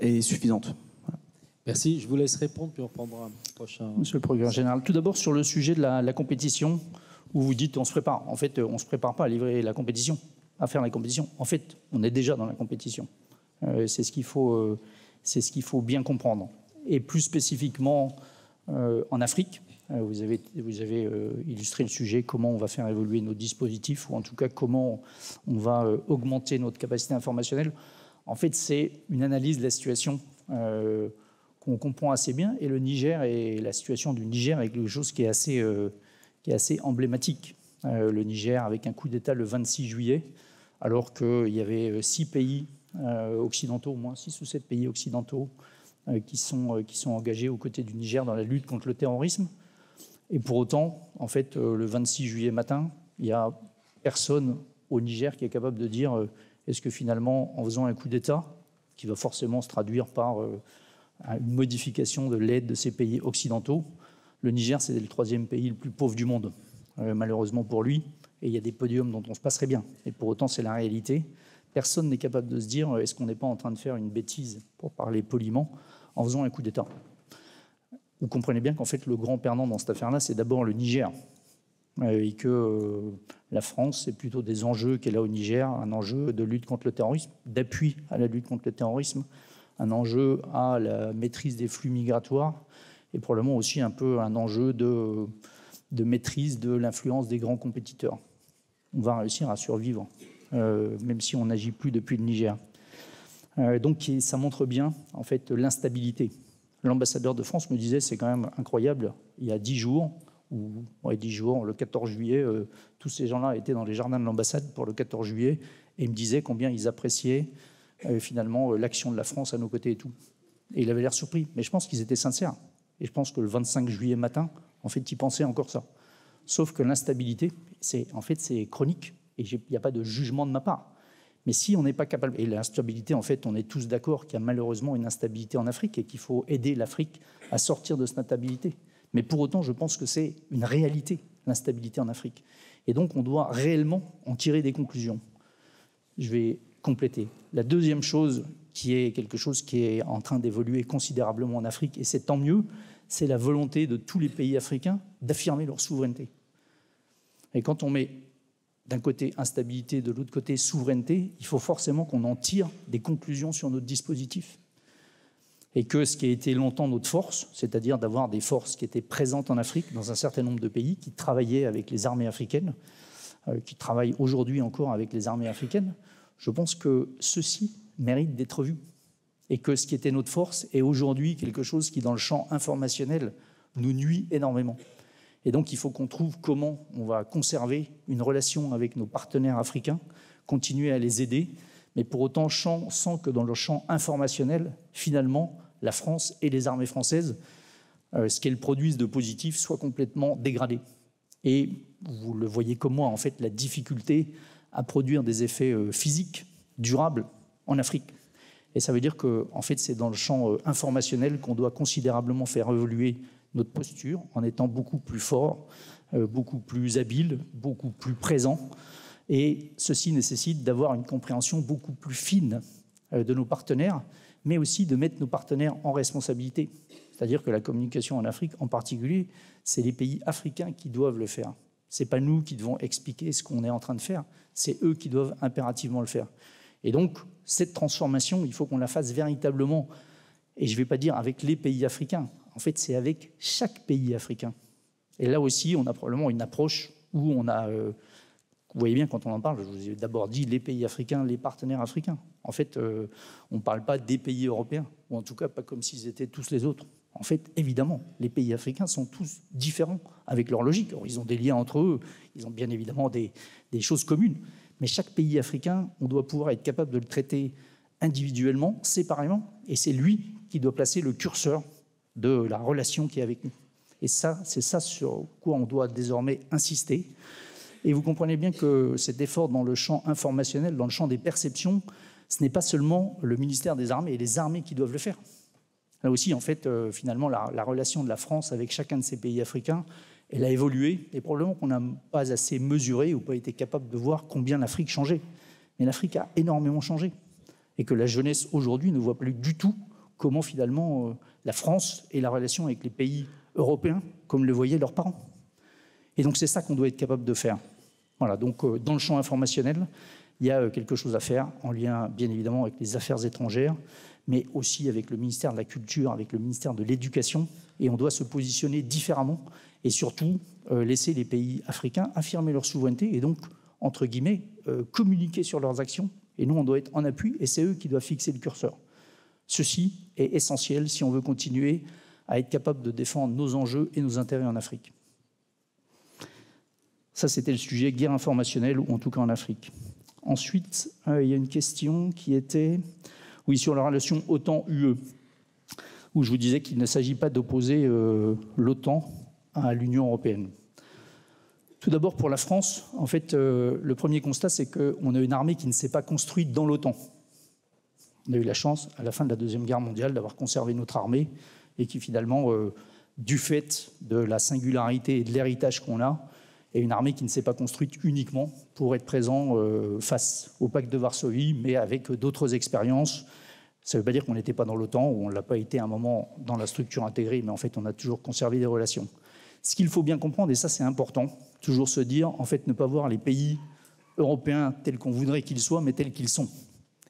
G: est suffisante?
A: Merci. Je vous laisse répondre, puis on reprendra un prochain.
D: Monsieur le procureur général, tout d'abord sur le sujet de la, compétition, où vous dites on se prépare. En fait, on ne se prépare pas à livrer la compétition, à faire la compétition. En fait, on est déjà dans la compétition. Euh, c'est ce qu'il faut, euh, ce qu'il faut bien comprendre. Et plus spécifiquement euh, en Afrique, vous avez illustré le sujet, comment on va faire évoluer nos dispositifs, ou en tout cas comment on va augmenter notre capacité informationnelle. En fait, c'est une analyse de la situation qu'on comprend assez bien, et le Niger et la situation du Niger avec quelque chose qui est assez, euh, qui est assez emblématique. Euh, le Niger avec un coup d'État le 26 juillet, alors qu'il y avait euh, six pays occidentaux, au moins six ou sept pays occidentaux, qui, sont, qui sont engagés aux côtés du Niger dans la lutte contre le terrorisme. Et pour autant, en fait, le 26 juillet matin, il n'y a personne au Niger qui est capable de dire est-ce que finalement, en faisant un coup d'État, qui va forcément se traduire par à une modification de l'aide de ces pays occidentaux. Le Niger, c'est le troisième pays le plus pauvre du monde, euh, malheureusement pour lui. Et il y a des podiums dont on se passerait bien. Et pour autant, c'est la réalité. Personne n'est capable de se dire euh, est-ce qu'on n'est pas en train de faire une bêtise, pour parler poliment, en faisant un coup d'État? Vous comprenez bien qu'en fait, le grand perdant dans cette affaire-là, c'est d'abord le Niger. Euh, et que la France, c'est plutôt des enjeux qu'elle a au Niger, un enjeu de lutte contre le terrorisme, d'appui à la lutte contre le terrorisme, un enjeu à la maîtrise des flux migratoires, et probablement aussi un peu un enjeu de, maîtrise de l'influence des grands compétiteurs. On va réussir à survivre, euh, même si on n'agit plus depuis le Niger. Euh, donc ça montre bien en fait l'instabilité. L'ambassadeur de France me disait c'est quand même incroyable. Il y a dix jours, ou ouais, dix jours, le 14 juillet, euh, tous ces gens-là étaient dans les jardins de l'ambassade pour le 14 juillet et me disaient combien ils appréciaient finalement l'action de la France à nos côtés et tout. Et il avait l'air surpris, mais je pense qu'ils étaient sincères. Et je pense que le 25 juillet matin, en fait, ils pensaient encore ça. Sauf que l'instabilité, c'est en fait, c'est chronique et il n'y a pas de jugement de ma part. Mais si on n'est pas capable, et l'instabilité, en fait, on est tous d'accord qu'il y a malheureusement une instabilité en Afrique et qu'il faut aider l'Afrique à sortir de cette instabilité. Mais pour autant, je pense que c'est une réalité, l'instabilité en Afrique. Et donc, on doit réellement en tirer des conclusions. Je vais La deuxième chose qui est quelque chose qui est en train d'évoluer considérablement en Afrique, et c'est tant mieux, c'est la volonté de tous les pays africains d'affirmer leur souveraineté. Et quand on met d'un côté instabilité, de l'autre côté souveraineté, il faut forcément qu'on en tire des conclusions sur notre dispositif. Et que ce qui a été longtemps notre force, c'est-à-dire d'avoir des forces qui étaient présentes en Afrique, dans un certain nombre de pays, qui travaillaient avec les armées africaines, euh, qui travaillent aujourd'hui encore avec les armées africaines, je pense que ceci mérite d'être vu. Et que ce qui était notre force est aujourd'hui quelque chose qui, dans le champ informationnel, nous nuit énormément. Et donc, il faut qu'on trouve comment on va conserver une relation avec nos partenaires africains, continuer à les aider, mais pour autant sans que dans le champ informationnel, finalement, la France et les armées françaises, euh, ce qu'elles produisent de positif, soit complètement dégradé. Et vous le voyez comme moi, en fait, la difficulté à produire des effets euh, physiques durables en Afrique. Et ça veut dire que, en fait, c'est dans le champ euh, informationnel qu'on doit considérablement faire évoluer notre posture en étant beaucoup plus fort, euh, beaucoup plus habile, beaucoup plus présent. Et ceci nécessite d'avoir une compréhension beaucoup plus fine de nos partenaires, mais aussi de mettre nos partenaires en responsabilité. C'est-à-dire que la communication en Afrique, en particulier, c'est les pays africains qui doivent le faire. Ce n'est pas nous qui devons expliquer ce qu'on est en train de faire, c'est eux qui doivent impérativement le faire. Et donc, cette transformation, il faut qu'on la fasse véritablement, et je ne vais pas dire avec les pays africains, en fait, c'est avec chaque pays africain. Et là aussi, on a probablement une approche où on a. Euh, vous voyez bien, quand on en parle, je vous ai d'abord dit les pays africains, les partenaires africains. En fait, euh, on ne parle pas des pays européens, ou en tout cas pas comme s'ils étaient tous les autres. En fait, évidemment, les pays africains sont tous différents avec leur logique. ils ont des liens entre eux, ils ont bien évidemment des, des choses communes. Mais chaque pays africain, on doit pouvoir être capable de le traiter individuellement, séparément, et c'est lui qui doit placer le curseur de la relation qui est avec nous. Et ça, c'est ça sur quoi on doit désormais insister. Et vous comprenez bien que cet effort dans le champ informationnel, dans le champ des perceptions, ce n'est pas seulement le ministère des Armées et les armées qui doivent le faire. Là aussi, en fait, euh, finalement, la, la, relation de la France avec chacun de ces pays africains, elle a évolué, et probablement qu'on n'a pas assez mesuré ou pas été capable de voir combien l'Afrique changeait. Mais l'Afrique a énormément changé, et que la jeunesse aujourd'hui ne voit plus du tout comment finalement euh, la France et la relation avec les pays européens comme le voyaient leurs parents. Et donc c'est ça qu'on doit être capable de faire. Voilà, donc euh, dans le champ informationnel, il y a quelque chose à faire en lien bien évidemment avec les affaires étrangères, mais aussi avec le ministère de la Culture, avec le ministère de l'Éducation, et on doit se positionner différemment et surtout laisser les pays africains affirmer leur souveraineté et donc, entre guillemets, communiquer sur leurs actions. Et nous, on doit être en appui et c'est eux qui doivent fixer le curseur. Ceci est essentiel si on veut continuer à être capable de défendre nos enjeux et nos intérêts en Afrique. Ça, c'était le sujet guerre informationnelle, ou en tout cas en Afrique. Ensuite, euh, il y a une question qui était, oui, sur la relation OTAN-UE, où je vous disais qu'il ne s'agit pas d'opposer euh, l'OTAN à l'Union européenne. Tout d'abord, pour la France, en fait, euh, le premier constat, c'est qu'on a une armée qui ne s'est pas construite dans l'OTAN. On a eu la chance, à la fin de la Deuxième Guerre mondiale, d'avoir conservé notre armée et qui finalement, euh, du fait de la singularité et de l'héritage qu'on a, est une armée qui ne s'est pas construite uniquement pour être présent euh, face au pacte de Varsovie, mais avec d'autres expériences. Ça ne veut pas dire qu'on n'était pas dans l'OTAN ou on ne l'a pas été un moment dans la structure intégrée, mais en fait, on a toujours conservé des relations. Ce qu'il faut bien comprendre, et ça c'est important, toujours se dire, en fait, ne pas voir les pays européens tels qu'on voudrait qu'ils soient, mais tels qu'ils sont.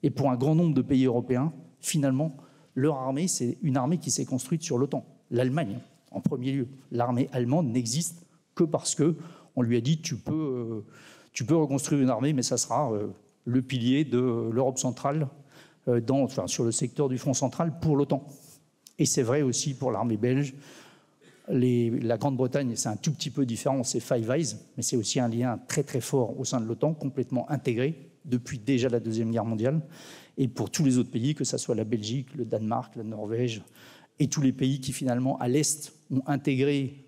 D: Et pour un grand nombre de pays européens, finalement, leur armée, c'est une armée qui s'est construite sur l'OTAN. L'Allemagne, en premier lieu. L'armée allemande n'existe que parce que on lui a dit tu peux, euh, tu peux reconstruire une armée, mais ça sera euh, le pilier de l'Europe centrale euh, dans, enfin, sur le secteur du front central pour l'OTAN. Et c'est vrai aussi pour l'armée belge. La Grande-Bretagne, c'est un tout petit peu différent, c'est Five Eyes, mais c'est aussi un lien très très fort au sein de l'OTAN, complètement intégré depuis déjà la Deuxième Guerre mondiale. Et pour tous les autres pays, que ce soit la Belgique, le Danemark, la Norvège, et tous les pays qui finalement à l'Est ont intégré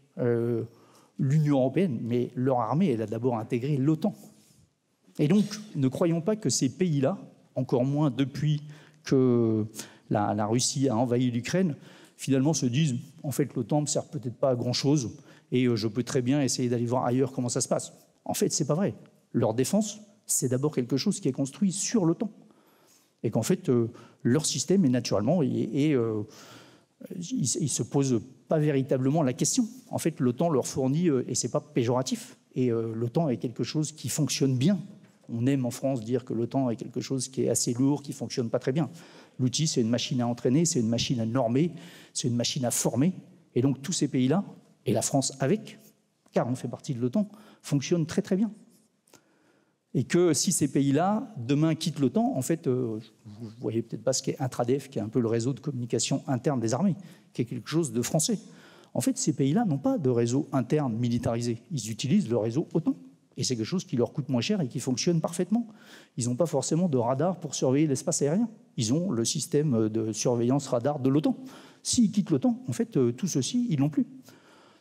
D: l'Union européenne, mais leur armée, elle a d'abord intégré l'OTAN. Et donc, ne croyons pas que ces pays-là, encore moins depuis que la, Russie a envahi l'Ukraine, finalement se disent en fait l'OTAN ne sert peut-être pas à grand chose et euh, je peux très bien essayer d'aller voir ailleurs comment ça se passe. En fait, c'est pas vrai. Leur défense, c'est d'abord quelque chose qui est construit sur l'OTAN et qu'en fait euh, leur système est naturellement et, euh, ils se posent pas véritablement la question. En fait, l'OTAN leur fournit, et c'est pas péjoratif, et l'OTAN est quelque chose qui fonctionne bien on aime en France dire que l'OTAN est quelque chose qui est assez lourd, qui fonctionne pas très bien. L'outil, c'est une machine à entraîner, c'est une machine à normer, c'est une machine à former. Et donc tous ces pays-là, et la France avec, car on fait partie de l'OTAN, fonctionnent très très bien. Et que si ces pays-là, demain, quittent l'OTAN, en fait, euh, vous voyez peut-être pas ce qu'est Intradef, qui est un peu le réseau de communication interne des armées, qui est quelque chose de français. En fait, ces pays-là n'ont pas de réseau interne militarisé. Ils utilisent le réseau OTAN. Et c'est quelque chose qui leur coûte moins cher et qui fonctionne parfaitement. Ils n'ont pas forcément de radar pour surveiller l'espace aérien. Ils ont le système de surveillance radar de l'OTAN. S'ils quittent l'OTAN, en fait, euh, tout ceci, ils l'ont plus.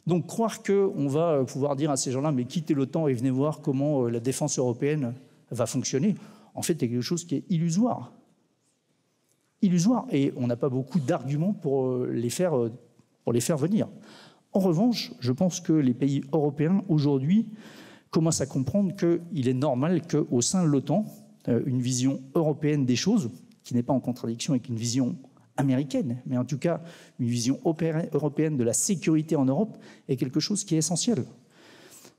D: Donc croire qu'on va pouvoir dire à ces gens-là, mais quittez l'OTAN et venez voir comment euh, la défense européenne va fonctionner, en fait, c'est quelque chose qui est illusoire. Illusoire. Et on n'a pas beaucoup d'arguments pour euh, les, faire, pour les faire venir. En revanche, je pense que les pays européens, aujourd'hui, commence à comprendre qu'il est normal qu'au sein de l'OTAN, euh, une vision européenne des choses, qui n'est pas en contradiction avec une vision américaine, mais en tout cas une vision européenne de la sécurité en Europe, est quelque chose qui est essentiel.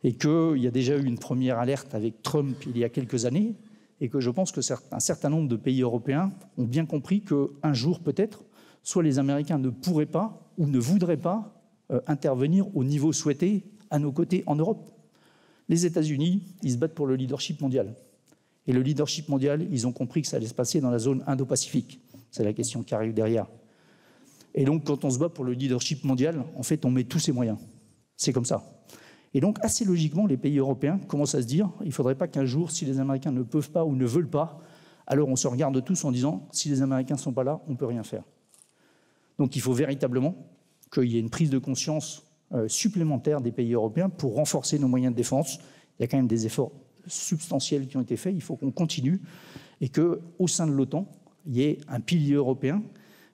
D: Et qu'il y a déjà eu une première alerte avec Trump il y a quelques années, et que je pense que un certain nombre de pays européens ont bien compris qu'un jour peut-être, soit les Américains ne pourraient pas ou ne voudraient pas euh, intervenir au niveau souhaité à nos côtés en Europe. Les États-Unis, ils se battent pour le leadership mondial. Et le leadership mondial, ils ont compris que ça allait se passer dans la zone Indo-Pacifique. C'est la question qui arrive derrière. Et donc, quand on se bat pour le leadership mondial, en fait, on met tous ses moyens. C'est comme ça. Et donc, assez logiquement, les pays européens commencent à se dire il ne faudrait pas qu'un jour, si les Américains ne peuvent pas ou ne veulent pas, alors on se regarde tous en disant si les Américains ne sont pas là, on ne peut rien faire. Donc, il faut véritablement qu'il y ait une prise de conscience euh, supplémentaires des pays européens pour renforcer nos moyens de défense. Il y a quand même des efforts substantiels qui ont été faits. Il faut qu'on continue et qu'au sein de l'OTAN, il y ait un pilier européen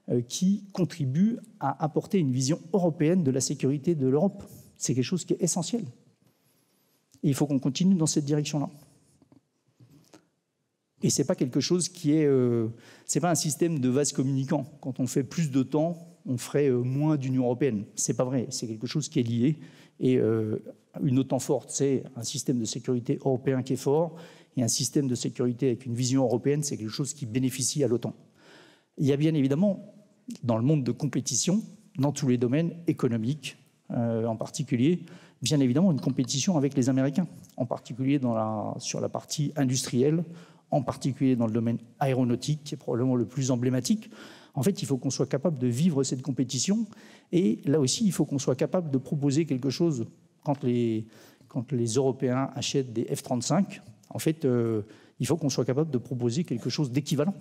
D: euh, qui contribue à apporter une vision européenne de la sécurité de l'Europe. C'est quelque chose qui est essentiel. Et il faut qu'on continue dans cette direction-là. Et c'est pas quelque chose qui est, euh, c'est pas un système de vase communicant. Quand on fait plus de temps, on ferait euh, moins d'Union européenne. C'est pas vrai, c'est quelque chose qui est lié. Et euh, une OTAN forte, c'est un système de sécurité européen qui est fort, et un système de sécurité avec une vision européenne, c'est quelque chose qui bénéficie à l'OTAN. Il y a bien évidemment, dans le monde de compétition, dans tous les domaines économiques euh, en particulier, bien évidemment une compétition avec les Américains, en particulier sur la partie industrielle, en particulier dans le domaine aéronautique, qui est probablement le plus emblématique, en fait, il faut qu'on soit capable de vivre cette compétition. Et là aussi, il faut qu'on soit capable de proposer quelque chose quand les Européens achètent des F-35. En fait, euh, il faut qu'on soit capable de proposer quelque chose d'équivalent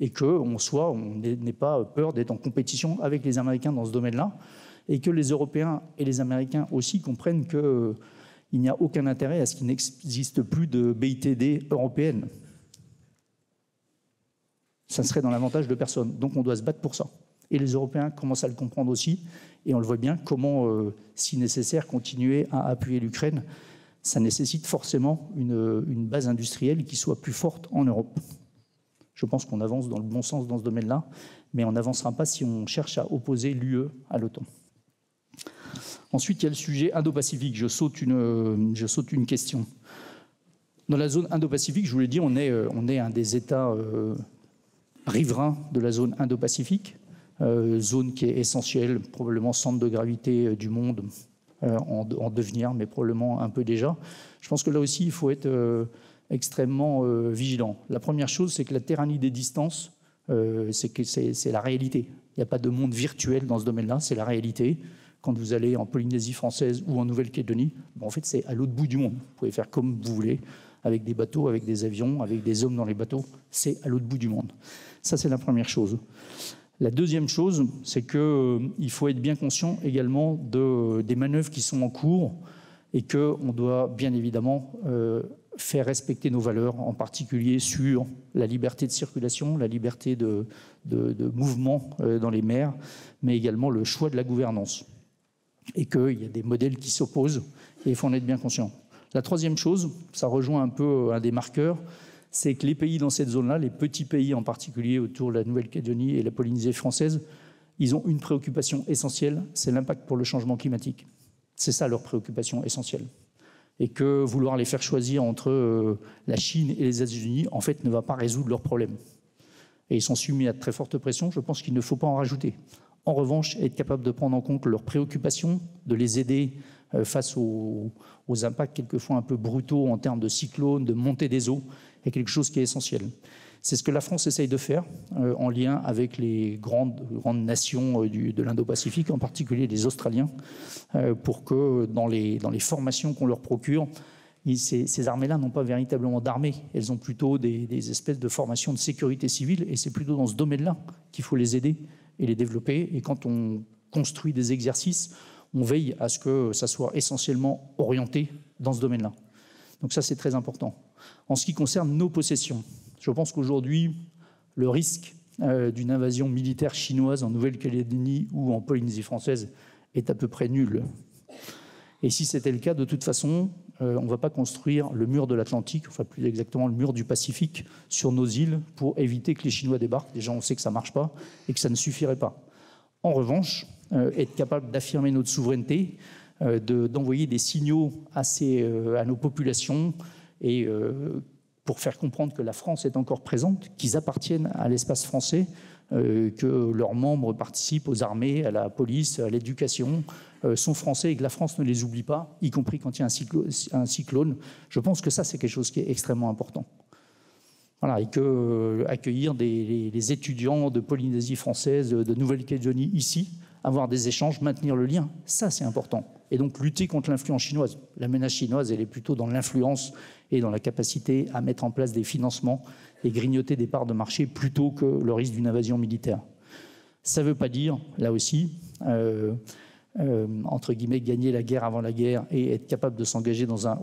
D: et qu'on soit, on n'ait pas peur d'être en compétition avec les Américains dans ce domaine-là, et que les Européens et les Américains aussi comprennent qu'il euh, n'y a aucun intérêt à ce qu'il n'existe plus de BITD européenne ça serait dans l'avantage de personne. Donc on doit se battre pour ça. Et les Européens commencent à le comprendre aussi. Et on le voit bien, comment, euh, si nécessaire, continuer à appuyer l'Ukraine. Ça nécessite forcément une, base industrielle qui soit plus forte en Europe. Je pense qu'on avance dans le bon sens dans ce domaine-là, mais on n'avancera pas si on cherche à opposer l'UE à l'OTAN. Ensuite, il y a le sujet Indo-Pacifique. Je, saute une, question. Dans la zone Indo-Pacifique, je vous l'ai dit, on est, on est un des États euh, riverains de la zone Indo-Pacifique. Euh, zone qui est essentielle, probablement centre de gravité euh, du monde euh, en, devenir, mais probablement un peu déjà. Je pense que là aussi, il faut être extrêmement vigilant. La première chose, c'est que la tyrannie des distances, c'est la réalité. Il n'y a pas de monde virtuel dans ce domaine-là, c'est la réalité. Quand vous allez en Polynésie française ou en Nouvelle-Calédonie, bon, en fait, c'est à l'autre bout du monde. Vous pouvez faire comme vous voulez, avec des bateaux, avec des avions, avec des hommes dans les bateaux. C'est à l'autre bout du monde. Ça, c'est la première chose. La deuxième chose, c'est qu'il euh, faut être bien conscient également de, des manœuvres qui sont en cours et qu'on doit bien évidemment euh, faire respecter nos valeurs, en particulier sur la liberté de circulation, la liberté de, mouvement euh, dans les mers, mais également le choix de la gouvernance. Et qu'il y a des modèles qui s'opposent et il faut en être bien conscient. La troisième chose, ça rejoint un peu un des marqueurs, c'est que les pays dans cette zone-là, les petits pays en particulier autour de la Nouvelle-Calédonie et la Polynésie française, ils ont une préoccupation essentielle, c'est l'impact pour le changement climatique. C'est ça leur préoccupation essentielle. Et que vouloir les faire choisir entre euh, la Chine et les États-Unis, en fait, ne va pas résoudre leurs problèmes. Et ils sont soumis à de très fortes pressions, je pense qu'il ne faut pas en rajouter. En revanche, être capable de prendre en compte leurs préoccupations, de les aider euh, face aux impacts quelquefois un peu brutaux en termes de cyclones, de montée des eaux, est quelque chose qui est essentiel. C'est ce que la France essaye de faire euh, en lien avec les grandes, nations euh, du, de l'Indo-Pacifique, en particulier les Australiens, euh, pour que dans les, dans les formations qu'on leur procure, ces, ces armées-là n'ont pas véritablement d'armée, elles ont plutôt des, des, espèces de formations de sécurité civile, et c'est plutôt dans ce domaine-là qu'il faut les aider et les développer. Et quand on construit des exercices, on veille à ce que ça soit essentiellement orienté dans ce domaine-là. Donc ça, c'est très important. En ce qui concerne nos possessions, je pense qu'aujourd'hui, le risque euh, d'une invasion militaire chinoise en Nouvelle-Calédonie ou en Polynésie française est à peu près nul. Et si c'était le cas, de toute façon, euh, on ne va pas construire le mur de l'Atlantique, enfin plus exactement le mur du Pacifique, sur nos îles pour éviter que les Chinois débarquent. Déjà, on sait que ça ne marche pas et que ça ne suffirait pas. En revanche, euh, être capable d'affirmer notre souveraineté, d'envoyer des signaux à nos populations et euh, pour faire comprendre que la France est encore présente, qu'ils appartiennent à l'espace français, que leurs membres participent aux armées, à la police, à l'éducation, sont français et que la France ne les oublie pas, y compris quand il y a. Un cyclone. Je pense que ça, c'est quelque chose qui est extrêmement important. Voilà, et que accueillir des, les, étudiants de Polynésie française, de Nouvelle-Calédonie ici, avoir des échanges, maintenir le lien, ça c'est important et donc lutter contre l'influence chinoise. La menace chinoise, elle est plutôt dans l'influence et dans la capacité à mettre en place des financements et grignoter des parts de marché plutôt que le risque d'une invasion militaire. Ça ne veut pas dire, là aussi, euh, euh, entre guillemets, gagner la guerre avant la guerre et être capable de s'engager dans, un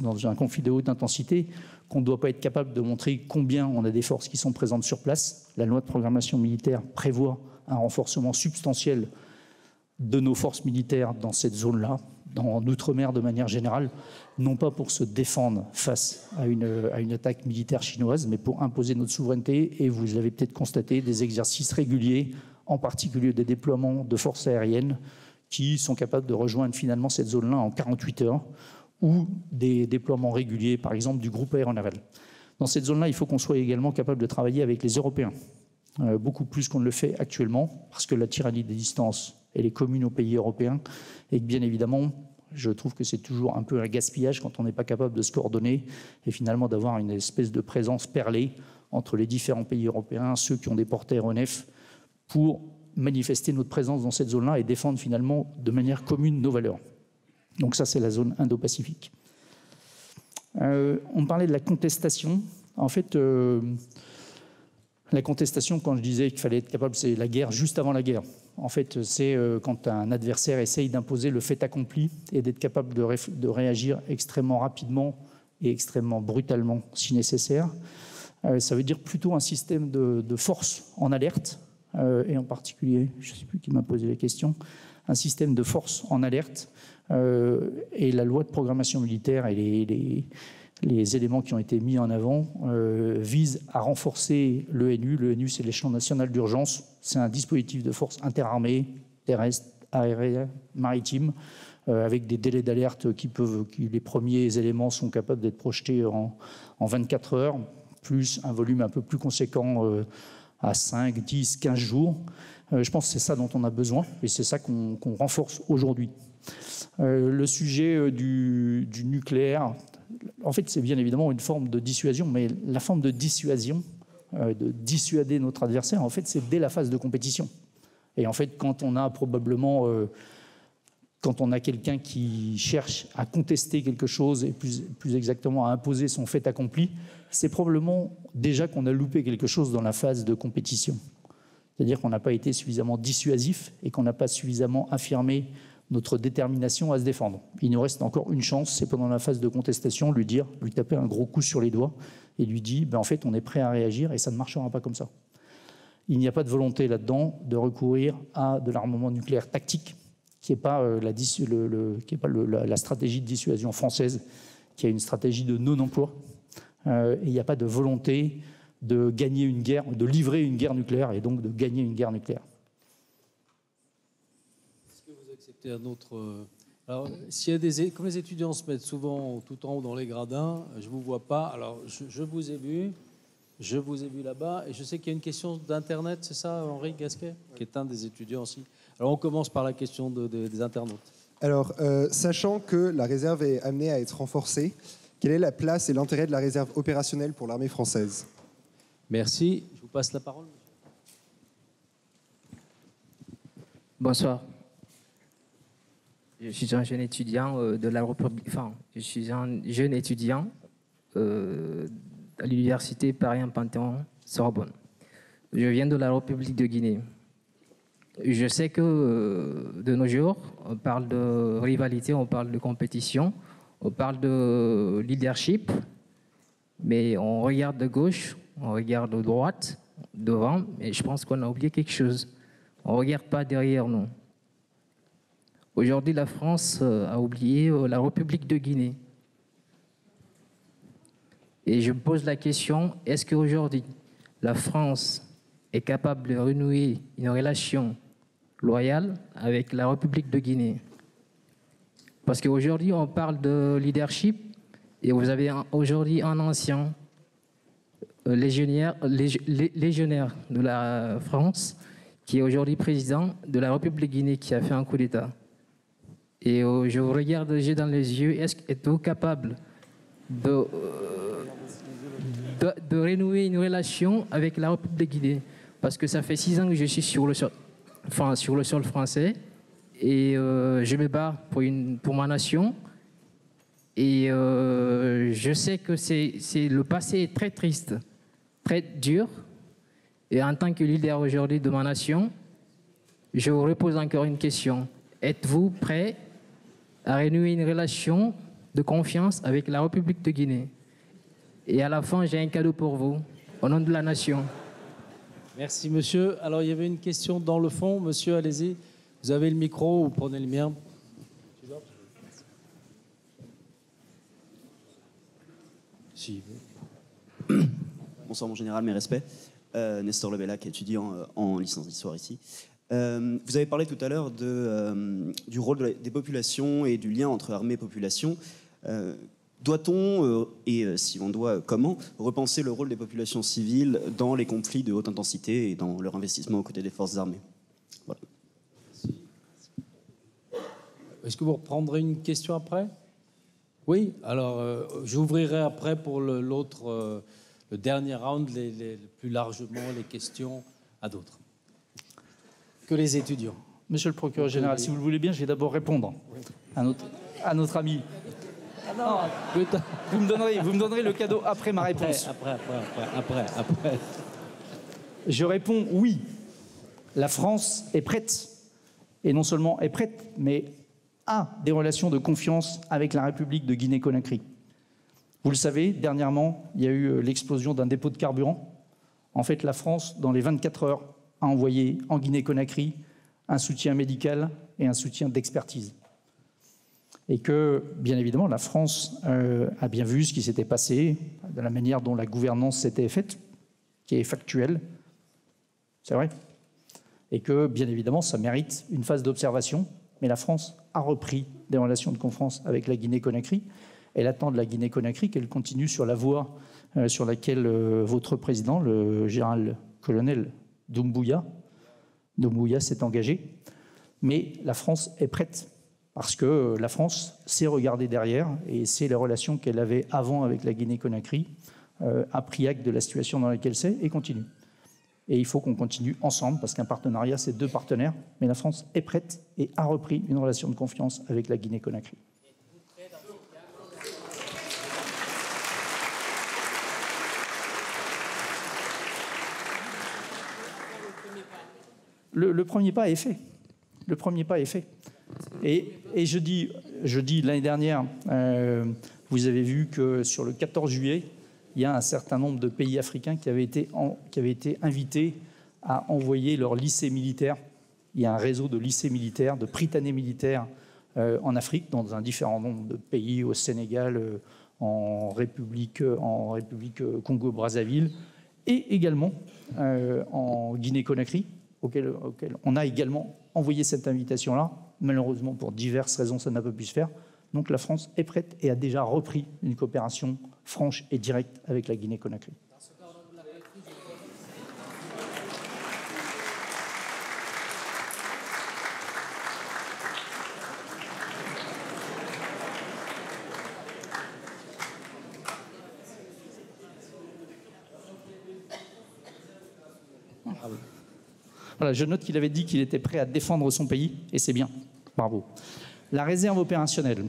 D: dans un conflit de haute intensité, qu'on ne doit pas être capable de montrer combien on a des forces qui sont présentes sur place. La loi de programmation militaire prévoit un renforcement substantiel de nos forces militaires dans cette zone-là, dans l'outre-mer de manière générale, non pas pour se défendre face à une, à une, attaque militaire chinoise, mais pour imposer notre souveraineté. Et vous l'avez peut-être constaté, des exercices réguliers, en particulier des déploiements de forces aériennes qui sont capables de rejoindre finalement cette zone-là en 48 heures, ou des déploiements réguliers, par exemple, du groupe aéronaval. Dans cette zone-là, il faut qu'on soit également capable de travailler avec les Européens, euh, beaucoup plus qu'on ne le fait actuellement, parce que la tyrannie des distances et les communes aux pays européens. Et bien évidemment, je trouve que c'est toujours un peu un gaspillage quand on n'est pas capable de se coordonner et finalement d'avoir une espèce de présence perlée entre les différents pays européens, ceux qui ont des portes aéronefs, pour manifester notre présence dans cette zone-là et défendre finalement de manière commune nos valeurs. Donc ça, c'est la zone Indo-Pacifique. Euh, on parlait de la contestation. En fait, euh, la contestation, quand je disais qu'il fallait être capable, c'est la guerre juste avant la guerre. En fait, c'est euh, quand un adversaire essaye d'imposer le fait accompli et d'être capable de, réagir extrêmement rapidement et extrêmement brutalement si nécessaire. ça veut dire plutôt un système de, force en alerte, et en particulier, je ne sais plus qui m'a posé la question, un système de force en alerte. et la loi de programmation militaire et les, éléments qui ont été mis en avant visent à renforcer l'ENU. L'ENU, c'est l'échelon national d'urgence. C'est un dispositif de force interarmée, terrestre, aérien, maritime, euh, avec des délais d'alerte qui peuvent, les premiers éléments sont capables d'être projetés en, 24 heures, plus un volume un peu plus conséquent euh, à 5, 10, 15 jours. Euh, je pense que c'est ça dont on a besoin et c'est ça qu'on renforce aujourd'hui. le sujet du, nucléaire, en fait, c'est bien évidemment une forme de dissuasion, mais la forme de dissuasion, de dissuader notre adversaire, en fait, c'est dès la phase de compétition. Et en fait, quand on a probablement quand on a quelqu'un qui cherche à contester quelque chose et plus, plus exactement à imposer son fait accompli, c'est probablement déjà qu'on a loupé quelque chose dans la phase de compétition. C'est-à-dire qu'on n'a pas été suffisamment dissuasif et qu'on n'a pas suffisamment affirmé notre détermination à se défendre. Il nous reste encore une chance, c'est pendant la phase de contestation, lui dire, lui taper un gros coup sur les doigts et lui dire, ben en fait, on est prêt à réagir et ça ne marchera pas comme ça. Il n'y a pas de volonté là-dedans de recourir à de l'armement nucléaire tactique qui n'est pas, la, est stratégie de dissuasion française, qui a une stratégie de non-emploi. Euh, il n'y a pas de volonté de gagner une guerre, de livrer une guerre nucléaire et donc de gagner une guerre nucléaire.
A: Est-ce acceptez un autre. Euh, alors, s'il y a des, comme les étudiants se mettent souvent tout en haut dans les gradins, je ne vous vois pas. Alors, je, je, vous ai vu, je vous ai vu là-bas, et je sais qu'il y a une question d'Internet, c'est ça, Henri Gasquet, qui est un des étudiants aussi. Alors on commence par la question des internautes.
H: Alors, euh, sachant que la réserve est amenée à être renforcée, quelle est la place et l'intérêt de la réserve opérationnelle pour l'armée française?
A: Merci. Je vous passe la parole.
I: Bonsoir. Je suis un jeune étudiant euh, de la Enfin, je suis un jeune étudiant euh, à l'université Paris-Panthéon Sorbonne. Je viens de la République de Guinée. Je sais que euh, de nos jours, on parle de rivalité, on parle de compétition, on parle de leadership, mais on regarde de gauche, on regarde de droite, devant, mais je pense qu'on a oublié quelque chose. On ne regarde pas derrière nous. Aujourd'hui, la France euh, a oublié euh, la République de Guinée. Et je me pose la question, est-ce qu'aujourd'hui, la France est capable de renouer une relation loyale avec la République de Guinée? Parce qu'aujourd'hui, on parle de leadership et vous avez aujourd'hui un ancien euh, légionnaire, légionnaire de la France qui est aujourd'hui président de la République de Guinée qui a fait un coup d'État. Et euh, je vous regarde dans les yeux, est-ce êtes-vous capable de, euh, de, de renouer une relation avec la République de Guinée? Parce que ça fait six ans que je suis sur le sol enfin, sur le sol français. Et euh, je me bats pour, une, pour ma nation. Et je sais que c'est, le passé est très triste, très dur. Et en tant que leader aujourd'hui de ma nation, je vous repose encore une question. Êtes-vous prêt à renouer une relation de confiance avec la République de Guinée Et à la fin, j'ai un cadeau pour vous, au nom de la nation.
A: Merci, monsieur. Alors, il y avait une question dans le fond. Monsieur, allez-y. Vous avez le micro, vous prenez le mien.
J: Bonsoir, mon général, mes respects. Euh, Nestor Lebellac, étudiant euh, en licence d'histoire ici. Euh, vous avez parlé tout à l'heure de, du rôle des populations et du lien entre armée et population. Doit-on, euh, et euh, si on doit, comment, repenser le rôle des populations civiles dans les conflits de haute intensité et dans leur investissement aux côtés des forces armées?
A: Est-ce que vous reprendrez une question après? Oui, alors euh, j'ouvrirai après pour l'autre, le, dernier round, les, plus largement les questions à d'autres que les étudiants.
D: Monsieur le procureur général, si vous le voulez bien, je vais d'abord répondre à notre, à notre ami. Ah vous, me donnerez, vous me donnerez le cadeau après ma réponse.
A: Après, après, après, après, après.
D: Je réponds oui. La France est prête. Et non seulement est prête, mais a des relations de confiance avec la République de Guinée-Conakry. Vous le savez, dernièrement, il y a eu euh, l'explosion d'un dépôt de carburant. En fait, la France, dans les 24 heures, a envoyé en Guinée-Conakry un soutien médical et un soutien d'expertise. Et que, bien évidemment, la France euh, a bien vu ce qui s'était passé, de la manière dont la gouvernance s'était faite, qui est factuelle. C'est vrai. Et que, bien évidemment, ça mérite une phase d'observation. Mais la France a repris des relations de confiance avec la Guinée-Conakry. Elle attend de la Guinée-Conakry qu'elle continue sur la voie euh, sur laquelle euh, votre président, le général-colonel Doumbouya, s'est engagé. Mais la France est prête parce que la France sait regarder derrière et c'est les relations qu'elle avait avant avec la Guinée-Conakry, euh, a pris acte de la situation dans laquelle c'est et continue. Et il faut qu'on continue ensemble parce qu'un partenariat, c'est deux partenaires, mais la France est prête et a repris une relation de confiance avec la Guinée-Conakry. Le, premier pas est fait. Le premier pas est fait. Et, je dis, je dis l'année dernière, euh, vous avez vu que sur le 14 juillet, il y a un certain nombre de pays africains qui avaient été, invités à envoyer leurs lycées militaires. Il y a un réseau de lycées militaires, de prytanées militaires euh, en Afrique, dans un différent nombre de pays, au Sénégal, euh, en République, en République Congo-Brazzaville, et également en Guinée-Conakry, auquel, on a également envoyé cette invitation-là. Malheureusement, pour diverses raisons, ça n'a pas pu se faire. Donc la France est prête et a déjà repris une coopération franche et directe avec la Guinée-Conakry. Je note qu'il avait dit qu'il était prêt à défendre son pays, et c'est bien. Bravo. La réserve opérationnelle.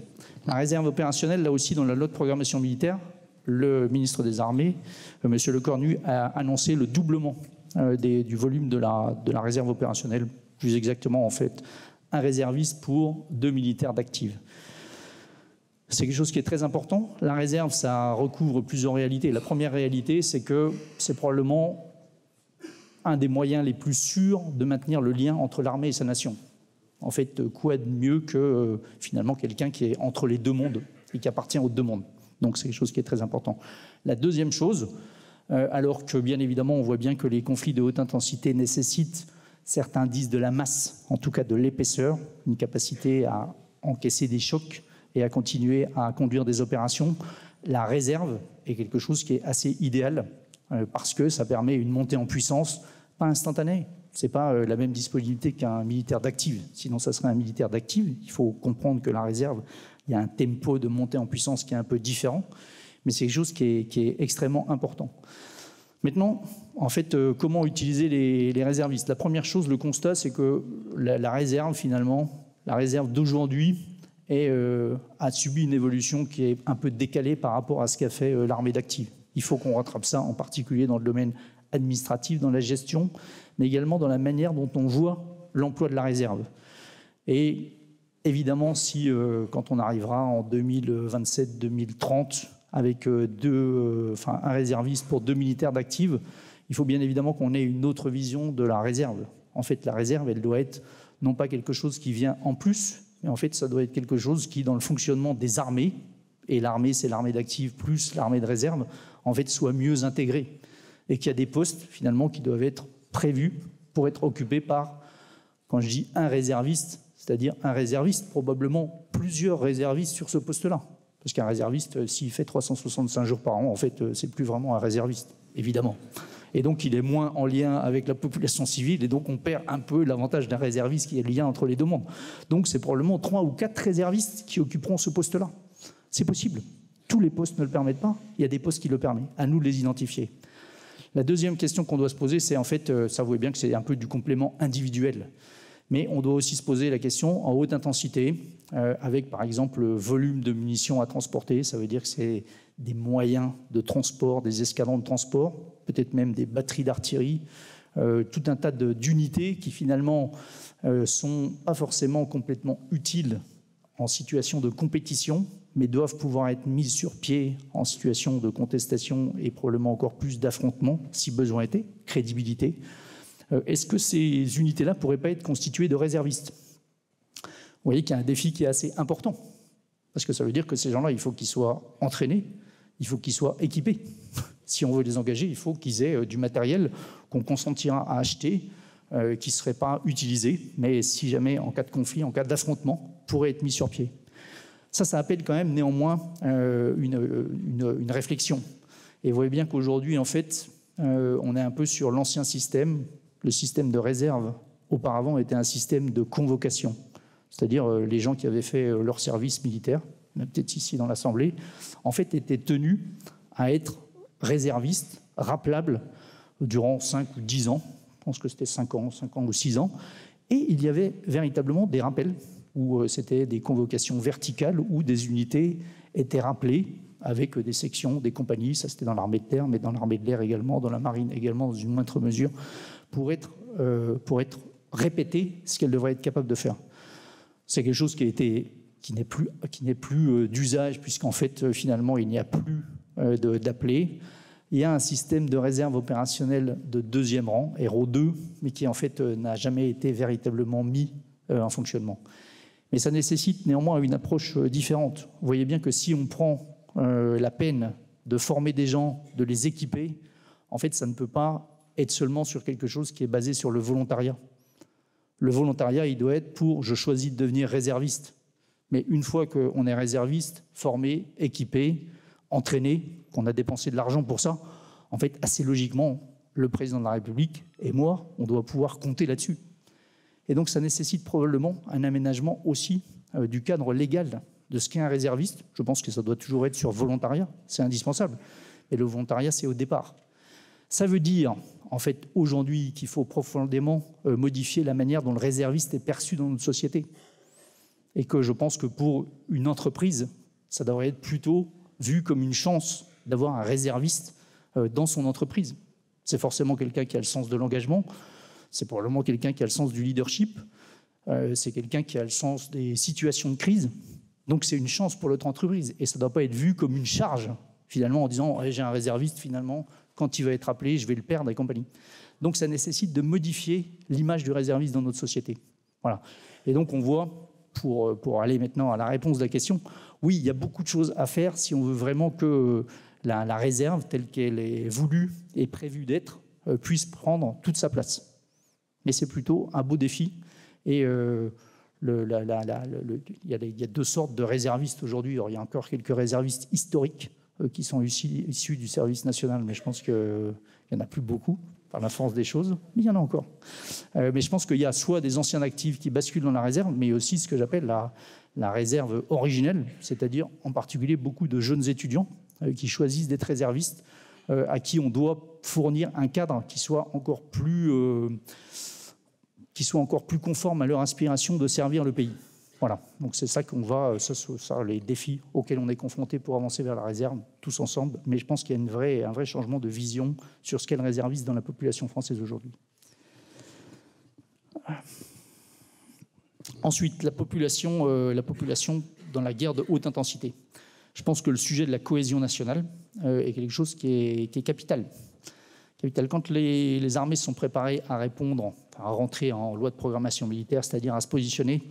D: La réserve opérationnelle, là aussi, dans la loi de programmation militaire, le ministre des Armées, euh, M. Lecornu, a annoncé le doublement euh, du volume de la, de la réserve opérationnelle, plus exactement, en fait, un réserviste pour deux militaires d'active. C'est quelque chose qui est très important. La réserve, ça recouvre plusieurs réalités. La première réalité, c'est que c'est probablement un des moyens les plus sûrs de maintenir le lien entre l'armée et sa nation. En fait, quoi de mieux que euh, finalement quelqu'un qui est entre les deux mondes et qui appartient aux deux mondes? Donc c'est quelque chose qui est très important. La deuxième chose, euh, alors que bien évidemment on voit bien que les conflits de haute intensité nécessitent, certains disent de la masse, en tout cas de l'épaisseur, une capacité à encaisser des chocs et à continuer à conduire des opérations, la réserve est quelque chose qui est assez idéal euh, parce que ça permet une montée en puissance pas instantanée. Ce n'est pas euh, la même disponibilité qu'un militaire d'active. Sinon, ça serait un militaire d'active. Il faut comprendre que la réserve, il y a un tempo de montée en puissance qui est un peu différent, mais c'est quelque chose qui est, extrêmement important. Maintenant, en fait, euh, comment utiliser les, réservistes? La première chose, le constat, c'est que la, réserve, finalement, la réserve d'aujourd'hui a subi une évolution qui est un peu décalée par rapport à ce qu'a fait l'armée d'active. Il faut qu'on rattrape ça, en particulier dans le domaine administratif, dans la gestion, mais également dans la manière dont on voit l'emploi de la réserve. Et évidemment, si euh, quand on arrivera en 2027-2030 avec euh, deux, euh, un réserviste pour deux militaires d'active, il faut bien évidemment qu'on ait une autre vision de la réserve. En fait, la réserve, elle doit être non pas quelque chose qui vient en plus, mais en fait, ça doit être quelque chose qui, dans le fonctionnement des armées, et l'armée, c'est l'armée d'active plus l'armée de réserve, en fait, soit mieux intégré et qu'il y a des postes finalement qui doivent être prévus pour être occupés par, quand je dis un réserviste, c'est-à-dire un réserviste, probablement plusieurs réservistes sur ce poste-là. Parce qu'un réserviste, euh, s'il fait 365 jours par an, en fait, euh, c'est plus vraiment un réserviste, évidemment. Et donc, il est moins en lien avec la population civile, et donc on perd un peu l'avantage d'un réserviste qui est le lien entre les deux mondes. Donc, c'est probablement trois ou quatre réservistes qui occuperont ce poste-là. C'est possible. Tous les postes ne le permettent pas. Il y a des postes qui le permettent. À nous de les identifier. La deuxième question qu'on doit se poser, c'est en fait, euh, ça vous voyez bien que c'est un peu du complément individuel. Mais on doit aussi se poser la question en haute intensité, euh, avec par exemple le volume de munitions à transporter. Ça veut dire que c'est des moyens de transport, des escadrons de transport, peut-être même des batteries d'artillerie, euh, tout un tas d'unités qui finalement sont pas forcément complètement utiles en situation de compétition, mais doivent pouvoir être mises sur pied en situation de contestation et probablement encore plus d'affrontement, si besoin était, crédibilité. Euh, est-ce que ces unités-là ne pourraient pas être constituées de réservistes? Vous voyez qu'il y a un défi qui est assez important, parce que ça veut dire que ces gens-là, il faut qu'ils soient entraînés, il faut qu'ils soient équipés. Si on veut les engager, il faut qu'ils aient euh, du matériel qu'on consentira à acheter, euh, qui ne serait pas utilisé, mais si jamais, en cas de conflit, en cas d'affrontement, pourrait être mis sur pied. Ça, ça appelle quand même néanmoins euh, une, réflexion. Et vous voyez bien qu'aujourd'hui, en fait, euh, on est un peu sur l'ancien système. Le système de réserve, auparavant, était un système de convocation. C'est-à-dire euh, les gens qui avaient fait leur service militaire, peut-être ici dans l'Assemblée, en fait, étaient tenus à être réservistes, rappelables, durant 5 ou 10 ans. Je pense que c'était 5 ans, 5 ans ou 6 ans. Et il y avait véritablement des rappels où euh, c'était des convocations verticales où des unités étaient rappelées avec des sections, des compagnies, ça c'était dans l'armée de terre, mais dans l'armée de l'air également, dans la marine également, dans une moindre mesure, pour être, euh, pour être répétées ce qu'elles devraient être capables de faire. C'est quelque chose qui, n'est plus, qui n'est plus euh, d'usage, puisqu'en fait, finalement, il n'y a plus d'appelés. Il y a un système de réserve opérationnelle de deuxième rang, RO2, mais qui en fait n'a jamais été véritablement mis en fonctionnement. Mais ça nécessite néanmoins une approche euh, différente. Vous voyez bien que si on prend euh, la peine de former des gens, de les équiper, en fait, ça ne peut pas être seulement sur quelque chose qui est basé sur le volontariat. Le volontariat, il doit être pour je choisis de devenir réserviste. Mais une fois qu'on est réserviste, formé, équipé, entraîné, qu'on a dépensé de l'argent pour ça, en fait, assez logiquement, le président de la République et moi, on doit pouvoir compter là-dessus. Et donc ça nécessite probablement un aménagement aussi euh, du cadre légal de ce qu'est un réserviste. Je pense que ça doit toujours être sur volontariat, c'est indispensable. Mais le volontariat, c'est au départ. Ça veut dire, en fait, aujourd'hui, qu'il faut profondément euh, modifier la manière dont le réserviste est perçu dans notre société. Et que je pense que pour une entreprise, ça devrait être plutôt vu comme une chance d'avoir un réserviste euh, dans son entreprise. C'est forcément quelqu'un qui a le sens de l'engagement, c'est probablement quelqu'un qui a le sens du leadership, euh, c'est quelqu'un qui a le sens des situations de crise. Donc c'est une chance pour notre entreprise. Et ça ne doit pas être vu comme une charge, finalement, en disant j'ai un réserviste, finalement, quand il va être appelé, je vais le perdre et compagnie. Donc ça nécessite de modifier l'image du réserviste dans notre société. Voilà. Et donc on voit, pour, pour aller maintenant à la réponse de la question, oui, il y a beaucoup de choses à faire si on veut vraiment que la, la réserve, telle qu'elle est voulue et prévue d'être, euh, puisse prendre toute sa place mais c'est plutôt un beau défi. Et il, y a, deux sortes de réservistes aujourd'hui. Il y a encore quelques réservistes historiques euh, qui sont issus, du service national, mais je pense qu'il n'y en a plus beaucoup par la force des choses, mais il y en a encore. Euh, mais je pense qu'il y a soit des anciens actifs qui basculent dans la réserve, mais aussi ce que j'appelle la, réserve originelle, c'est-à-dire en particulier beaucoup de jeunes étudiants euh, qui choisissent d'être réservistes, à qui on doit fournir un cadre qui soit encore plus qui soient encore plus conformes à leur inspiration de servir le pays. Voilà, donc c'est ça qu'on va, ça, ça, les défis auxquels on est confronté pour avancer vers la réserve, tous ensemble. Mais je pense qu'il y a un vrai changement de vision sur ce qu'est le réserviste dans la population française aujourd'hui. Ensuite, la population, euh, la population dans la guerre de haute intensité. Je pense que le sujet de la cohésion nationale euh, est quelque chose qui est, capital. capital. Quand les armées sont préparées à répondre à rentrer en loi de programmation militaire, c'est-à-dire à se positionner,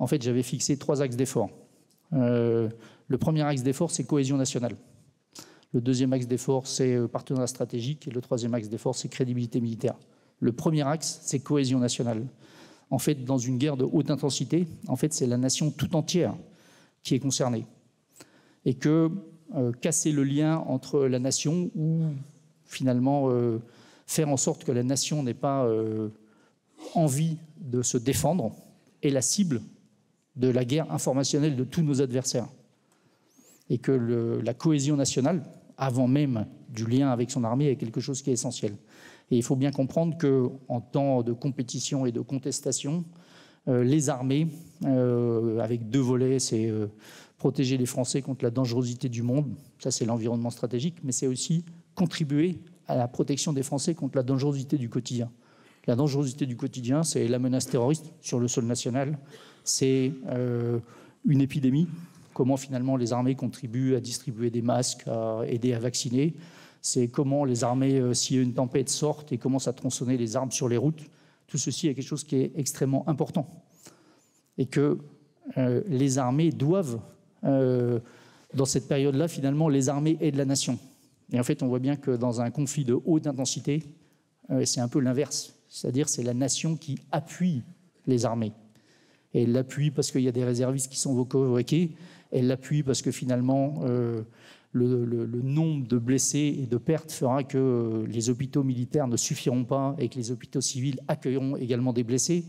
D: en fait, j'avais fixé trois axes d'effort. Euh, le premier axe d'effort, c'est cohésion nationale. Le deuxième axe d'effort, c'est euh, partenariat stratégique. Et le troisième axe d'effort, c'est crédibilité militaire. Le premier axe, c'est cohésion nationale. En fait, dans une guerre de haute intensité, en fait, c'est la nation tout entière qui est concernée. Et que euh, casser le lien entre la nation ou finalement faire en sorte que la nation n'ait pas envie de se défendre est la cible de la guerre informationnelle de tous nos adversaires. Et que la cohésion nationale, avant même du lien avec son armée, est quelque chose qui est essentiel. Et il faut bien comprendre qu'en temps de compétition et de contestation, euh, les armées, euh, avec deux volets, c'est euh, protéger les Français contre la dangerosité du monde, ça c'est l'environnement stratégique, mais c'est aussi contribuer à la protection des Français contre la dangerosité du quotidien. La dangerosité du quotidien, c'est la menace terroriste sur le sol national, c'est euh, une épidémie comment finalement les armées contribuent à distribuer des masques, à aider à vacciner. C'est comment les armées, euh, a une tempête, sortent et commencent à tronçonner les armes sur les routes. Tout ceci est quelque chose qui est extrêmement important. Et que euh, les armées doivent, dans cette période-là, finalement, les armées aident la nation. Et en fait, on voit bien que dans un conflit de haute intensité, c'est un peu l'inverse. C'est-à-dire c'est la nation qui appuie les armées. Et elle l'appuie parce qu'il y a des réservistes qui sont convoqués. Elle l'appuie parce que finalement, euh, le, nombre de blessés et de pertes fera que euh, les hôpitaux militaires ne suffiront pas et que les hôpitaux civils accueilleront également des blessés.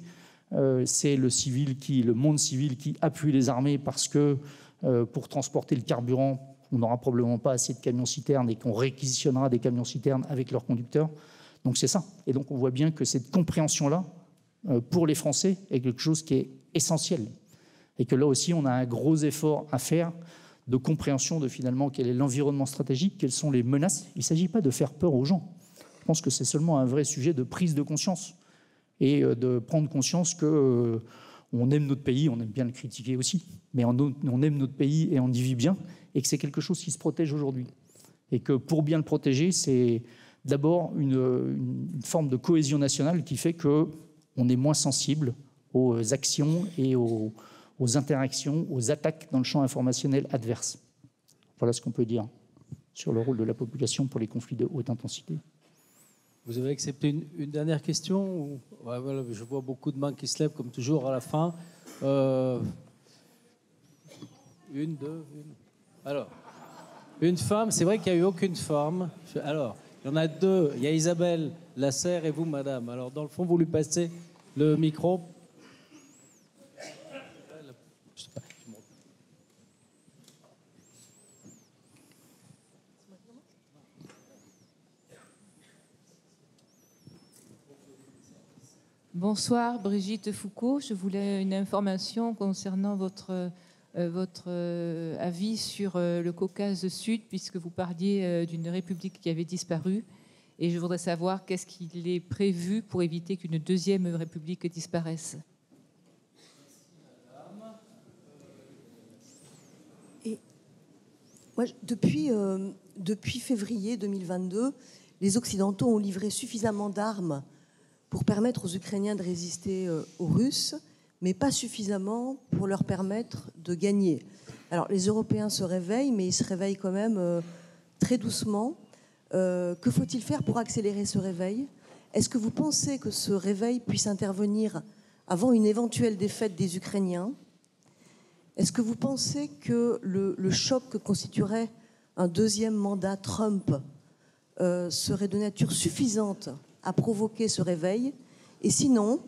D: Euh, c'est le civil qui, le monde civil qui appuie les armées parce que pour transporter le carburant, on n'aura probablement pas assez de camions citernes et qu'on réquisitionnera des camions citernes avec leurs conducteurs. Donc c'est ça. Et donc on voit bien que cette compréhension-là, pour les Français, est quelque chose qui est essentiel. Et que là aussi, on a un gros effort à faire de compréhension de finalement quel est l'environnement stratégique, quelles sont les menaces. Il ne s'agit pas de faire peur aux gens. Je pense que c'est seulement un vrai sujet de prise de conscience et euh, de prendre conscience que euh, on aime notre pays, on aime bien le critiquer aussi, mais on aime notre pays et on y vit bien, et que c'est quelque chose qui se protège aujourd'hui. Et que pour bien le protéger, c'est d'abord une, forme de cohésion nationale qui fait que on est moins sensible aux actions et aux, interactions, aux attaques dans le champ informationnel adverse. Voilà ce qu'on peut dire sur le rôle de la population pour les conflits de haute intensité.
A: Vous avez accepté une, dernière question Je vois beaucoup de mains qui se lèvent comme toujours à la fin. Euh, une, deux, une. Alors, une femme, c'est vrai qu'il n'y a eu aucune femme. Alors, il y en a deux. Il y a Isabelle Lasserre et vous, madame. Alors, dans le fond, vous lui passez le micro
K: Bonsoir, Brigitte Foucault. Je voulais une information concernant votre, votre euh, avis sur euh, le Caucase Sud, puisque vous parliez d'une république qui avait disparu. Et je voudrais savoir qu'est-ce qu'il est prévu pour éviter qu'une deuxième république disparaisse.
L: Et moi, depuis, depuis février 2022, les Occidentaux ont livré suffisamment d'armes pour permettre aux Ukrainiens de résister euh, aux Russes, mais pas suffisamment pour leur permettre de gagner. Alors les Européens se réveillent, mais ils se réveillent quand même euh, très doucement. Euh, que faut-il faire pour accélérer ce réveil? Est-ce que vous pensez que ce réveil puisse intervenir avant une éventuelle défaite des Ukrainiens? Est-ce que vous pensez que le, choc que constituerait un deuxième mandat Trump serait de nature suffisante a provoqué ce réveil? Et sinon,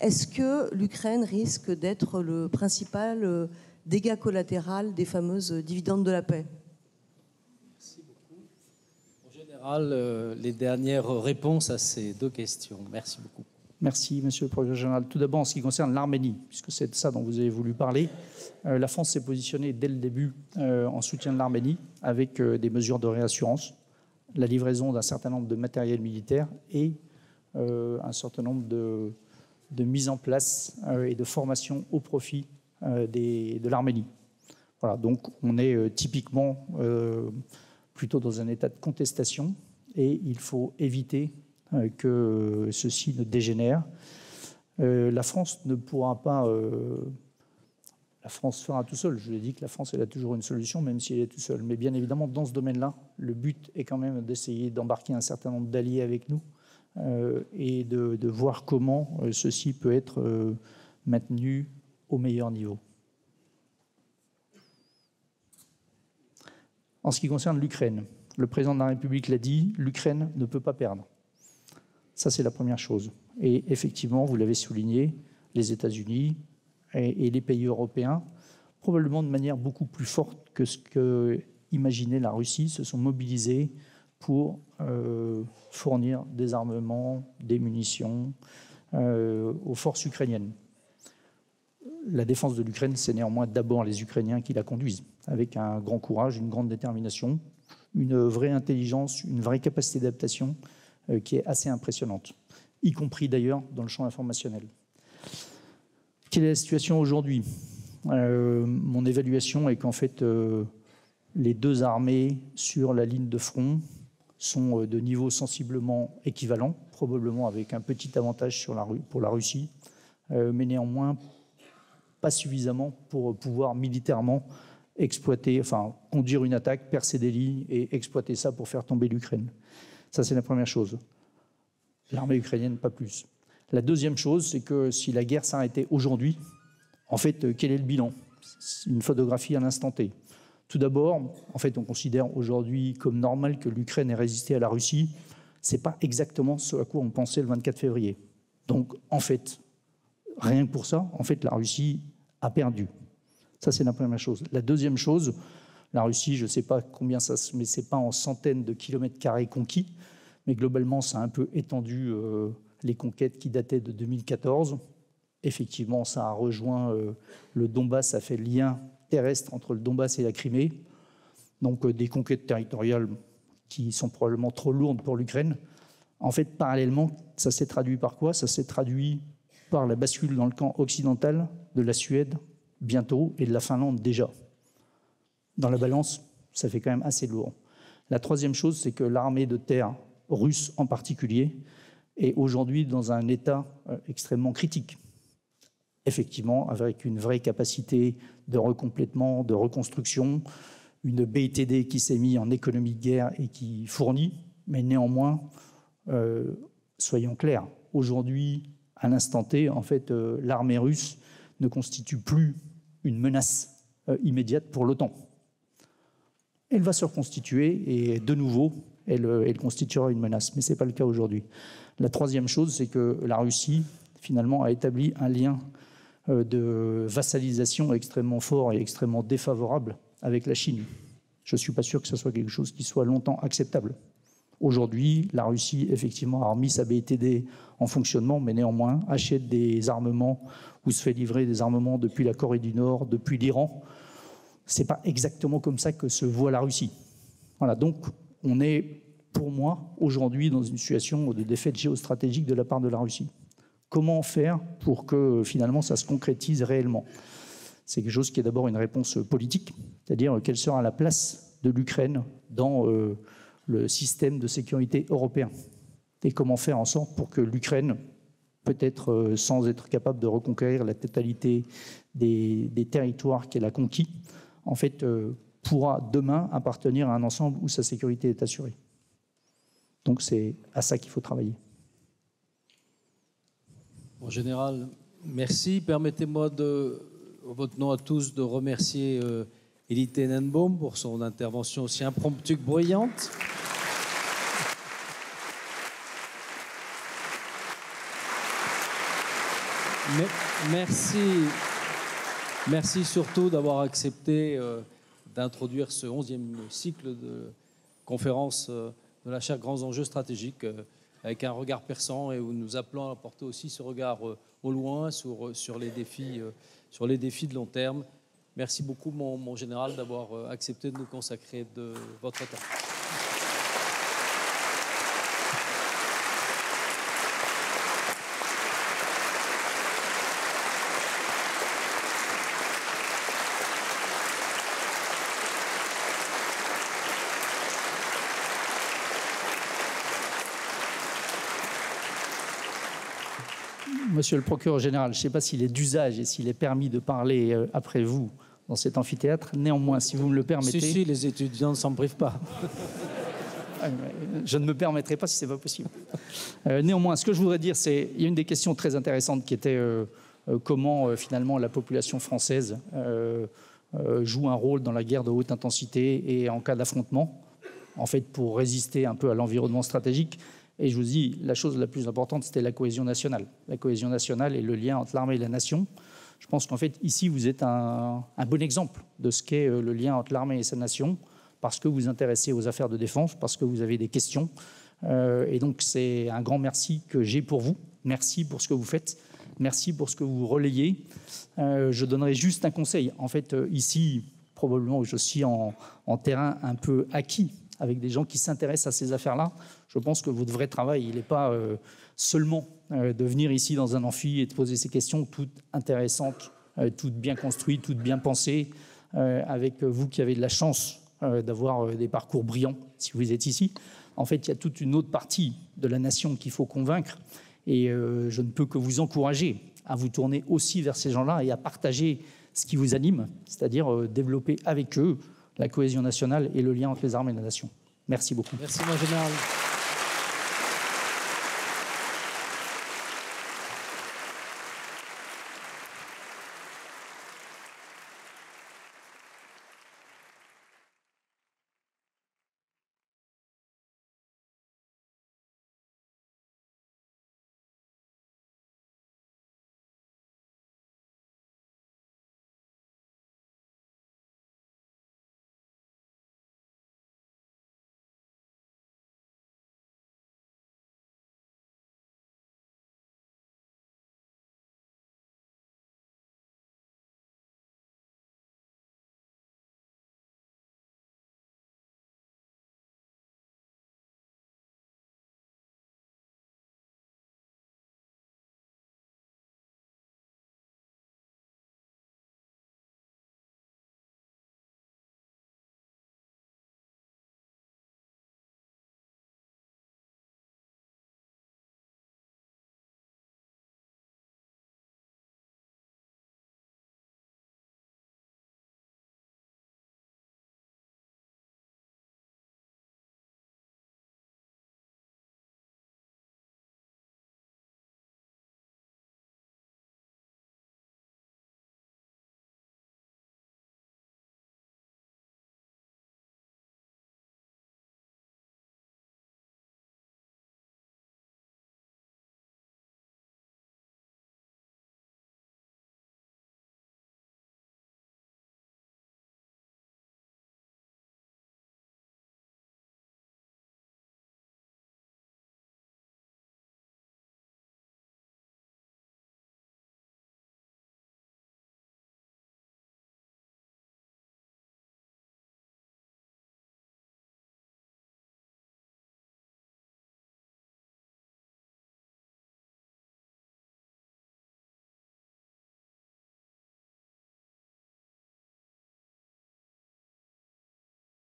L: est-ce que l'Ukraine risque d'être le principal euh, dégât collatéral des fameuses dividendes de la paix?
A: Merci beaucoup. En général, euh, les dernières réponses à ces deux questions. Merci beaucoup.
D: Merci, Monsieur le Procureur général. Tout d'abord, en ce qui concerne l'Arménie, puisque c'est de ça dont vous avez voulu parler, euh, la France s'est positionnée dès le début en soutien de l'Arménie avec des mesures de réassurance la livraison d'un certain nombre de matériel militaire et un certain nombre de, de mises en place euh, et de formation au profit euh, de l'Arménie. Voilà, donc on est typiquement plutôt dans un état de contestation et il faut éviter que ceci ne dégénère. la France ne pourra pas la France fera tout seul. Je l'ai dit que la France, elle a toujours une solution, même si elle est tout seule. Mais bien évidemment, dans ce domaine-là, le but est quand même d'essayer d'embarquer un certain nombre d'alliés avec nous euh, et de, voir comment euh, ceci peut être euh, maintenu au meilleur niveau. En ce qui concerne l'Ukraine, le président de la République l'a dit, l'Ukraine ne peut pas perdre. Ça, c'est la première chose. Et effectivement, vous l'avez souligné, les États-Unis, et, les pays européens, probablement de manière beaucoup plus forte que ce que imaginait la Russie, se sont mobilisés pour euh, fournir des armements, des munitions euh, aux forces ukrainiennes. La défense de l'Ukraine, c'est néanmoins d'abord les Ukrainiens qui la conduisent, avec un grand courage, une grande détermination, une vraie intelligence, une vraie capacité d'adaptation euh, qui est assez impressionnante, y compris d'ailleurs dans le champ informationnel. Quelle est la situation aujourd'hui? Mon évaluation est qu'en fait, les deux armées sur la ligne de front sont de niveau sensiblement équivalent, probablement avec un petit avantage pour la Russie, mais néanmoins pas suffisamment pour pouvoir militairement exploiter, enfin conduire une attaque, percer des lignes et exploiter ça pour faire tomber l'Ukraine. Ça, c'est la première chose. L'armée ukrainienne, pas plus. La deuxième chose, c'est que si la guerre s'arrêtait aujourd'hui, en fait, euh, quel est le bilan? Une photographie à l'instant T. Tout d'abord, en fait, on considère aujourd'hui comme normal que l'Ukraine ait résisté à la Russie. C'est pas exactement ce à quoi on pensait le 24 février. Donc, en fait, rien que pour ça, en fait, la Russie a perdu. Ça, c'est la première chose. La deuxième chose, la Russie, je ne sais pas combien ça se, mais c'est pas en centaines de kilomètres carrés conquis, mais globalement, ça a un peu étendu euh, les conquêtes qui dataient de 2014. Effectivement, ça a rejoint euh, le Donbass, ça fait lien terrestre entre le Donbass et la Crimée. Donc euh, des conquêtes territoriales qui sont probablement trop lourdes pour l'Ukraine. En fait, parallèlement, ça s'est traduit par quoi? Ça s'est traduit par la bascule dans le camp occidental de la Suède bientôt et de la Finlande déjà. Dans la balance, ça fait quand même assez lourd. La troisième chose, c'est que l'armée de terre russe en particulier est aujourd'hui dans un état euh, extrêmement critique. Effectivement, avec une vraie capacité de recomplètement, de reconstruction, une BITD qui s'est mise en économie de guerre et qui fournit, mais néanmoins, euh, soyons clairs, aujourd'hui, à l'instant T, en fait, euh, l'armée russe ne constitue plus une menace euh, immédiate pour l'OTAN. Elle va se reconstituer et de nouveau, elle, elle constituera une menace, mais ce n'est pas le cas aujourd'hui. La troisième chose, c'est que la Russie, finalement, a établi un lien de vassalisation extrêmement fort et extrêmement défavorable avec la Chine. Je ne suis pas sûr que ce soit quelque chose qui soit longtemps acceptable. Aujourd'hui, la Russie, effectivement, a remis sa BITD en fonctionnement, mais néanmoins achète des armements ou se fait livrer des armements depuis la Corée du Nord, depuis l'Iran. Ce n'est pas exactement comme ça que se voit la Russie. Voilà, donc on est, pour moi, aujourd'hui dans une situation de défaite géostratégique de la part de la Russie. Comment faire pour que finalement ça se concrétise réellement C'est quelque chose qui est d'abord une réponse politique, c'est-à-dire quelle sera la place de l'Ukraine dans euh, le système de sécurité européen et comment faire en sorte pour que l'Ukraine, peut-être euh, sans être capable de reconquérir la totalité des, territoires qu'elle a conquis, en fait, euh, pourra demain appartenir à un ensemble où sa sécurité est assurée. Donc c'est à ça qu'il faut travailler.
A: En général, merci. Permettez-moi votre nom à tous, de remercier euh, Elie Tenenbaum pour son intervention aussi impromptue que bruyante. Merci. Merci surtout d'avoir accepté euh, d'introduire ce 11e cycle de conférences euh, de la chaire Grands Enjeux Stratégiques euh, avec un regard perçant et où nous appelons à apporter aussi ce regard au loin les défis, sur les défis de long terme. Merci beaucoup, mon, mon général, d'avoir accepté de nous consacrer de votre temps.
D: Monsieur le procureur général, je ne sais pas s'il est d'usage et s'il est permis de parler euh, après vous dans cet amphithéâtre. Néanmoins, si vous me le permettez.
A: Si, si, les étudiants ne s'en privent pas.
D: Ah, je ne me permettrai pas si ce n'est pas possible. Euh, néanmoins, ce que je voudrais dire, c'est il y a une des questions très intéressantes qui était euh, comment finalement la population française joue un rôle dans la guerre de haute intensité et en cas d'affrontement, en fait pour résister un peu à l'environnement stratégique. Et je vous dis, la chose la plus importante, c'était la cohésion nationale. La cohésion nationale et le lien entre l'armée et la nation. Je pense qu'en fait, ici, vous êtes un, bon exemple de ce qu'est euh, le lien entre l'armée et sa nation, parce que vous vous intéressez aux affaires de défense, parce que vous avez des questions. Euh, et donc, c'est un grand merci que j'ai pour vous. Merci pour ce que vous faites. Merci pour ce que vous relayez. Euh, je donnerai juste un conseil. En fait, ici, probablement, je suis en terrain un peu acquis avec des gens qui s'intéressent à ces affaires-là. Je pense que votre vrai travail, il n'est pas euh, seulement euh, de venir ici dans un amphi et de poser ces questions toutes intéressantes toutes bien construites, toutes bien pensées, avec vous qui avez de la chance d'avoir des parcours brillants si vous êtes ici. En fait, il y a toute une autre partie de la nation qu'il faut convaincre. Et je ne peux que vous encourager à vous tourner aussi vers ces gens-là et à partager ce qui vous anime, c'est-à-dire développer avec eux la cohésion nationale et le lien entre les armées et la nation. Merci beaucoup.